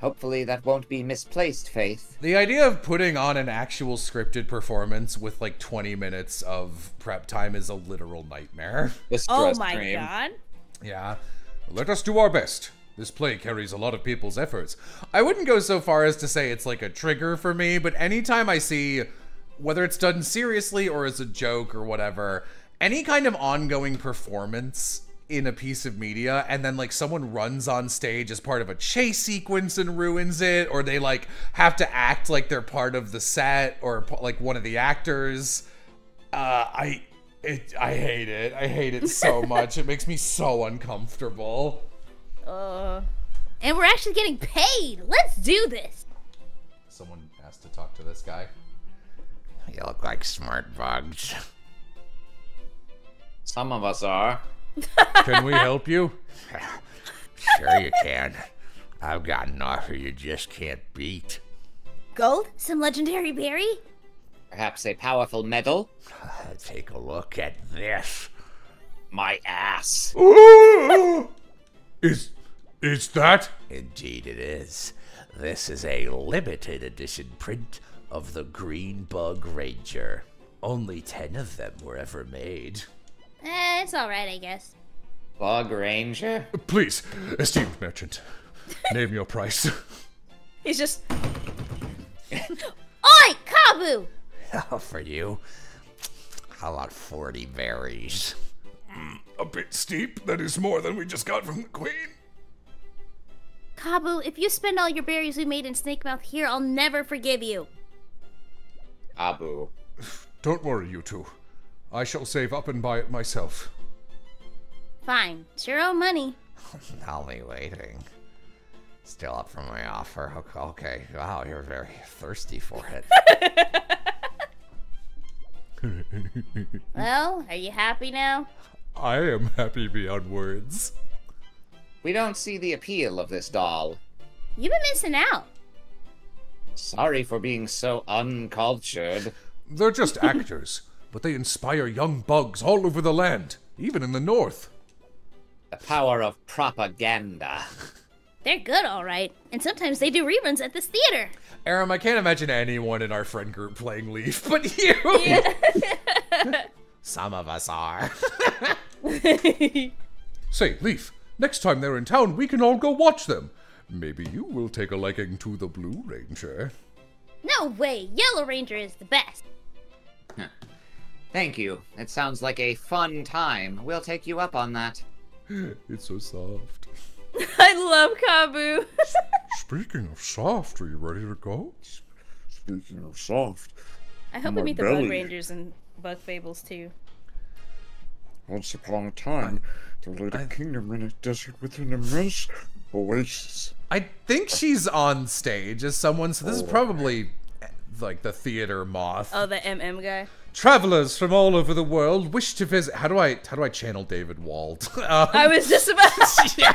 Hopefully that won't be misplaced faith. The idea of putting on an actual scripted performance with like 20 minutes of prep time is a literal nightmare. The Oh my dream. god. Yeah. Let us do our best. This play carries a lot of people's efforts. I wouldn't go so far as to say it's like a trigger for me, but anytime I see, whether it's done seriously or as a joke or whatever, any kind of ongoing performance in a piece of media and then like someone runs on stage as part of a chase sequence and ruins it or they like have to act like they're part of the set or like one of the actors uh i it i hate it i hate it so *laughs* much it makes me so uncomfortable Uh And we're actually getting paid. Let's do this. someone has to talk to this guy You look like smart bugs. Some of us are. Can we help you? *laughs* Sure you can. I've got an offer you just can't beat. Gold? Some legendary berry? Perhaps a powerful medal? Uh, *sighs* Take a look at this. My ass. Is is that? Indeed it is. This is a limited edition print of the Green Bug Ranger. Only ten of them were ever made. Eh, it's alright, I guess. Bug Ranger? Please, esteemed merchant, name your price. *laughs* he's just Oi, Kabbu! Oh, *laughs* for you? How about 40 berries? A bit steep. That is more than we just got from the queen. Kabbu, if you spend all your berries we made in Snakemouth here, I'll never forgive you. Abu. Don't worry, you two. I shall save up and buy it myself. Fine, it's your own money. *laughs* I'll be waiting. Still up from my offer. Ok- Okay. Wow, you're very thirsty for it. *laughs* Well, are you happy now? I am happy beyond words. We don't see the appeal of this doll. You've been missing out. Sorry for being so uncultured. They're just actors, but they inspire young bugs all over the land, even in the north. The power of propaganda. *laughs* They're good, all right. And sometimes they do reruns at this theater. Aram, I can't imagine anyone in our friend group playing Leif, *laughs* but you. *laughs* Some of us are. Say, Leif, next time they're in town, we can all go watch them. Maybe you will take a liking to the Blue Ranger. No way. Yellow Ranger is the best. Thank you. It sounds like a fun time. We'll take you up on that. *gasps* It's so soft. *laughs* I love Kabbu. *laughs* Speaking of soft, are you ready to go? Speaking of soft, I hope we meet the belly. Bug Rangers and Bug Fables too. once upon a time, there lived a kingdom in a desert with an immense oasis. I think she's on stage as someone, so this is probably eh, like the theater moth. Oh, the MM guy. Travelers from all over the world wish to visit. How do I how do I channel David Wald? *laughs* Um, I was just about. To...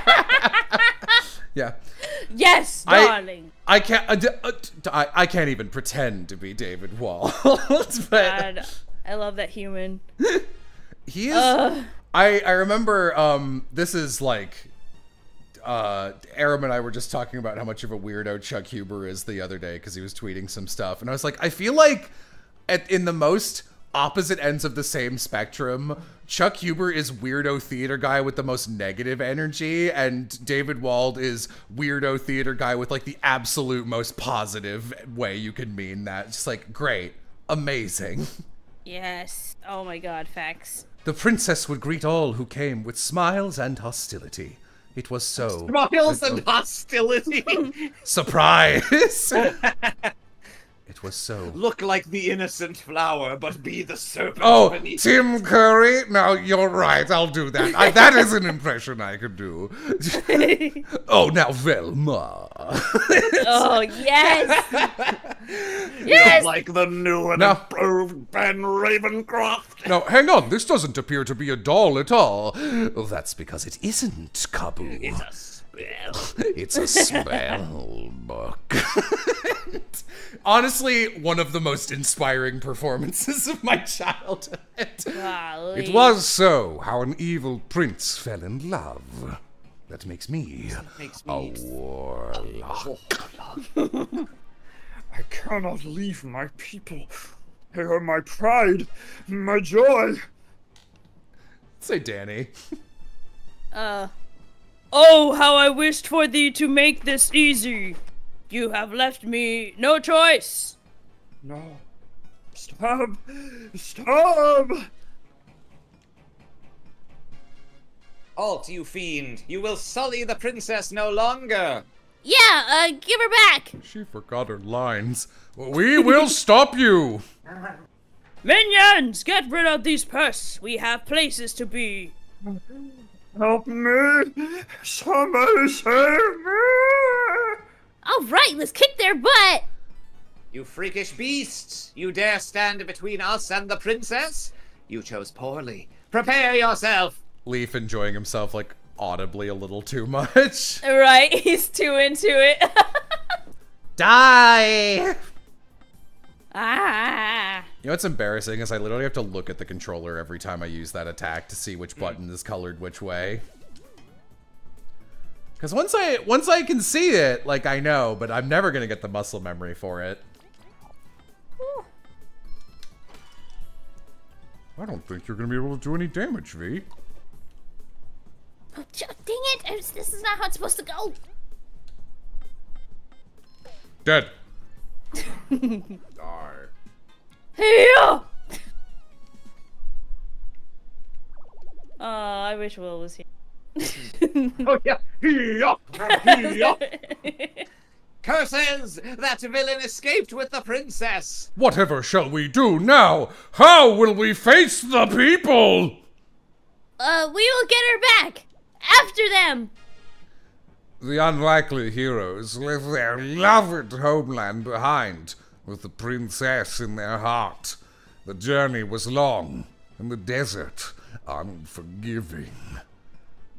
*laughs* yeah, *laughs* yes, darling. I can't. Uh, d- uh, d- I, I can't even pretend to be David Wald. but God, I love that human. he is. Ugh. I I remember. Um, this is like. Uh, Aram and I were just talking about how much of a weirdo Chuck Huber is the other day because he was tweeting some stuff, and I was like, I feel like, at in the most opposite ends of the same spectrum, Chuck Huber is weirdo theater guy with the most negative energy, and David Wald is weirdo theater guy with like the absolute most positive way you could mean that. Just like great, amazing. Yes. Oh my God, facts. The princess would greet all who came with smiles and hostility. It was so. Smiles and hostility. *laughs* Surprise! *laughs* It was so. Look like the innocent flower, but be the serpent Oh, beneath. Tim Curry? Now you're right. I'll do that. I, that is an impression I could do. *laughs* oh, now Velma. *laughs* Oh yes. You're yes. like the new and No. improved Ben Ravencroft. now, hang on. This doesn't appear to be a doll at all. Oh, that's because it isn't, Kabbu. It's a spell. It's a spell book. *laughs* Honestly, one of the most inspiring performances of my childhood. Golly. It was so how an evil prince fell in love. That makes me Makes a warlock. I cannot leave my people. They are my pride, my joy. Say, Dani. Uh. Oh, how I wished for thee to make this easy. You have left me no choice. No. Stop! Stop! Halt, you fiend! You will sully the princess no longer! Yeah, uh, give her back. She forgot her lines. We will *laughs* stop you. Minions, get rid of these pests. We have places to be. Help me! Somebody save me! All right, let's kick their butt. You freakish beasts! You dare stand between us and the princess? You chose poorly. Prepare yourself! Leif enjoying himself like audibly a little too much. Right, *laughs* he's too into it. *laughs* Die! Ah. You know what's embarrassing is I literally have to look at the controller every time I use that attack to see which button is colored which way. Cause once I once I can see it, like I know, but I'm never gonna get the muscle memory for it. I don't think you're going to be able to do any damage, Vi. Oh, dang it! Was- This is not how it's supposed to go. Dead. *laughs* Here. Oh, I wish Will was here. Oh, yeah! Hee-yah! Hee-yah! *laughs* Curses! That villain escaped with the princess! Whatever shall we do now? How will we face the people? Uh, we will get her back. After them. The unlikely heroes left their loved homeland behind, with the princess in their heart. The journey was long, and the desert unforgiving.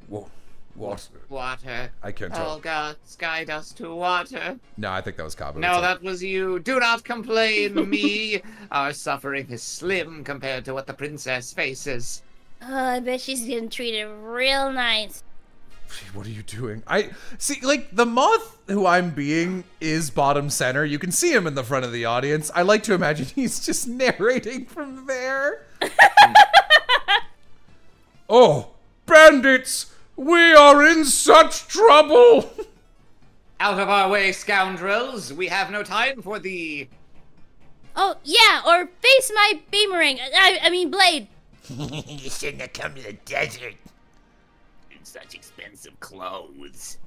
What? What? Water. I can't tell. Oh god, guide us to water. No, I think that was Kabbu. No, that was you. Do not complain, *laughs* me. Our suffering is slim compared to what the princess faces. Uh, I bet she's getting treated real nice. What are you doing? I see, like the moth who I'm being is bottom center. You can see him in the front of the audience. I like to imagine *laughs* he's just narrating from there. *laughs* oh, bandits! We are in such trouble! *laughs* Out of our way, scoundrels! We have no time for the. Oh yeah, or face my beemerang. I, I mean blade. you shouldn't have come to the desert. In such expensive clothes.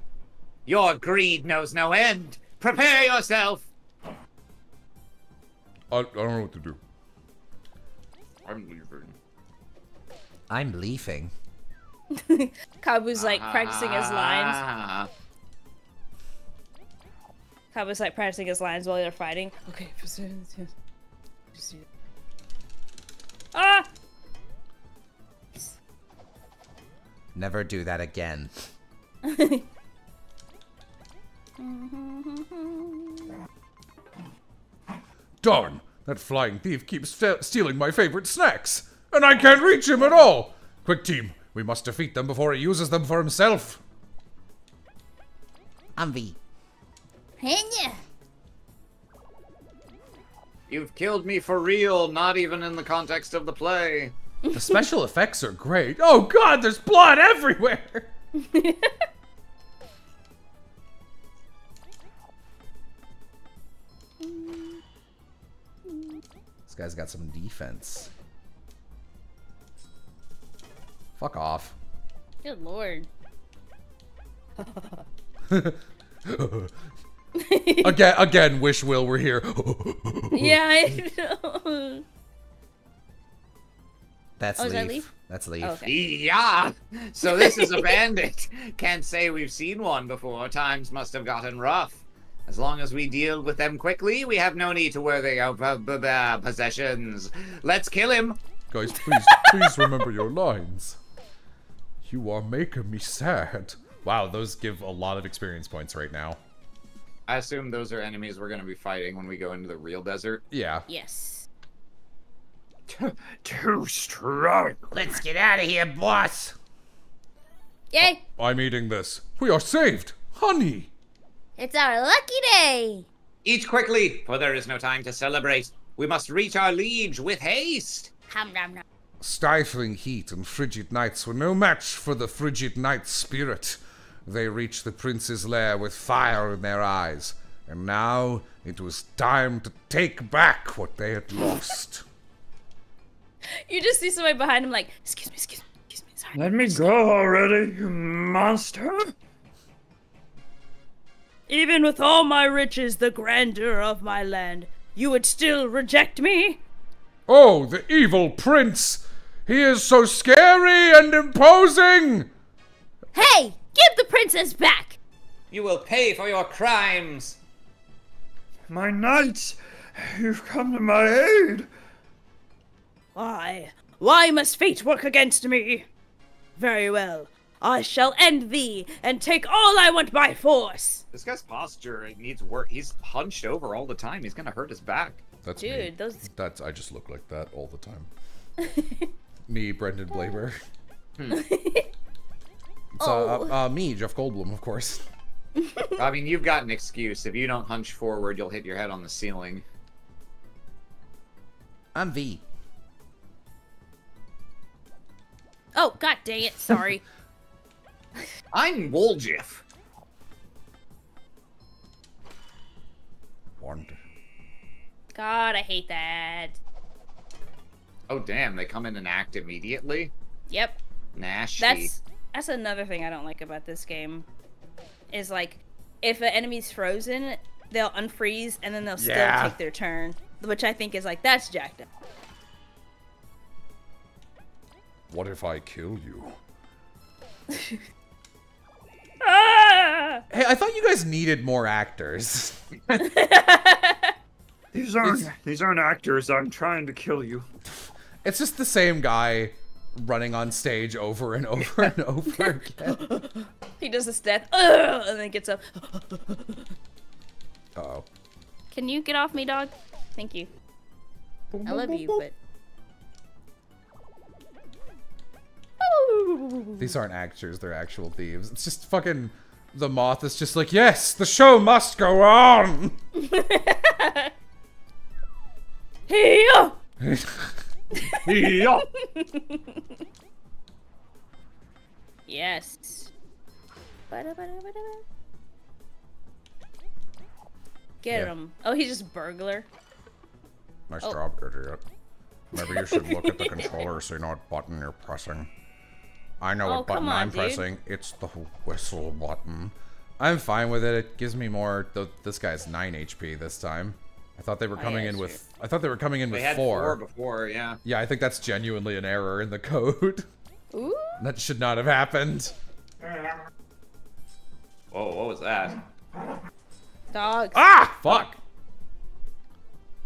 Your greed knows no end. Prepare yourself. I, I don't know what to do. I'm leaving. I'm leafing. *laughs* Kabbu's like practicing his lines. *laughs* Kabbu's like practicing his lines while they're fighting. Okay. Ah! Never do that again. *laughs* Darn! That flying thief keeps st- stealing my favorite snacks, and I can't reach him at all. Quick, team, we must defeat them before he uses them for himself. I'm Vi. Henya. You've killed me for real, not even in the context of the play. The special effects are great. Oh god, there's blood everywhere! *laughs* this guy's got some defense. Fuck off. Good lord. *laughs* again, again, wish Will were here. *laughs* yeah, I know. That's Oh, is that leaf. Leif? That's leaf. Oh, okay. Yeah. So this is a bandit. *laughs* Can't say we've seen one before. Times must have gotten rough. As long as we deal with them quickly, we have no need to worry about uh, b- b- uh, possessions. Let's kill him. Guys, please, please remember your lines. You are making me sad. Wow, those give a lot of experience points right now. I assume those are enemies we're going to be fighting when we go into the real desert. Yeah. Yes. *laughs* Too strong. Let's get out of here, boss. Yay! I'm eating this. We are saved! Honey! It's our lucky day. Eat quickly, for there is no time to celebrate. We must reach our liege with haste. Hum nom nom. Stifling heat and frigid nights were no match for the frigid night spirit. They reached the prince's lair with fire in their eyes, and now it was time to take back what they had lost. You just see somebody behind him like, excuse me, excuse me, excuse me, sorry. Let me go already, you monster. Even with all my riches, the grandeur of my land, you would still reject me? Oh, the evil prince! He is so scary and imposing! Hey, give the princess back. You will pay for your crimes. My knights, you've come to my aid. Why? Why must fate work against me? Very well. I shall end thee and take all I want by force. This guy's posture it needs work. He's hunched over all the time. He's going to hurt his back. That's Dude, those That's I just look like that all the time. *laughs* me, Brendan Blaber. it's, uh, uh, uh, me, Jeff Goldblum, of course. I mean, you've got an excuse. If you don't hunch forward, you'll hit your head on the ceiling. I'm Vi. Oh, god dang it, sorry. *laughs* I'm Woljif. Warned. god, I hate that. Oh, damn. They come in and act immediately? Yep. Nasty. That's that's another thing I don't like about this game. Is like if an enemy's frozen, they'll unfreeze and then they'll still take their turn. Which I think is like that's jacked up. What if I kill you? *laughs* Ah! Hey, I thought you guys needed more actors. *laughs* These aren't these aren't actors. I'm trying to kill you. It's just the same guy running on stage over and over and *laughs* over again. He does this death, and then gets up. Uh-oh. Can you get off me, dog? Thank you. I love you, but. These aren't actors, they're actual thieves. It's just fucking the moth is just like, yes, the show must go on. *laughs* Hey-ya! *laughs* Yeah. Yes. Get Yeah. him. Oh, he's just burglar. Nice Oh. job, idiot. Maybe you should look at the controller so you know what button you're pressing. I know Oh, what button on, I'm dude. pressing. It's the whistle button. I'm fine with it. It gives me more. Th this guy's 9 HP this time. I thought they were Oh, coming yeah, in sure. with. I thought they were coming in They with had four. four before, yeah. Yeah, I think that's genuinely an error in the code. Ooh. that should not have happened. Whoa, what was that? Dogs. Ah! Fuck!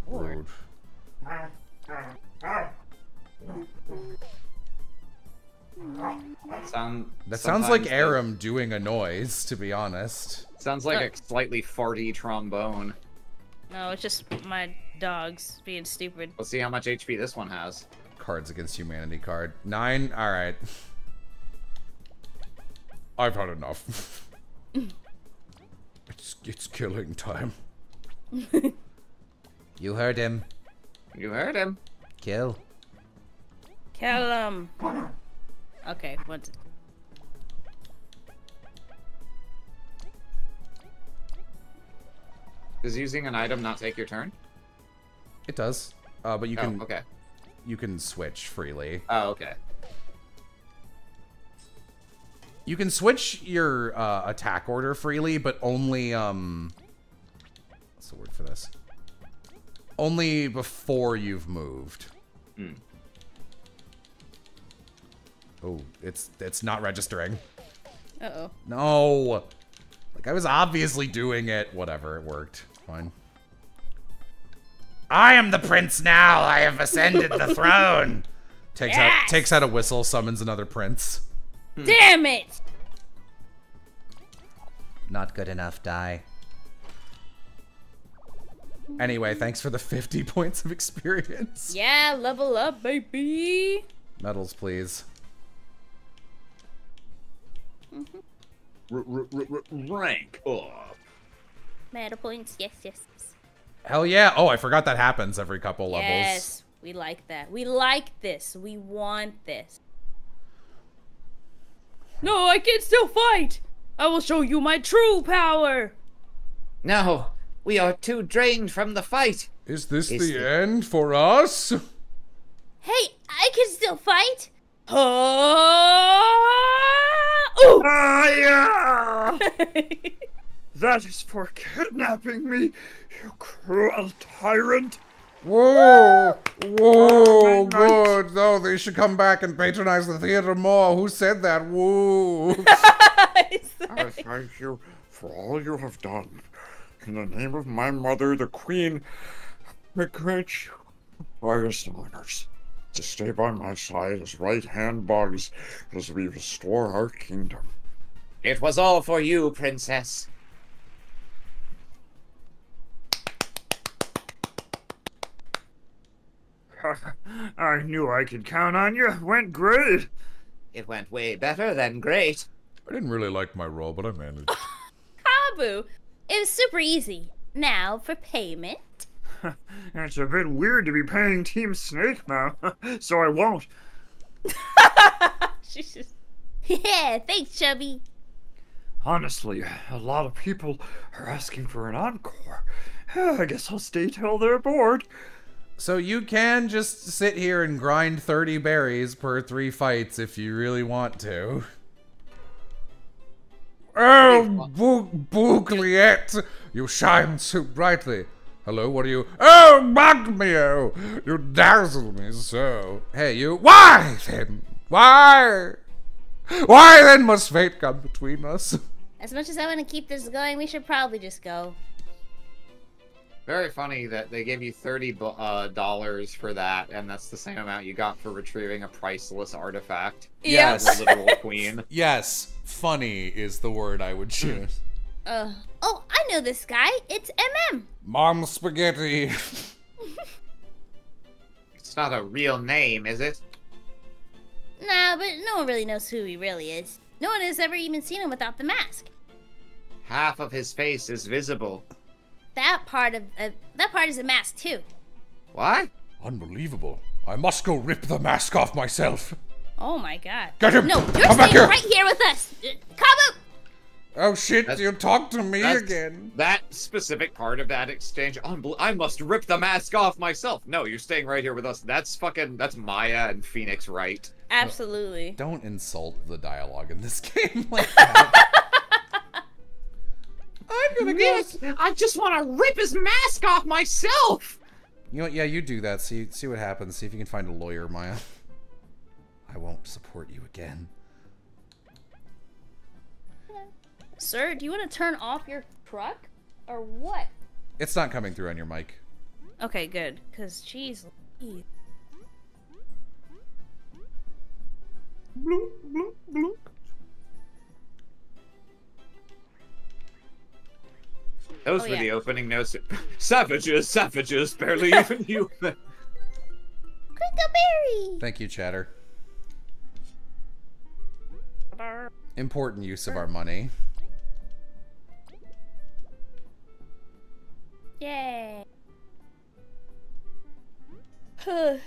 Rude. Sound, That sounds like sometimes Aram doing a noise, to be honest. Sounds like a slightly farty trombone. No, it's just my dogs being stupid. Let's see how much HP this one has. Cards Against Humanity card. Nine? Alright. *laughs* I've had enough. *laughs* it's, it's killing time. *laughs* You heard him. You heard him. Kill. Kill him. Okay, what's Does using an item not take your turn? It does. Uh, but you oh, can okay. you can switch freely. Oh, okay. You can switch your uh, attack order freely, but only um what's the word for this? Only before you've moved. Hmm. Oh, it's it's not registering. Uh oh. No. Like I was obviously doing it. Whatever, it worked. Fine. I am the prince now. I have ascended the *laughs* throne. Takes out takes out a whistle, summons another prince. Damn it! Not good enough, die. Anyway, thanks for the 50 *laughs* points of experience. Yeah, level up, baby. Medals, please. Rank up. Meta points. Yes, yes, yes. Hell yeah. Oh, I forgot that happens every couple levels. Yes, we like that. We like this. We want this. No, I can still fight. I will show you my true power. No, we are too drained from the fight. Is this Is the the- end for us? Hey, I can still fight. Oh! Ah, yeah! *laughs* That is for kidnapping me, you cruel tyrant. Whoa! Whoa! my Good. No, they should come back and patronize the theater more. Who said that? Woo! *laughs* I thank you for all you have done. In the name of my mother, the queen, I grant you highest honors to stay by my side as right-hand bugs as we restore our kingdom. It was all for you, princess. *laughs* I knew I could count on you. Went great. It went way better than great. I didn't really like my role, but I managed. *laughs* Kabbu, it was super easy. Now for payment. *laughs* It's a bit weird to be paying Team Snake now, *laughs* so I won't. *laughs* She's just. Yeah, thanks, Chubee. Honestly, a lot of people are asking for an encore. *sighs* I guess I'll stay till they're bored. So you can just sit here and grind 30 berries per three fights if you really want to. Oh, Bou- Boucliette, you shine so brightly. Hello, what are you? Oh, Magmio, you dazzle me so. Hey, you. Why then? Why? Why then must fate come between us? As much as I want to keep this going, we should probably just go. Very funny that they gave you thirty bu- uh, dollars for that, and that's the same amount you got for retrieving a priceless artifact. Yes. The literal queen. *laughs* Yes, funny is the word I would choose. Uh, oh, I know this guy. It's MM. Mom spaghetti. *laughs* It's not a real name, is it? Nah, but no one really knows who he really is. No one has ever even seen him without the mask. Half of his face is visible. That part of uh, that part is a mask too. What? Unbelievable. I must go rip the mask off myself. Oh my god. Get him! No, you're Come back staying here! right here with us. Uh, Kabbu! Oh shit, That's- you talked to me again. That specific part of that exchange, I must rip the mask off myself. No, you're staying right here with us. That's fucking, that's Maya and Phoenix, right? Absolutely. Don't insult the dialogue in this *laughs* game like *laughs* that. I'm gonna go. Yes, I just want to rip his mask off myself. You know what? Yeah, you do that. See, see what happens. See if you can find a lawyer, Maya. I won't support you again. Sir, do you want to turn off your truck? Or what? It's not coming through on your mic. Okay, good. Because, jeez. Louise. Those Oh, were yeah. the opening notes. *laughs* Savages, savages, barely *laughs* even human. Crickleberry! Thank you, Chatter. Important use of our money. Yay. *sighs*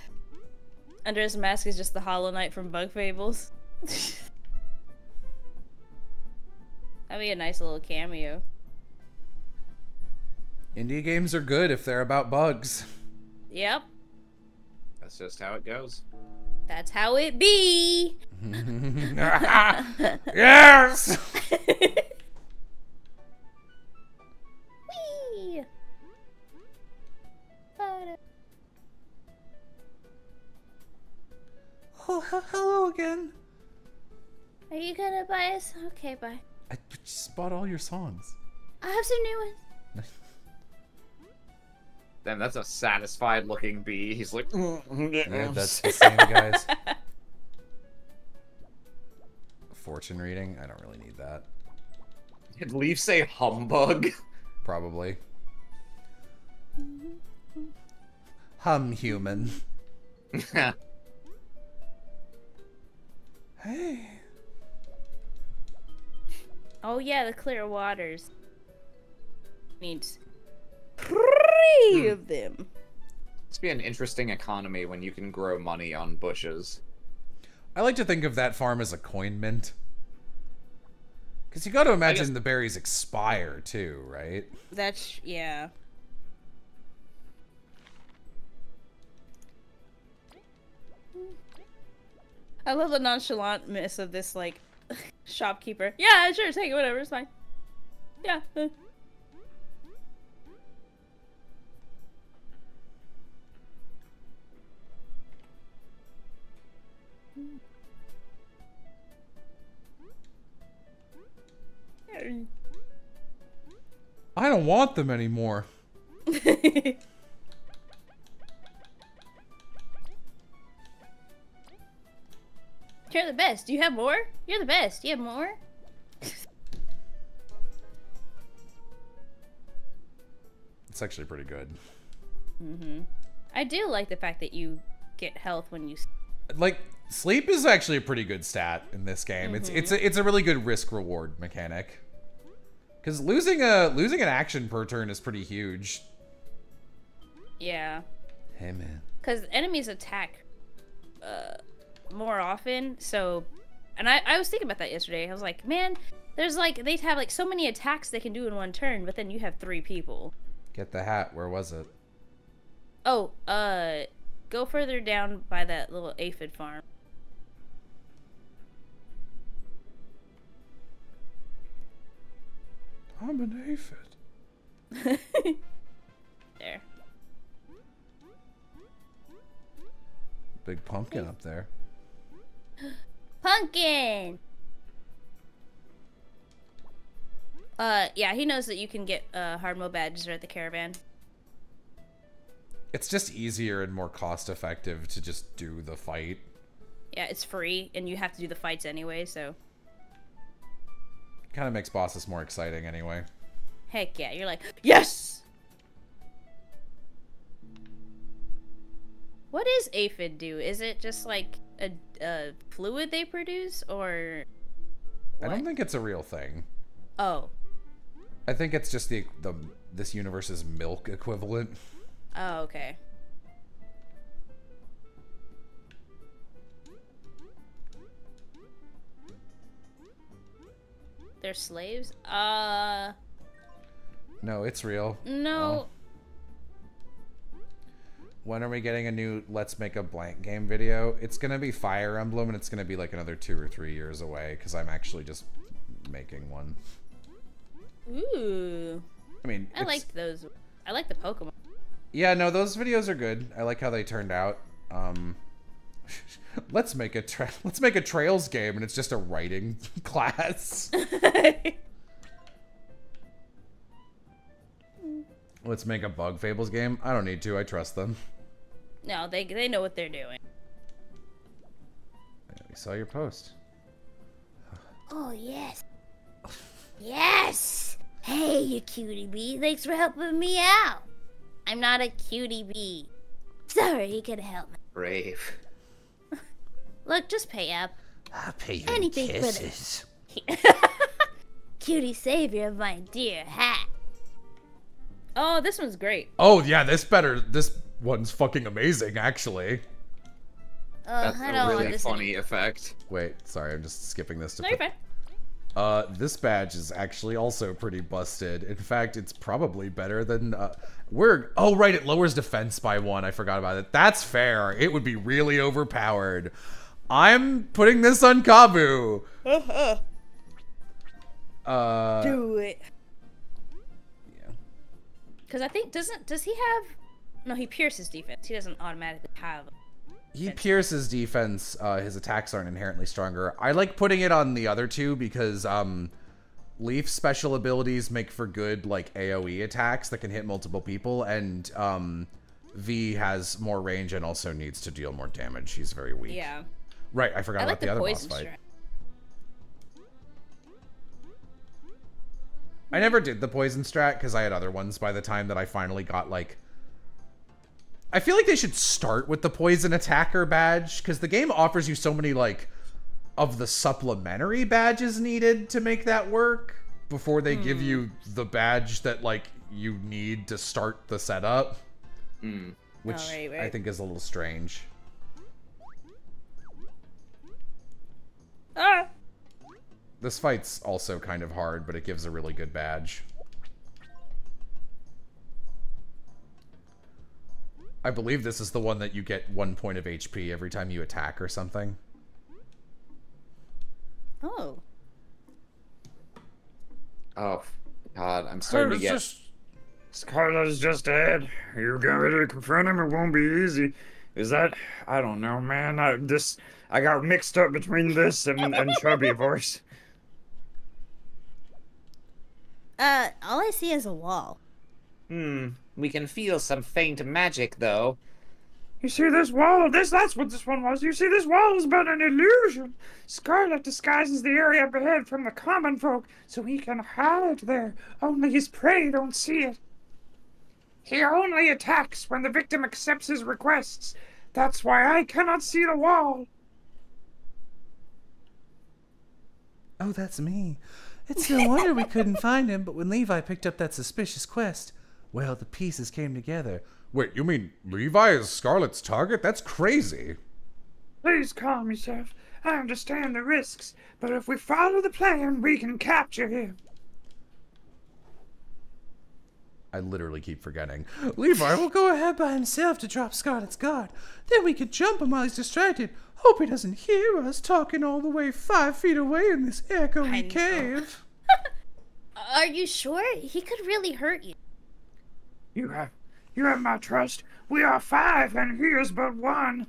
Under his mask is just the Hollow Knight from Bug Fables. *laughs* That'd be a nice little cameo. Indie games are good if they're about bugs. Yep, That's just how it goes. that's how it be. *laughs* *laughs* yes! Are you gonna buy us? Okay, bye. I just bought all your songs. I have some new ones. *laughs* Damn, that's a satisfied looking bee. He's like, mm, mm, Yeah, that's the same, guys. *laughs* Fortune reading? I don't really need that. Did Leif say humbug? *laughs* Probably. Hum human. Hey. Oh yeah, the clear waters. Needs three of hmm. them. It's be an interesting economy when you can grow money on bushes. I like to think of that farm as a coin mint. Because you got to imagine guess- the berries expire too, right? That's yeah. I love the nonchalantness of this like shopkeeper. Yeah, sure, take it, whatever, it's fine. Yeah. uh. I don't want them anymore. *laughs* You're the best. Do you have more? You're the best. You have more? It's actually pretty good. Mm-hmm. I do like the fact that you get health when you. Like sleep is actually a pretty good stat in this game. It's it's a, it's a really good risk reward mechanic. Because losing a losing an action per turn is pretty huge. Yeah. Hey man. Because enemies attack uh, more often, so. And I, I was thinking about that yesterday. I was like, man, there's like, they have like so many attacks they can do in one turn, but then you have three people. Get the hat. Where was it? Oh, uh, go further down by that little aphid farm. I'm an aphid. *laughs* There. Big pumpkin up there. Pumpkin! Uh, yeah, he knows that you can get uh, hard mode badges at the caravan. It's just easier and more cost effective to just do the fight. Yeah, it's free, and you have to do the fights anyway, so. Kind of makes bosses more exciting anyway. Heck yeah, you're like, yes! What does aphid do? Is it just like a, a fluid they produce, or I don't think it's a real thing. oh, I think it's just the the this universe's milk equivalent. oh, okay. They're slaves? Uh, No, it's real. no. When are we getting a new Let's Make a Blank Game video? It's gonna be Fire Emblem, and it's gonna be like another two or three years away because I'm actually just making one. Ooh. I mean, I liked those. I like the Pokemon. Yeah, no, those videos are good. I like how they turned out. Um, *laughs* let's make a tra- *laughs* let's make a Trails game, and it's just a writing *laughs* class. let's make a Bug Fables game. I don't need to. I trust them. No, they they know what they're doing. We saw your post. Oh, yes. Yes! Hey, you cutie bee. Thanks for helping me out. I'm not a cutie bee. Sorry, you could help me. Brave. *laughs* Look, just pay up. I'll pay you Anything in for the- kisses. *laughs* Cutie savior of my dear hat. Oh, this one's great. Oh yeah, this better. This one's fucking amazing, actually. Oh, That's I a don't want really this funny effect. Wait, sorry, I'm just skipping this to No, you're put fine. Uh, this badge is actually also pretty busted. In fact, it's probably better than uh, we're. Oh right, it lowers defense by one. I forgot about it. That's fair. It would be really overpowered. I'm putting this on Kabbu. *laughs* Uh, Do it. Yeah. Because I think doesn't does he have? No, he pierces defense. He doesn't automatically have. he pierces defense. Uh, his attacks aren't inherently stronger. I like putting it on the other two because um, Leif's special abilities make for good like AOE attacks that can hit multiple people, and um, Vi has more range and also needs to deal more damage. He's very weak. Yeah. Right, I forgot I about the, the other boss fight. I never did the poison strat because I had other ones by the time that I finally got like. I feel like they should start with the poison attacker badge because the game offers you so many like of the supplementary badges needed to make that work before they give you the badge that like you need to start the setup, Mm. which Oh, right, I think is a little strange. Ah. This fight's also kind of hard, but it gives a really good badge. I believe this is the one that you get one point of HP every time you attack or something. Oh. Oh, God, I'm starting to get. Scarlet's just ahead. You get ready to confront him. It won't be easy. Is that? I don't know, man. I this I got mixed up between this and and Chubee *laughs* voice. Uh, all I see is a wall. Hmm. We can feel some faint magic, though. You see this wall? This that's what this one was. You see this wall is but an illusion. Scarlet disguises the area up ahead from the common folk so he can hide there. Only his prey don't see it. He only attacks when the victim accepts his requests. That's why I cannot see the wall. Oh, that's me. It's no wonder we couldn't find him, but when Levi picked up that suspicious quest, well, the pieces came together. Wait, you mean Levi is Scarlet's target? That's crazy. Please calm yourself. I understand the risks, but if we follow the plan, we can capture him. I literally keep forgetting. Levi will go ahead by himself to drop Scarlet's guard. Then we can jump him while he's distracted. Hope he doesn't hear us talking all the way five feet away in this I echoey cave. *laughs* Are you sure? He could really hurt you. You have, you have my trust. We are five, and he is but one.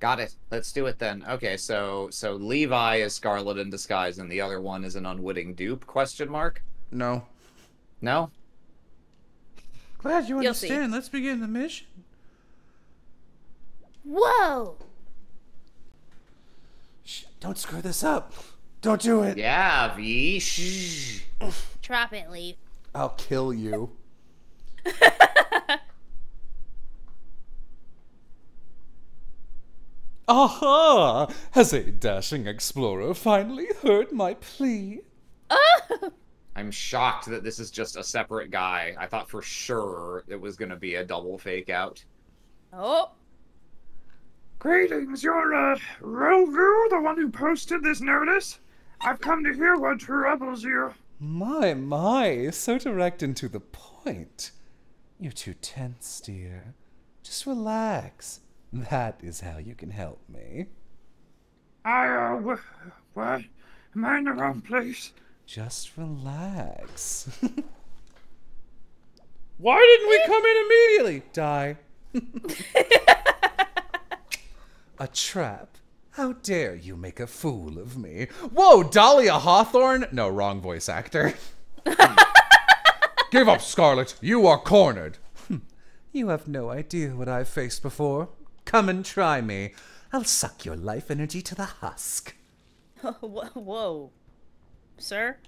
Got it. Let's do it then. Okay, so so Levi is Scarlet in disguise, and the other one is an unwitting dupe? Question mark. No. No. Glad you understand. Let's begin the mission. Whoa! Shh, don't screw this up. Don't do it. Yeah, Vi. Shh. Drop it, Leif. I'll kill you. *laughs* Aha! Has a dashing explorer finally heard my plea? *laughs* I'm shocked that this is just a separate guy. I thought for sure it was gonna be a double fake out. Oh, Greetings, you're, uh, Rogu, the one who posted this notice? I've come to hear what troubles you. My, my, so direct and to the point. You're too tense, dear. Just relax. That is how you can help me. I, uh, wh- what? Am I in the wrong place? Just relax. *laughs* Why didn't we come in immediately? Die. *laughs* a trap. How dare you make a fool of me? Whoa, Dahlia Hawthorne? No, wrong voice actor. *laughs* Give up, Scarlet. You are cornered. Hmm. you have no idea what I've faced before. Come and try me. I'll suck your life energy to the husk. whoa, *laughs* whoa. sir.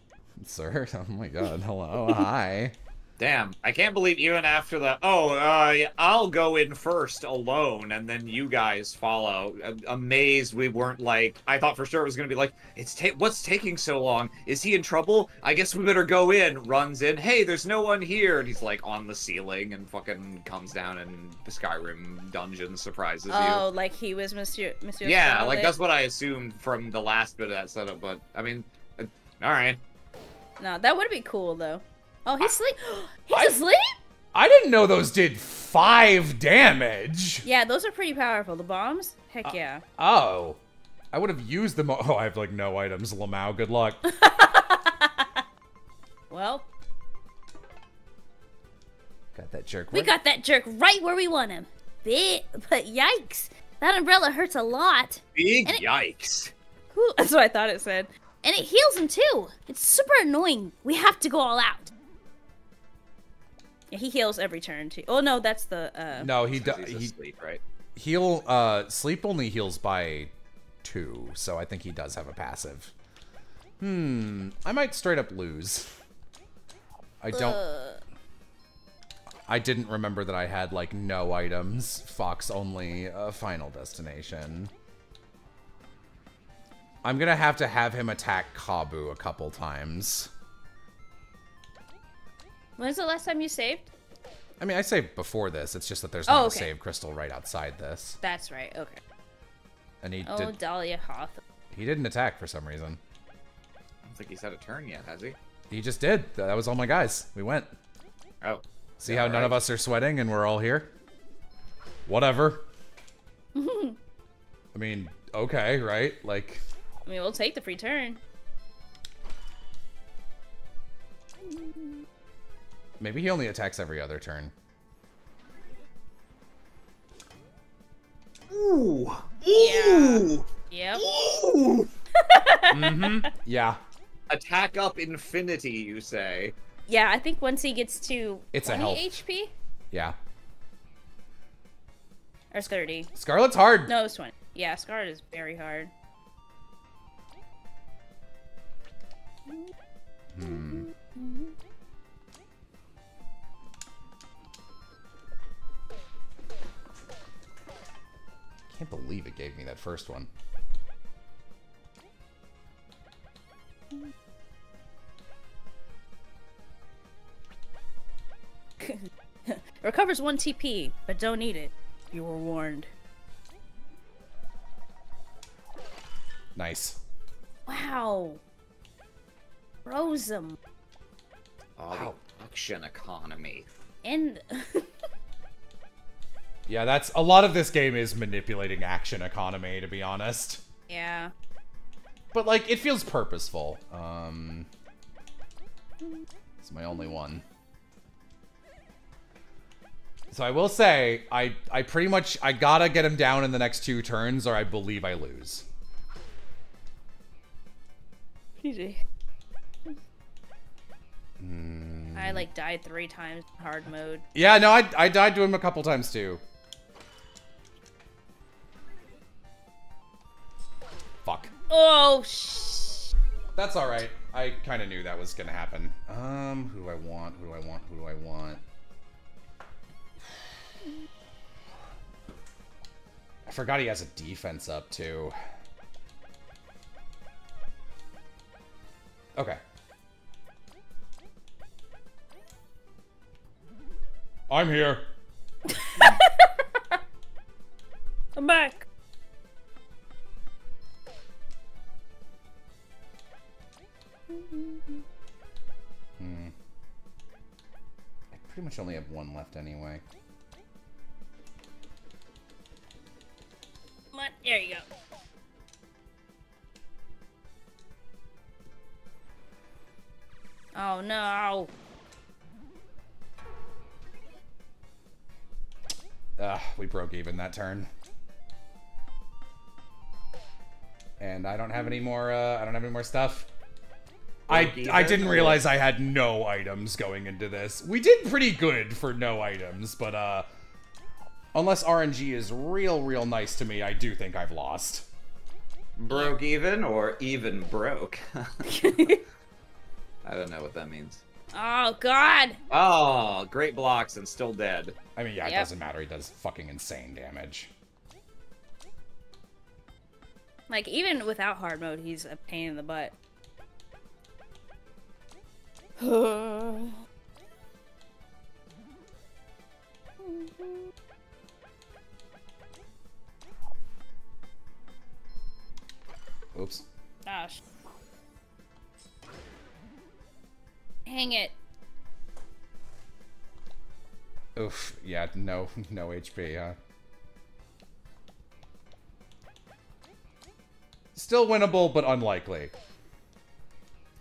Sir, oh my god, hello, hi. Damn, I can't believe even after the oh, uh, I'll go in first alone, and then you guys follow. Amazed we weren't like. I thought for sure it was gonna be like, it's ta- what's taking so long? Is he in trouble? I guess we better go in. Runs in. Hey, there's no one here, and he's like on the ceiling and fucking comes down and the Skyrim dungeon surprises Oh, you. Oh, like he was Monsieur Monsieur. Yeah, like that's what I assumed from the last bit of that setup. But I mean, uh, all right. No, that would be cool though. Oh, he's asleep. *gasps* he's I- asleep. I didn't know those did five damage. Yeah, those are pretty powerful. The bombs. Heck Uh, yeah. Oh. I would have used them. *laughs* Oh, I have like no items. Lamau, good luck. *laughs* Well, Got that jerk. we got that jerk right where we want him. Bit, but yikes, that umbrella hurts a lot. Big it- yikes. Whew, *laughs* That's what I thought it said. And it heals him too. It's super annoying. We have to go all out. Yeah, he heals every turn too. Oh no, that's the uh No, he does. He asleep, right? heal. Uh, sleep only heals by two, so I think he does have a passive. Hmm. I might straight up lose. I don't. I didn't remember that I had like no items. Fox only. Uh, final destination. I'm gonna have to have him attack Kabbu a couple times. When's the last time you saved? I mean, I saved before this. It's just that there's Oh, not okay. a save crystal right outside this, That's right, okay. and he Oh, did. Dahlia Hoth. He didn't attack for some reason. I don't think he's had a turn yet, has he? He just did. That was all my guys. We went. Oh. See how none of us are sweating and we're all here? Whatever. *laughs* I mean, okay, right? Like, I mean, we'll take the free turn. Maybe he only attacks every other turn. Ooh. Yeah. Yep. Ooh. *laughs* Mm-hmm. Yeah. Attack up infinity, you say? Yeah, I think once he gets to It's a health. HP Yeah. or 30. Scarlet's hard. No, it's 20. Yeah, Scarlet is very hard. Hmm. Can't believe it gave me that first one. *laughs* Recovers 1 TP, but don't need it. You were warned. Nice. Wow. Froze him. Oh, the action economy. And *laughs* Yeah, that's a lot of this game is manipulating action economy, to be honest. yeah. But like, it feels purposeful. Um, it's my only one. So I will say, I I pretty much I gotta get him down in the next two turns, or I believe I lose. PG. I like died three times in hard mode. Yeah, no, I I died to him a couple times too. Oh sh. That's all right. I kind of knew that was gonna happen. Um, who do I want? Who do I want? Who do I want? I forgot he has a defense up too. Okay. I'm here. *laughs* I'm back. Hmm. I pretty much only have one left anyway. Come on, there you go. Oh no. Ugh, we broke even that turn. And I don't have any more, uh, I don't have any more stuff. I, I didn't realize I had no items going into this. We did pretty good for no items, but, uh, unless RNG is real, real nice to me, I do think I've lost. Broke even or even broke? *laughs* I don't know what that means. Oh god. Oh, great blocks and still dead. I mean, yeah, it doesn't matter. He does fucking insane damage. Like even without hard mode, he's a pain in the butt. *sighs* Oops. Gosh. Hang it. Oof. Yeah, no, *laughs* no HP, huh? Still winnable, but unlikely.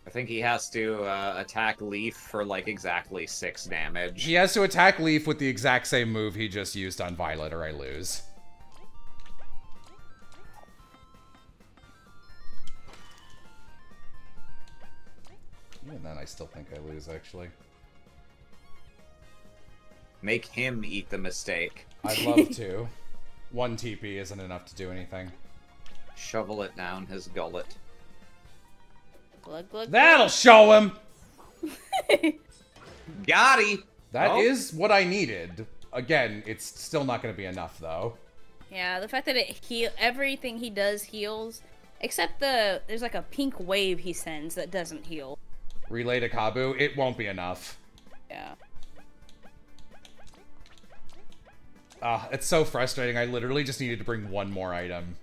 I think he has to uh, attack Leif for like exactly six damage. He has to attack Leif with the exact same move he just used on Violet, or I lose. Even then, I still think I lose, actually. Make him eat the mistake. I'd love to. *laughs* One TP isn't enough to do anything. Shovel it down his gullet. Glug, glug, That'll show him! *laughs* Gotti! That Oh. is what I needed. Again, it's still not going to be enough, though. Yeah, the fact that it heal everything he does heals, except the there's like a pink wave he sends that doesn't heal. Relay to Kabbu, it won't be enough. Yeah. Ah, it's so frustrating. I literally just needed to bring one more item.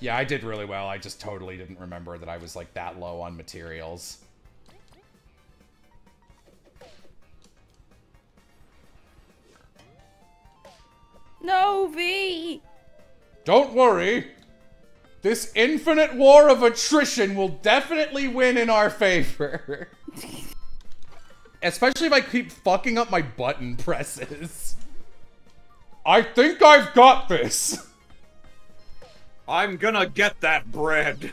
Yeah, I did really well. I just totally didn't remember that I was like that low on materials. No Vi. Don't worry. This infinite war of attrition will definitely win in our favor. *laughs* Especially if I keep fucking up my button presses. I think I've got this. I'm gonna get that bread.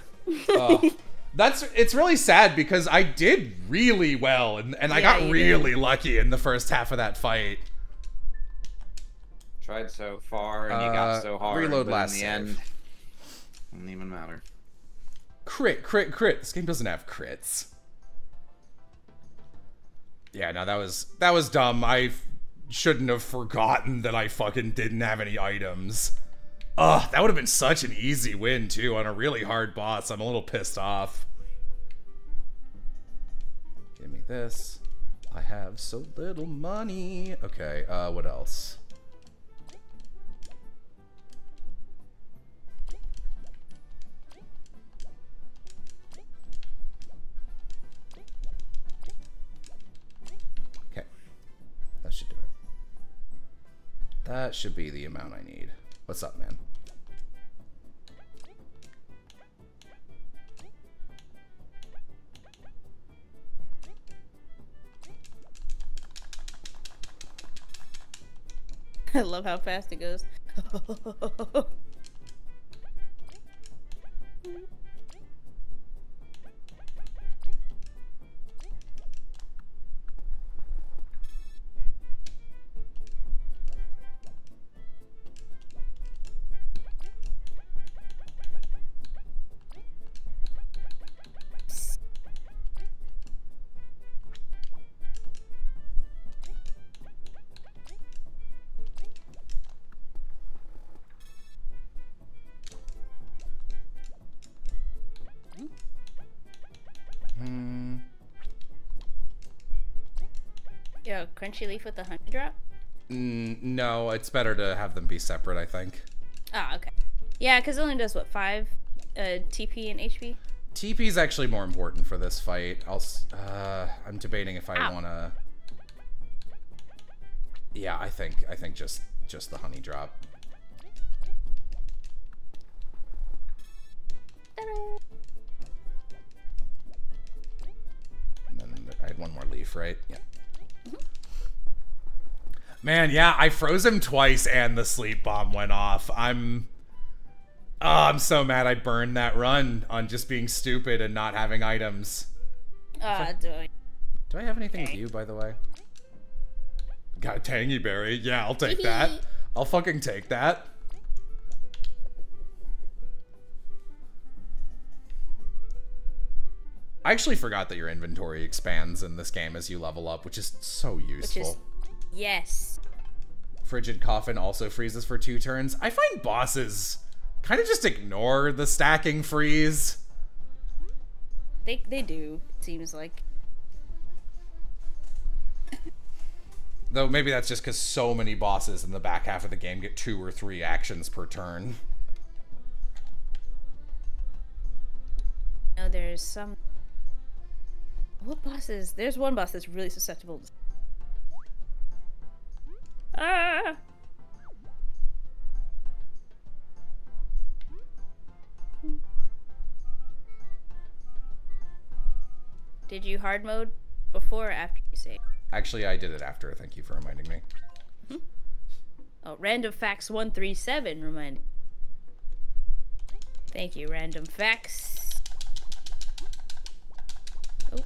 Uh, *laughs* that's it's really sad because I did really well and, and I got you really lucky in the first half of that fight. Tried so far and you Uh, got so hard. reload last in the save. end, doesn't even matter. Crit, crit, crit. This game doesn't have crits. Yeah, no, that was that was dumb. I shouldn't have forgotten that I fucking didn't have any items. Ugh, that would have been such an easy win too on a really hard boss. I'm a little pissed off. Give me this. I have so little money. Okay, uh, what else? Okay. That should do it. That should be the amount I need. What's up, man? *laughs* I love how fast it goes. *laughs* Yo, crunchy leaf with the honey drop? Mm, no, it's better to have them be separate, I think. Ah, okay. Yeah, because it only does what five uh, TP and HP. TP is actually more important for this fight. I'll. Uh, I'm debating if I want to. Yeah, I think I think just just the honey drop. And then I had one more leaf, right? Yeah. Man, yeah, I froze him twice and the sleep bomb went off. I'm Oh, I'm so mad I burned that run on just being stupid and not having items. Ah, do I? Do I have anything with you, by the way? Got a tangy berry. Yeah, I'll take that. *laughs* I'll fucking take that. I actually forgot that your inventory expands in this game as you level up, which is so Which useful. Yes. Frigid Coffin also freezes for two turns. I find bosses kind of just ignore the stacking freeze. They they do. It seems like. *laughs* Though maybe that's just because so many bosses in the back half of the game get two or three actions per turn. No, there's some. What bosses? There's one boss that's really susceptible. to- Ah! Did you hard mode before or after you save? Actually, I did it after. Thank you for reminding me. Oh, random facts 137 remind. Thank you, random facts. Oh.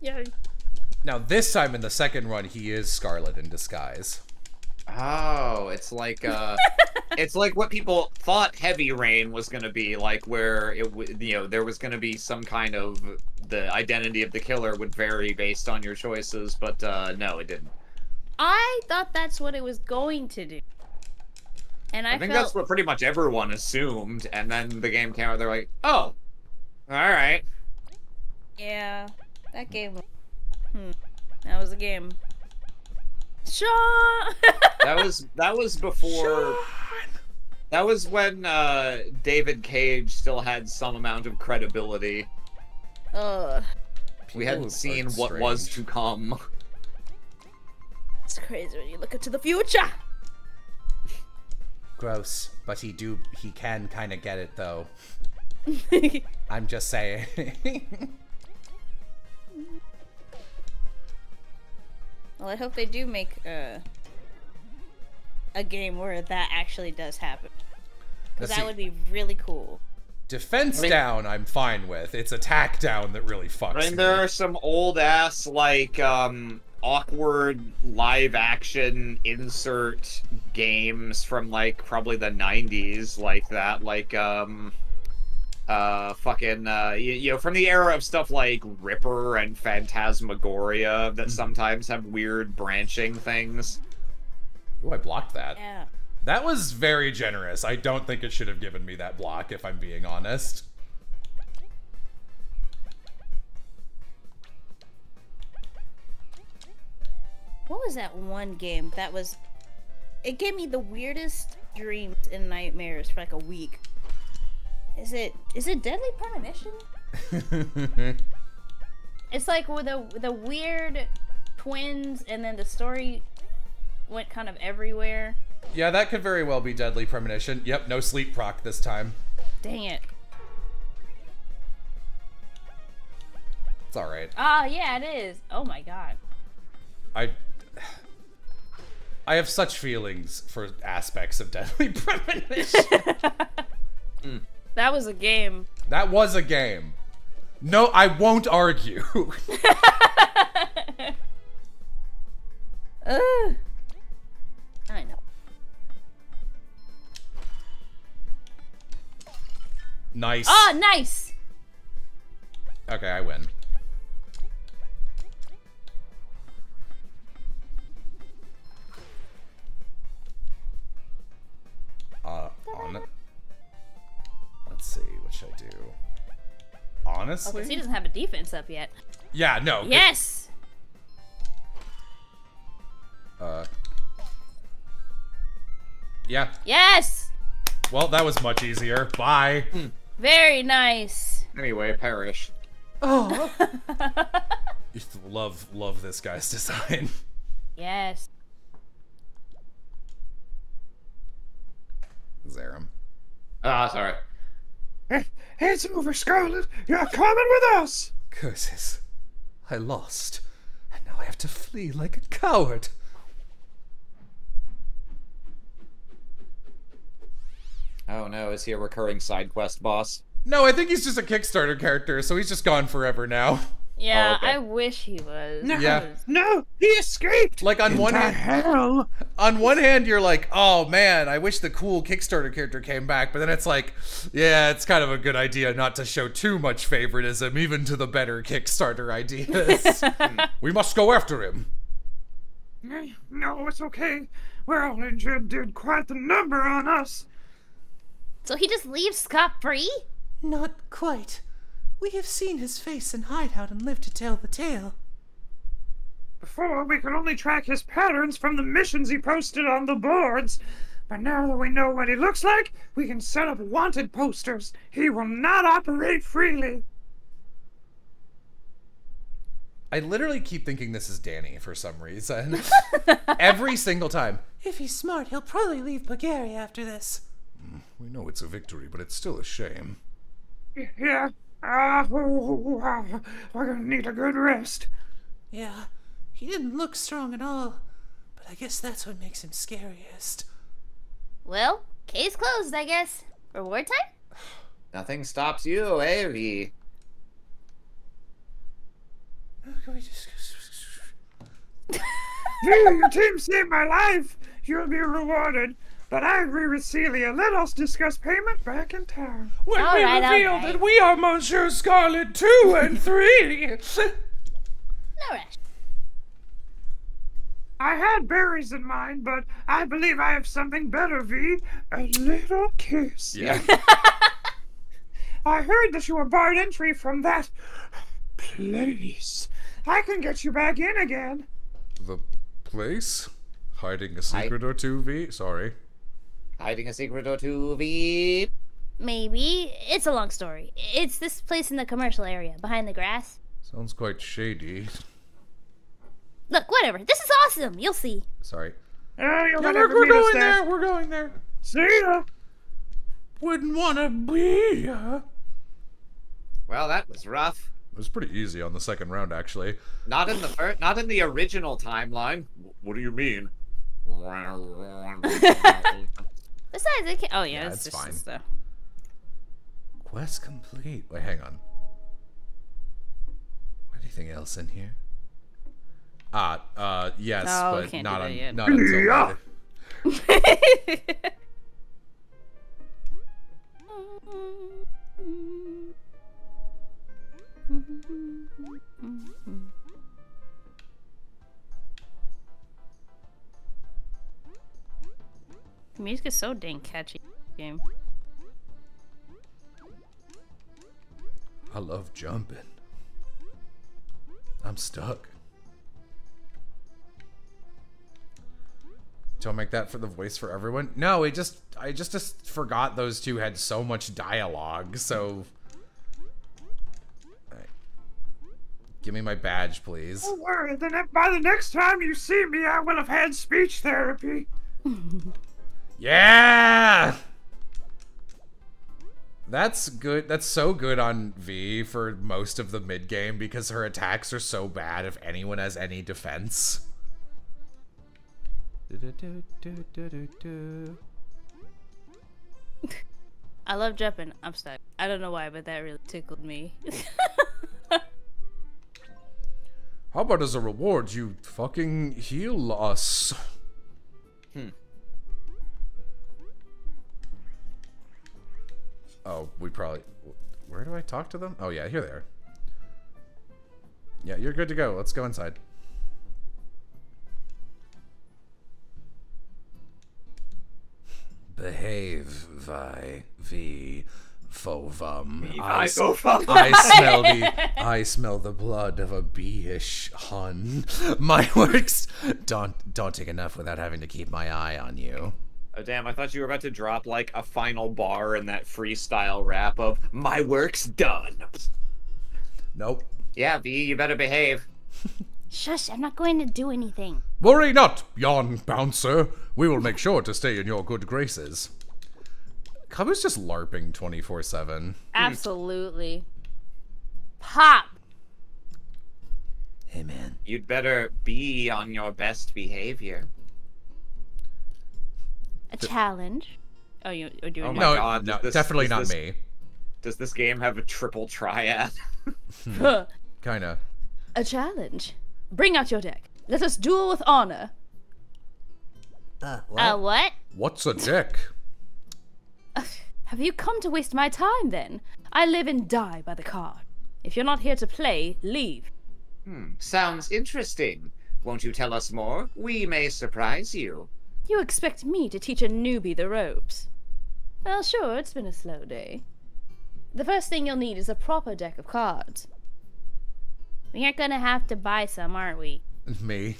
Yay. Now, this time in the second run, he is Scarlet in disguise. Oh, it's like uh, *laughs* it's like what people thought Heavy Rain was gonna be like, where it w- you know there was gonna be some kind of the identity of the killer would vary based on your choices, but uh, no, it didn't. I thought that's what it was going to do. And I, I, think felt that's what pretty much everyone assumed, and then the game came out. They're like, oh, all right. yeah, that game. Hmm, that was a game. Sean. That was that was before. That was when uh, David Cage still had some amount of credibility. Ugh, We hadn't seen are what was to come. it's crazy when you look into the future. *laughs* Gross, but he do he can kind of get it though. *laughs* I'm just saying. *laughs* Well, I hope they do make uh, a game where that actually does happen. Because that see- would be really cool. Defense I mean- down, I'm fine with. It's attack down that really fucks I mean, me. there are some old ass like um awkward live action insert games from like probably the 90s like that like um uh fucking uh you, you know from the era of stuff like Ripper and Phantasmagoria that sometimes have weird branching things. Oh, I blocked that. Yeah. That was very generous. I don't think it should have given me that block, if I'm being honest. What was that one game that was? It gave me the weirdest dreams and nightmares for like a week. Is it? Is it Deadly Premonition? *laughs* It's like with the the weird twins, and then the story went kind of everywhere. yeah, that could very well be Deadly Premonition. Yep, no sleep proc this time. Dang it! It's alright. Ah, yeah, it is. Oh my god. I I have such feelings for aspects of Deadly *laughs* Premonition. *laughs* That was a game. that was a game. No, I won't argue. *laughs* Ugh. I know. nice. Oh, nice. Okay, I win. Uh, on Let's see, what should I do? Oh, because he doesn't have a defense up yet. Yeah, no. Yes. Uh. Yeah. Yes. Well, that was much easier. Bye. Very nice. Anyway, perish. *laughs* Oh. love, love this guy's *laughs* design. Yes. Zerum. Ah, sorry. Hey, it's over, Scarlet. You're coming with us. Curses. I lost. And now I have to flee like a coward. Oh no, is he a recurring side quest boss? No, I think he's just a Kickstarter character, so he's just gone forever now. Oh, yeah, okay. I wish he was. No, Yeah. no, he escaped. Like on one hand, hell. on one hand, you're like, oh man, I wish the cool Kickstarter character came back. But then it's like, yeah, it's kind of a good idea not to show too much favoritism, even to the better Kickstarter ideas. *laughs* we must go after him. No, it's okay. We're all injured. Did quite the number on us. So he just leaves scot free? Not quite. We have seen his face and hideout and lived to tell the tale. Before, we could only track his patterns from the missions he posted on the boards. But now that we know what he looks like, we can set up wanted posters. He will not operate freely. I literally keep thinking this is Dani for some reason. *laughs* Every single time. If he's smart, he'll probably leave Bugaria after this. Mm, we know it's a victory, but it's still a shame. Yeah. Ah, *laughs* we're gonna need a good rest. Yeah, he didn't look strong at all. But I guess that's what makes him scariest. Well, case closed, I guess. Reward time? Nothing stops you, eh, Vi? Can we just... *laughs* Hey, your team saved my life. You'll be rewarded. But I agree with Celia. Let us discuss payment back in town. When All we right, reveal right. that we are Monsieur Scarlet 2 and 3. *laughs* No rush. I had berries in mind, but I believe I have something better, Vi. A little kiss. Yeah. *laughs* *laughs* I heard that you were barred entry from that place. I can get you back in again. The place? Hiding a secret or two, Vi? Sorry. Hiding a secret or two, Vi? Maybe. It's a long story. It's this place in the commercial area, behind the grass. Sounds quite shady. Look, whatever. This is awesome. You'll see. Sorry. Oh, you'll Yeah, never we're, we're going there. We're going there. See ya. Wouldn't want to be here. Well, that was rough. It was pretty easy on the second round, actually. Not in the fir- not in the original timeline. What do you mean? *laughs* Besides, it can- oh yeah, Yeah, it's, it's just fine. stuff. Quest complete. Wait, hang on. Anything else in here? Ah, uh, yes, No, we but can't not do that on, yet. not until Yeah. later. The music is so dang catchy. Game. I love jumping. I'm stuck. Don't make that for the voice for everyone. No, it just I just, just forgot those two had so much dialogue. So, Alright. give me my badge, please. Don't worry. Then if- by the next time you see me, I will have had speech therapy. *laughs* Yeah. That's good. That's so good on Vi for most of the mid game because her attacks are so bad if anyone has any defense. *laughs* I love jumping. I'm stuck. I don't know why, but that really tickled me. *laughs* How about as a reward, you fucking heal us? Oh, we probably. Where do I talk to them? Oh yeah, here they are. Yeah, you're good to go. Let's go inside. Behave, Vi, V. Fovum. I from I *laughs* smell the I smell the blood of a beeish hun. *laughs* My works daunt, daunting enough without having to keep my eye on you. Oh, damn, I thought you were about to drop like a final bar in that freestyle rap of "My work's done." Nope. Yeah, Vi, you better behave. Shush, I'm not going to do anything. Worry not, yon bouncer. We will make sure to stay in your good graces. Kabbu's just LARPing 24 7. Absolutely. Pop. Hey, man. You'd better be on your best behavior. A challenge. Oh, you are doing Oh it. my No, God, no, this- definitely not this- me. Does this game have a triple triad? *laughs* *laughs* Kinda. A challenge. Bring out your deck. Let us duel with honor. Uh, Uh, what? What's a deck? *laughs* Have you come to waste my time then? I live and die by the card. If you're not here to play, leave. Hmm, sounds interesting. Won't you tell us more? We may surprise you. You expect me to teach a newbie the ropes? Well, sure, it's been a slow day. The first thing you'll need is a proper deck of cards. We are gonna have to buy some, aren't we? *laughs* Me.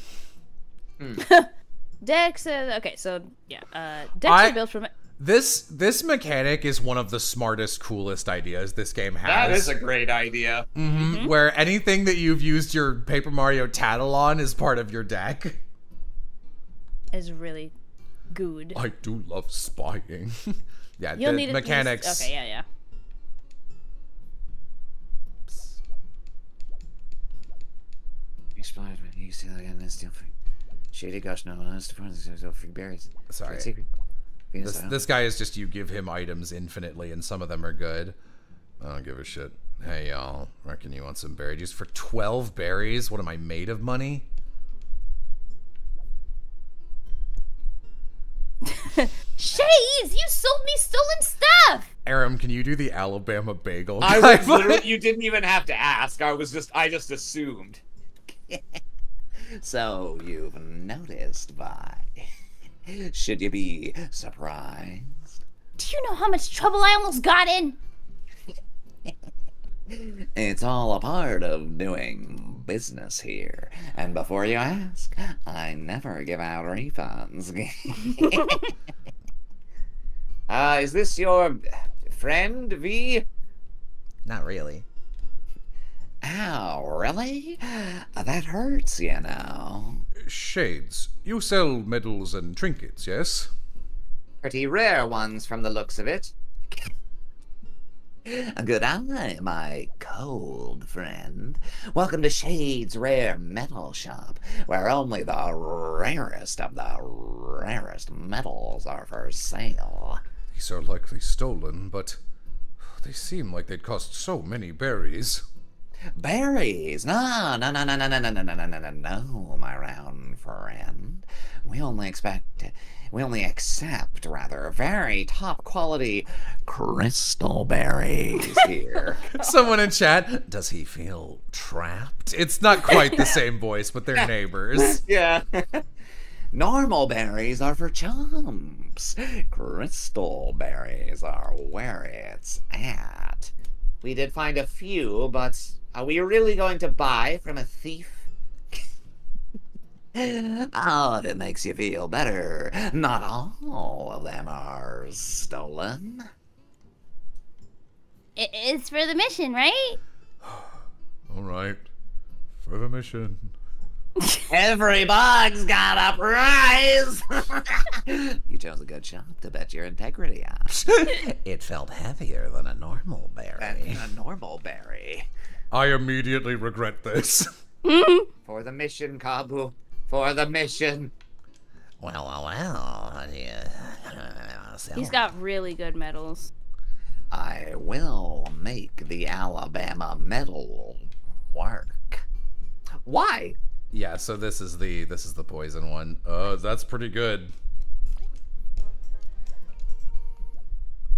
*laughs* Decks, uh, okay, so yeah, uh, decks I- are built from. This this mechanic is one of the smartest, coolest ideas this game has. That is a great idea. Mhm, Where anything that you've used your Paper Mario tattle on is part of your deck. Is really good. I do love spying. *laughs* yeah, You'll the need at least- mechanics. okay, yeah, yeah. Explain when you see that again, that's different. Shady gosh, no, no, it's different. There's no free berries. Sorry. Secret. Venus This, this guy is just you give him items infinitely, and some of them are good. I don't give a shit. Hey y'all, reckon you want some berry juice for twelve berries? What am I made of money? Shades, you sold me stolen stuff. Aram, can you do the Alabama bagel? I guy? was literally, you didn't even have to ask. I was just, I just assumed. *laughs* So you've noticed, by. *laughs* Should you be surprised? Do you know how much trouble I almost got in? *laughs* It's all a part of doing business here. And before you ask, I never give out refunds. *laughs* uh, is this your friend, Vi? Not really. Ow, really? Uh, that hurts, you know. Shades, you sell medals and trinkets, yes? Pretty rare ones from the looks of it. Good eye, my cold friend. Welcome to Shade's Rare Medal Shop, where only the rarest of the rarest medals are for sale. These are likely stolen, but they seem like they'd cost so many berries. Berries? No, no, no, no, no, no, no, no, no, no, no, no, my round friend. We only expect, we only accept, rather, very top quality crystal berries *laughs* here. Someone in chat, does he feel trapped? It's not quite the *laughs* same voice, but they're neighbors. Yeah. *laughs* Normal berries are for chumps. Crystal berries are where it's at. We did find a few, but are we really going to buy from a thief? Oh, if it makes you feel better, not all of them are stolen. It's for the mission, right? *sighs* All right, for the mission. *laughs* Every bug's got a prize! *laughs* you chose a good shop to bet your integrity on. *laughs* It felt heavier than a normal berry. Than a normal berry. I immediately regret this. For the mission, Kabbu. For the mission. Well, well, well. how do you- sell He's it? got really good medals. I will make the Alabama medal work. Why? yeah, so this is the this is the poison one. Uh, that's pretty good.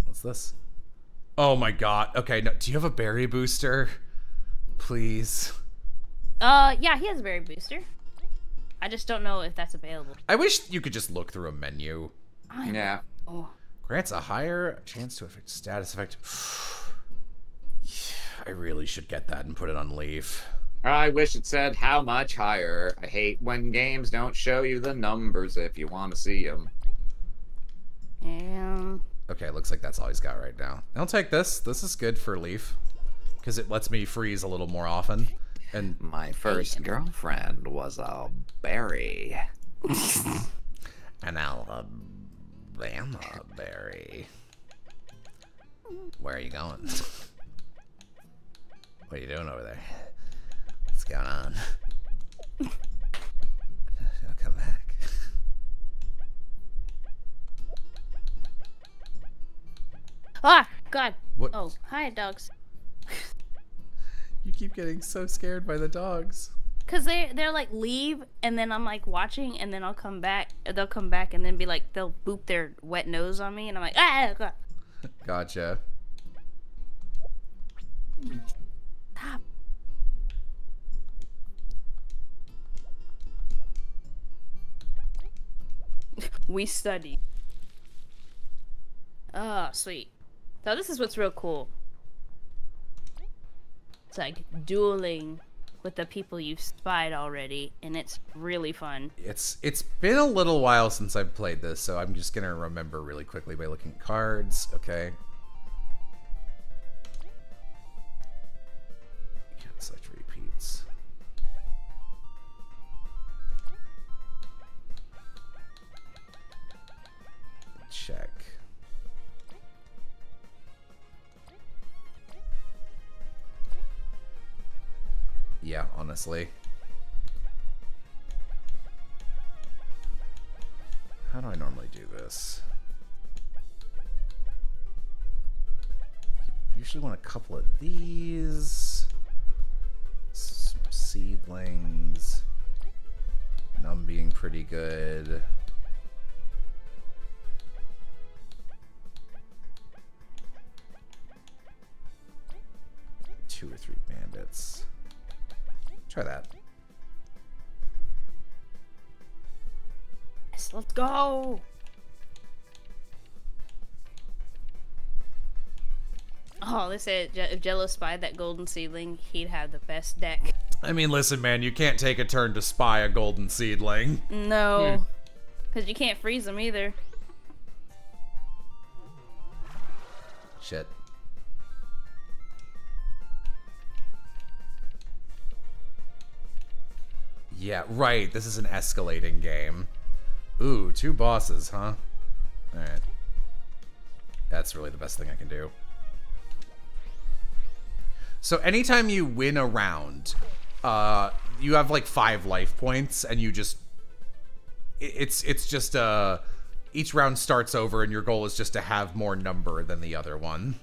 What's this? Oh my god. Okay, no, do you have a berry booster? Please. Uh, yeah, he has a berry booster. I just don't know if that's available. I wish you could just look through a menu. I Yeah. Oh. Grants a higher chance to affect status effect. *sighs* I really should get that and put it on Leif. I wish it said how much higher. I hate when games don't show you the numbers if you want to see them. Yeah. Okay, looks like that's all he's got right now. I'll take this. This is good for Leif because it lets me freeze a little more often. And My first girlfriend was a berry. *laughs* an Alabama berry. Where are you going? What are you doing over there? What's going on? I'll *laughs* come back. Ah, God. What? Oh, hi, dogs. You keep getting so scared by the dogs. Cause they they're like leave, and then I'm like watching, and then I'll come back. They'll come back, and then be like they'll boop their wet nose on me, and I'm like ah. God. Gotcha. Stop. *laughs* we study. Oh, ah, sweet. So this is what's real cool. It's like dueling with the people you've spied already, and it's really fun. It's it's been a little while since I've played this, so I'm just gonna remember really quickly by looking at cards. Okay. Get such repeats. Check. Yeah, honestly. How do I normally do this? Usually want a couple of these. Some seedlings. Num being pretty good. Two or three bandits. Try that. Yes, let's go. Oh, they said if Jello spied that golden seedling, he'd have the best deck. I mean, listen, man, you can't take a turn to spy a golden seedling. No, hmm. because you can't freeze them either. Shit. Yeah, right. This is an escalating game. Ooh, two bosses, huh? Alright. That's really the best thing I can do. So anytime you win a round, uh, you have like five life points, and you just it's it's just uh each round starts over, and your goal is just to have more number than the other one.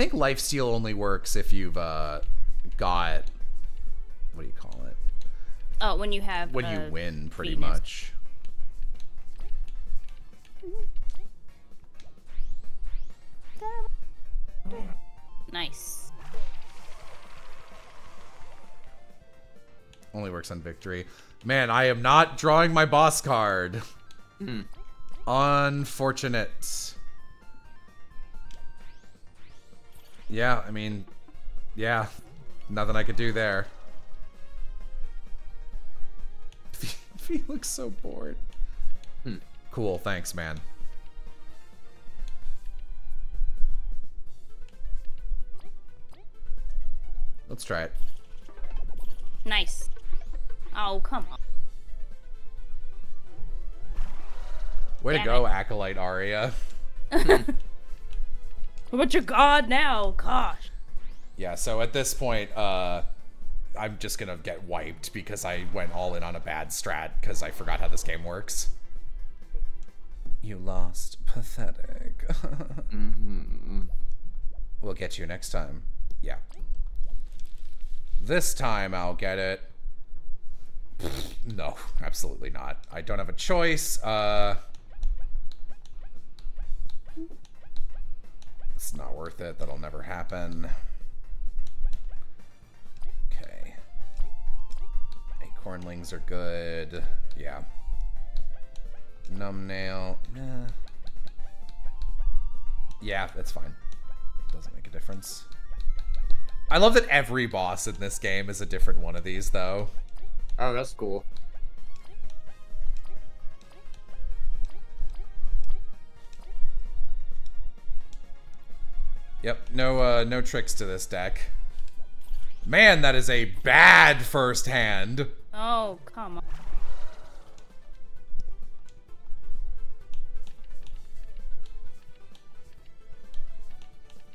Think lifesteal only works if you've uh, got what do you call it Oh, when you have when uh, you win, pretty Venus. much. Nice. Only works on victory. Man, I am not drawing my boss card. Unfortunate. Yeah, I mean, yeah, nothing I could do there. *laughs* he looks so bored. Hmm. Cool, thanks, man. Let's try it. Nice. Oh, come on. Way to Damn go, Acolyte Aria. *laughs* Hmm. What's your god now? Gosh. Yeah, so at this point, uh, I'm just gonna get wiped because I went all in on a bad strat because I forgot how this game works. You lost. Pathetic. *laughs* Mm-hmm. We'll get you next time. Yeah. This time I'll get it. *laughs* No, absolutely not. I don't have a choice. Uh, It's not worth it. That'll never happen. Okay. Acornlings are good. Yeah. Numbnail. Yeah, that's fine. Doesn't make a difference. I love that every boss in this game is a different one of these, though. Oh, that's cool. Yep, no uh no tricks to this deck. Man, that is a bad first hand. Oh, come on.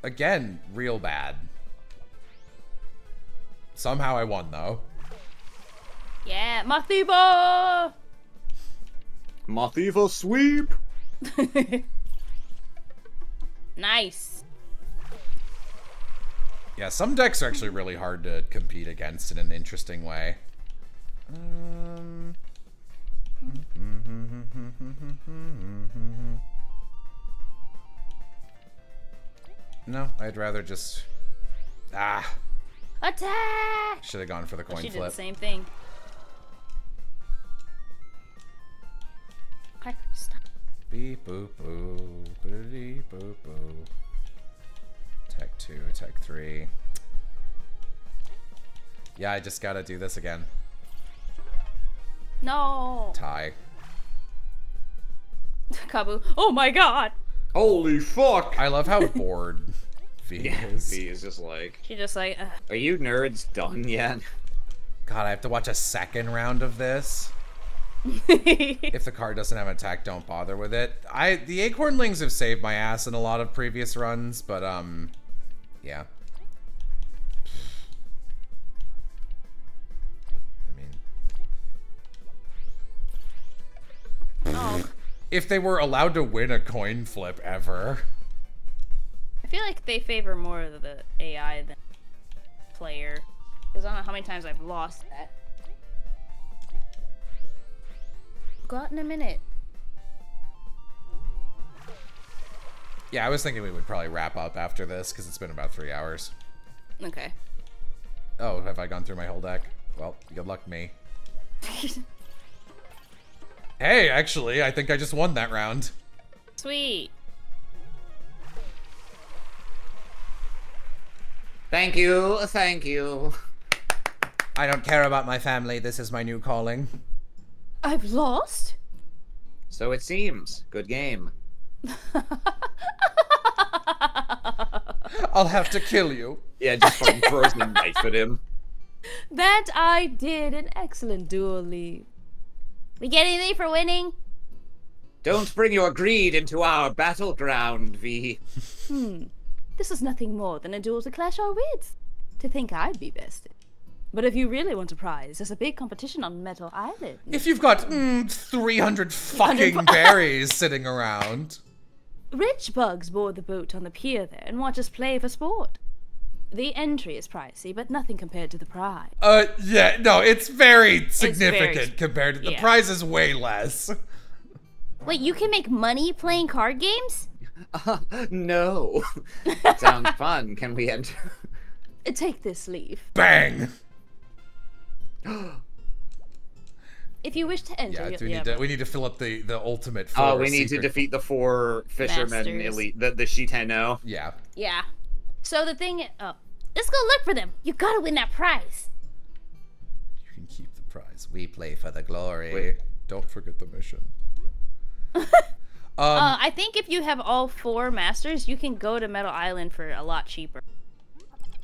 Again, real bad. Somehow I won though. Yeah, Mothiva! Mothiva sweep. *laughs* nice. Yeah, some decks are actually really hard to compete against in an interesting way. Um... No, I'd rather just... Ah, Attack! should have gone for the coin she did flip. the same thing. Okay, stop. Beep boop boo, boopity boop boo. Tech 2, Tech 3. Yeah, I just gotta do this again. No! Tie. *laughs* Kabbu. Oh my god! Holy fuck! I love how *laughs* bored Vi Yeah, is. Vi is just like, She just like, uh, are you nerds done yet? God, I have to watch a second round of this. *laughs* if the card doesn't have an attack, don't bother with it. I the acornlings have saved my ass in a lot of previous runs, but um, yeah. I mean, oh. if they were allowed to win a coin flip ever, I feel like they favor more of the AI than player. Because I don't know how many times I've lost that. Go out in a minute. Yeah, I was thinking we would probably wrap up after this because it's been about three hours. Okay. Oh, have I gone through my whole deck? Well, good luck me. *laughs* Hey, actually, I think I just won that round. Sweet. Thank you, thank you. I don't care about my family. This is my new calling. I've lost? So it seems. Good game. *laughs* I'll have to kill you. Yeah, just fucking throws the knife at him. That I did. An excellent duel lead. We get anything for winning? Don't bring your greed into our battleground, Vi. Hmm. This is nothing more than a duel to clash our wits. To think I'd be bested. But if you really want a prize, there's a big competition on Metal Island. If you've got mm, 300 fucking *laughs* berries sitting around. Rich bugs board the boat on the pier there and watch us play for sport. The entry is pricey, but nothing compared to the prize. Uh, yeah, no, it's very significant very- compared to the yeah. prize is way less. Wait, you can make money playing card games? Uh, no. *laughs* Sounds fun. Can we enter? Take this leaf. Bang! *gasps* *laughs* If you wish to enter, Yeah, you- do we need to we need to fill up the the ultimate. Oh, four we need to defeat the four fishermen Masters. elite, the the Shiteno. Yeah. Yeah. So the thing oh, let's go look for them. You gotta win that prize. You can keep the prize. We play for the glory. Wait. Don't forget the mission. *laughs* um, uh, I think if you have all four masters, you can go to Metal Island for a lot cheaper.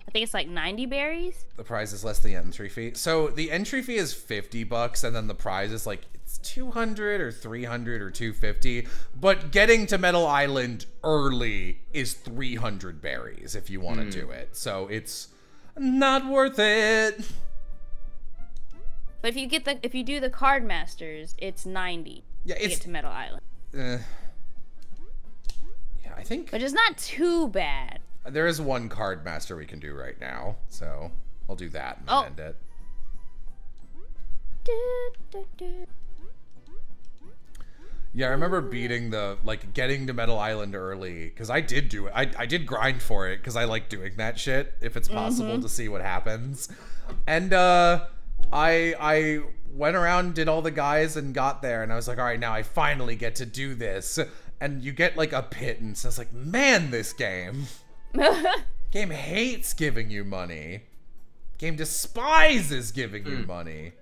I think it's like 90 berries. the prize is less than the entry fee. So the entry fee is 50 bucks and then the prize is like it's 200 or 300 or 250, but getting to Metal Island early is 300 berries if you want to do it. So it's not worth it. But if you get the if you do the card masters, it's 90 Yeah, to it's get to Metal Island, uh, Yeah, I think which is not too bad. There is one card master we can do right now. So I'll do that and Oh. end it. Yeah, I remember beating the like getting to Metal Island early because I did do it. I I did grind for it because I like doing that shit if it's possible to see what happens. And uh, I I went around, did all the guys, and got there, and I was like, all right, now I finally get to do this. And you get like a pittance. I was like, man, this game. *laughs* game hates giving you money. Game despises giving you money.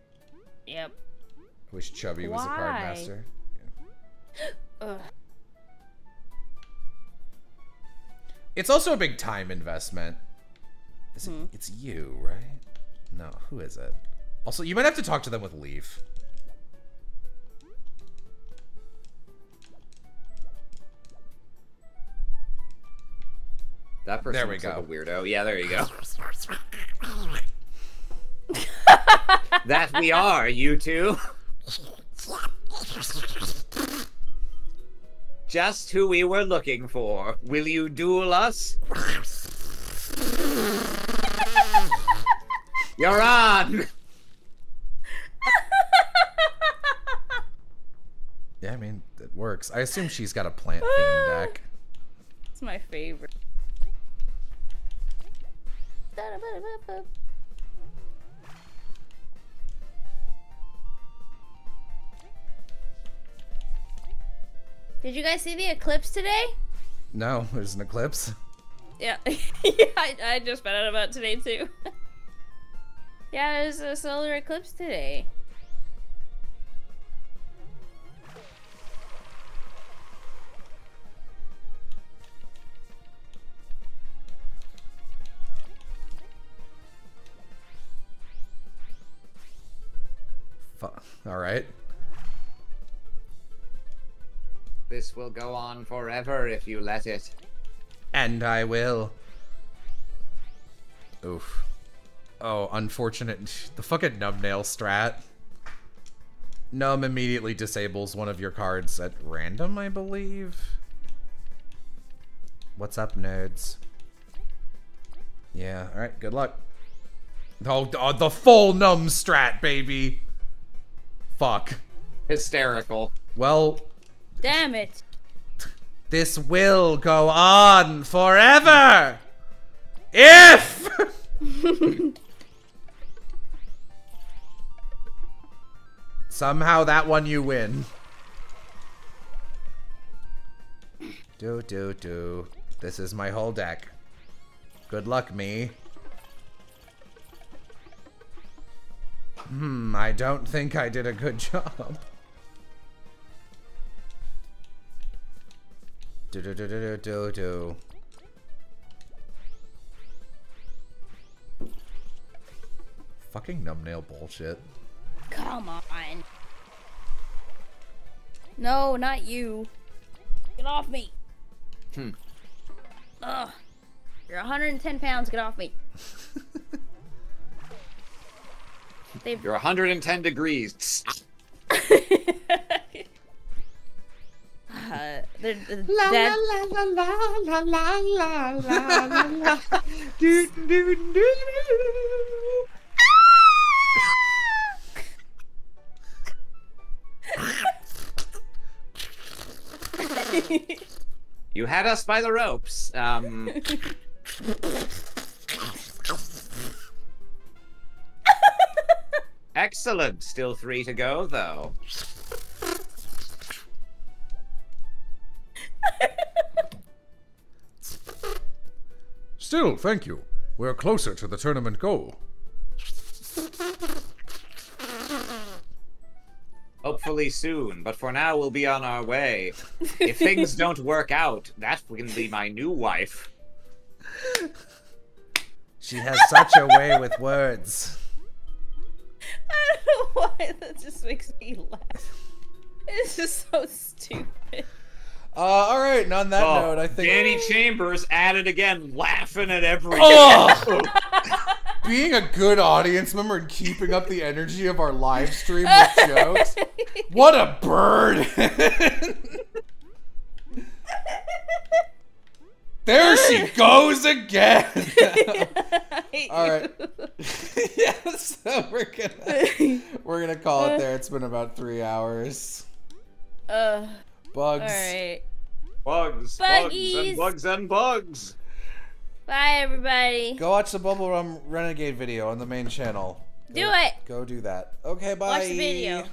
Yep. I wish Chubee was a card master. *gasps* Ugh. It's also a big time investment. Is Hmm. it, it's you, right? No, who is it? Also, you might have to talk to them with Leif. That person There we looks go. like a weirdo. Yeah, there you go. *laughs* that we are, you two. Just who we were looking for. Will you duel us? You're on. Yeah, I mean, it works. I assume she's got a plant theme deck. It's my favorite. Did you guys see the eclipse today? No, there's an eclipse. *laughs* Yeah, *laughs* yeah I, I just found out about today too. *laughs* yeah, there's a solar eclipse today. All right. This will go on forever if you let it. And I will. Oof. Oh, unfortunate. The fucking numbnail strat. Numb immediately disables one of your cards at random, I believe. What's up, nerds? Yeah, alright, good luck. Oh, oh, the full numb strat, baby! Fuck. Hysterical. Well, Damn it. this will go on forever! If! *laughs* Somehow that one you win. Do, do, do. This is my whole deck. Good luck, me. Hmm, I don't think I did a good *laughs* job. Do do do do do do do. Fucking numbnail bullshit. Come on. No, not you. Get off me. Hmm. Ugh. You're 110 pounds. Get off me. *laughs* They've You're 110 degrees. *laughs* uh, they're, they're La dead. la la la la la la la la la. Do, do, do. You had us by the ropes. Um, *laughs* excellent. Still three to go, though. Still, thank you. We're closer to the tournament goal. Hopefully soon, but for now we'll be on our way. *laughs* If things don't work out, that can be my new wife. She has such a way with words. I don't know *laughs* why that just makes me laugh. It's just so stupid. Uh, all right. And on that Oh, note, I think Dani Chambers at it again, laughing at everything. Oh! *laughs* being a good audience member and keeping up the energy of our live stream with *laughs* jokes. What a bird! There she *laughs* goes again. *laughs* All right. *laughs* yeah, so we're gonna we're gonna call it there. It's been about three hours. Uh, Bugs. alright. Bugs, bugs, and bugs and bugs. Bye, everybody. Go watch the Bubble Rum Renegade video on the main channel. Do it. Go do that. Okay, bye. Watch the video.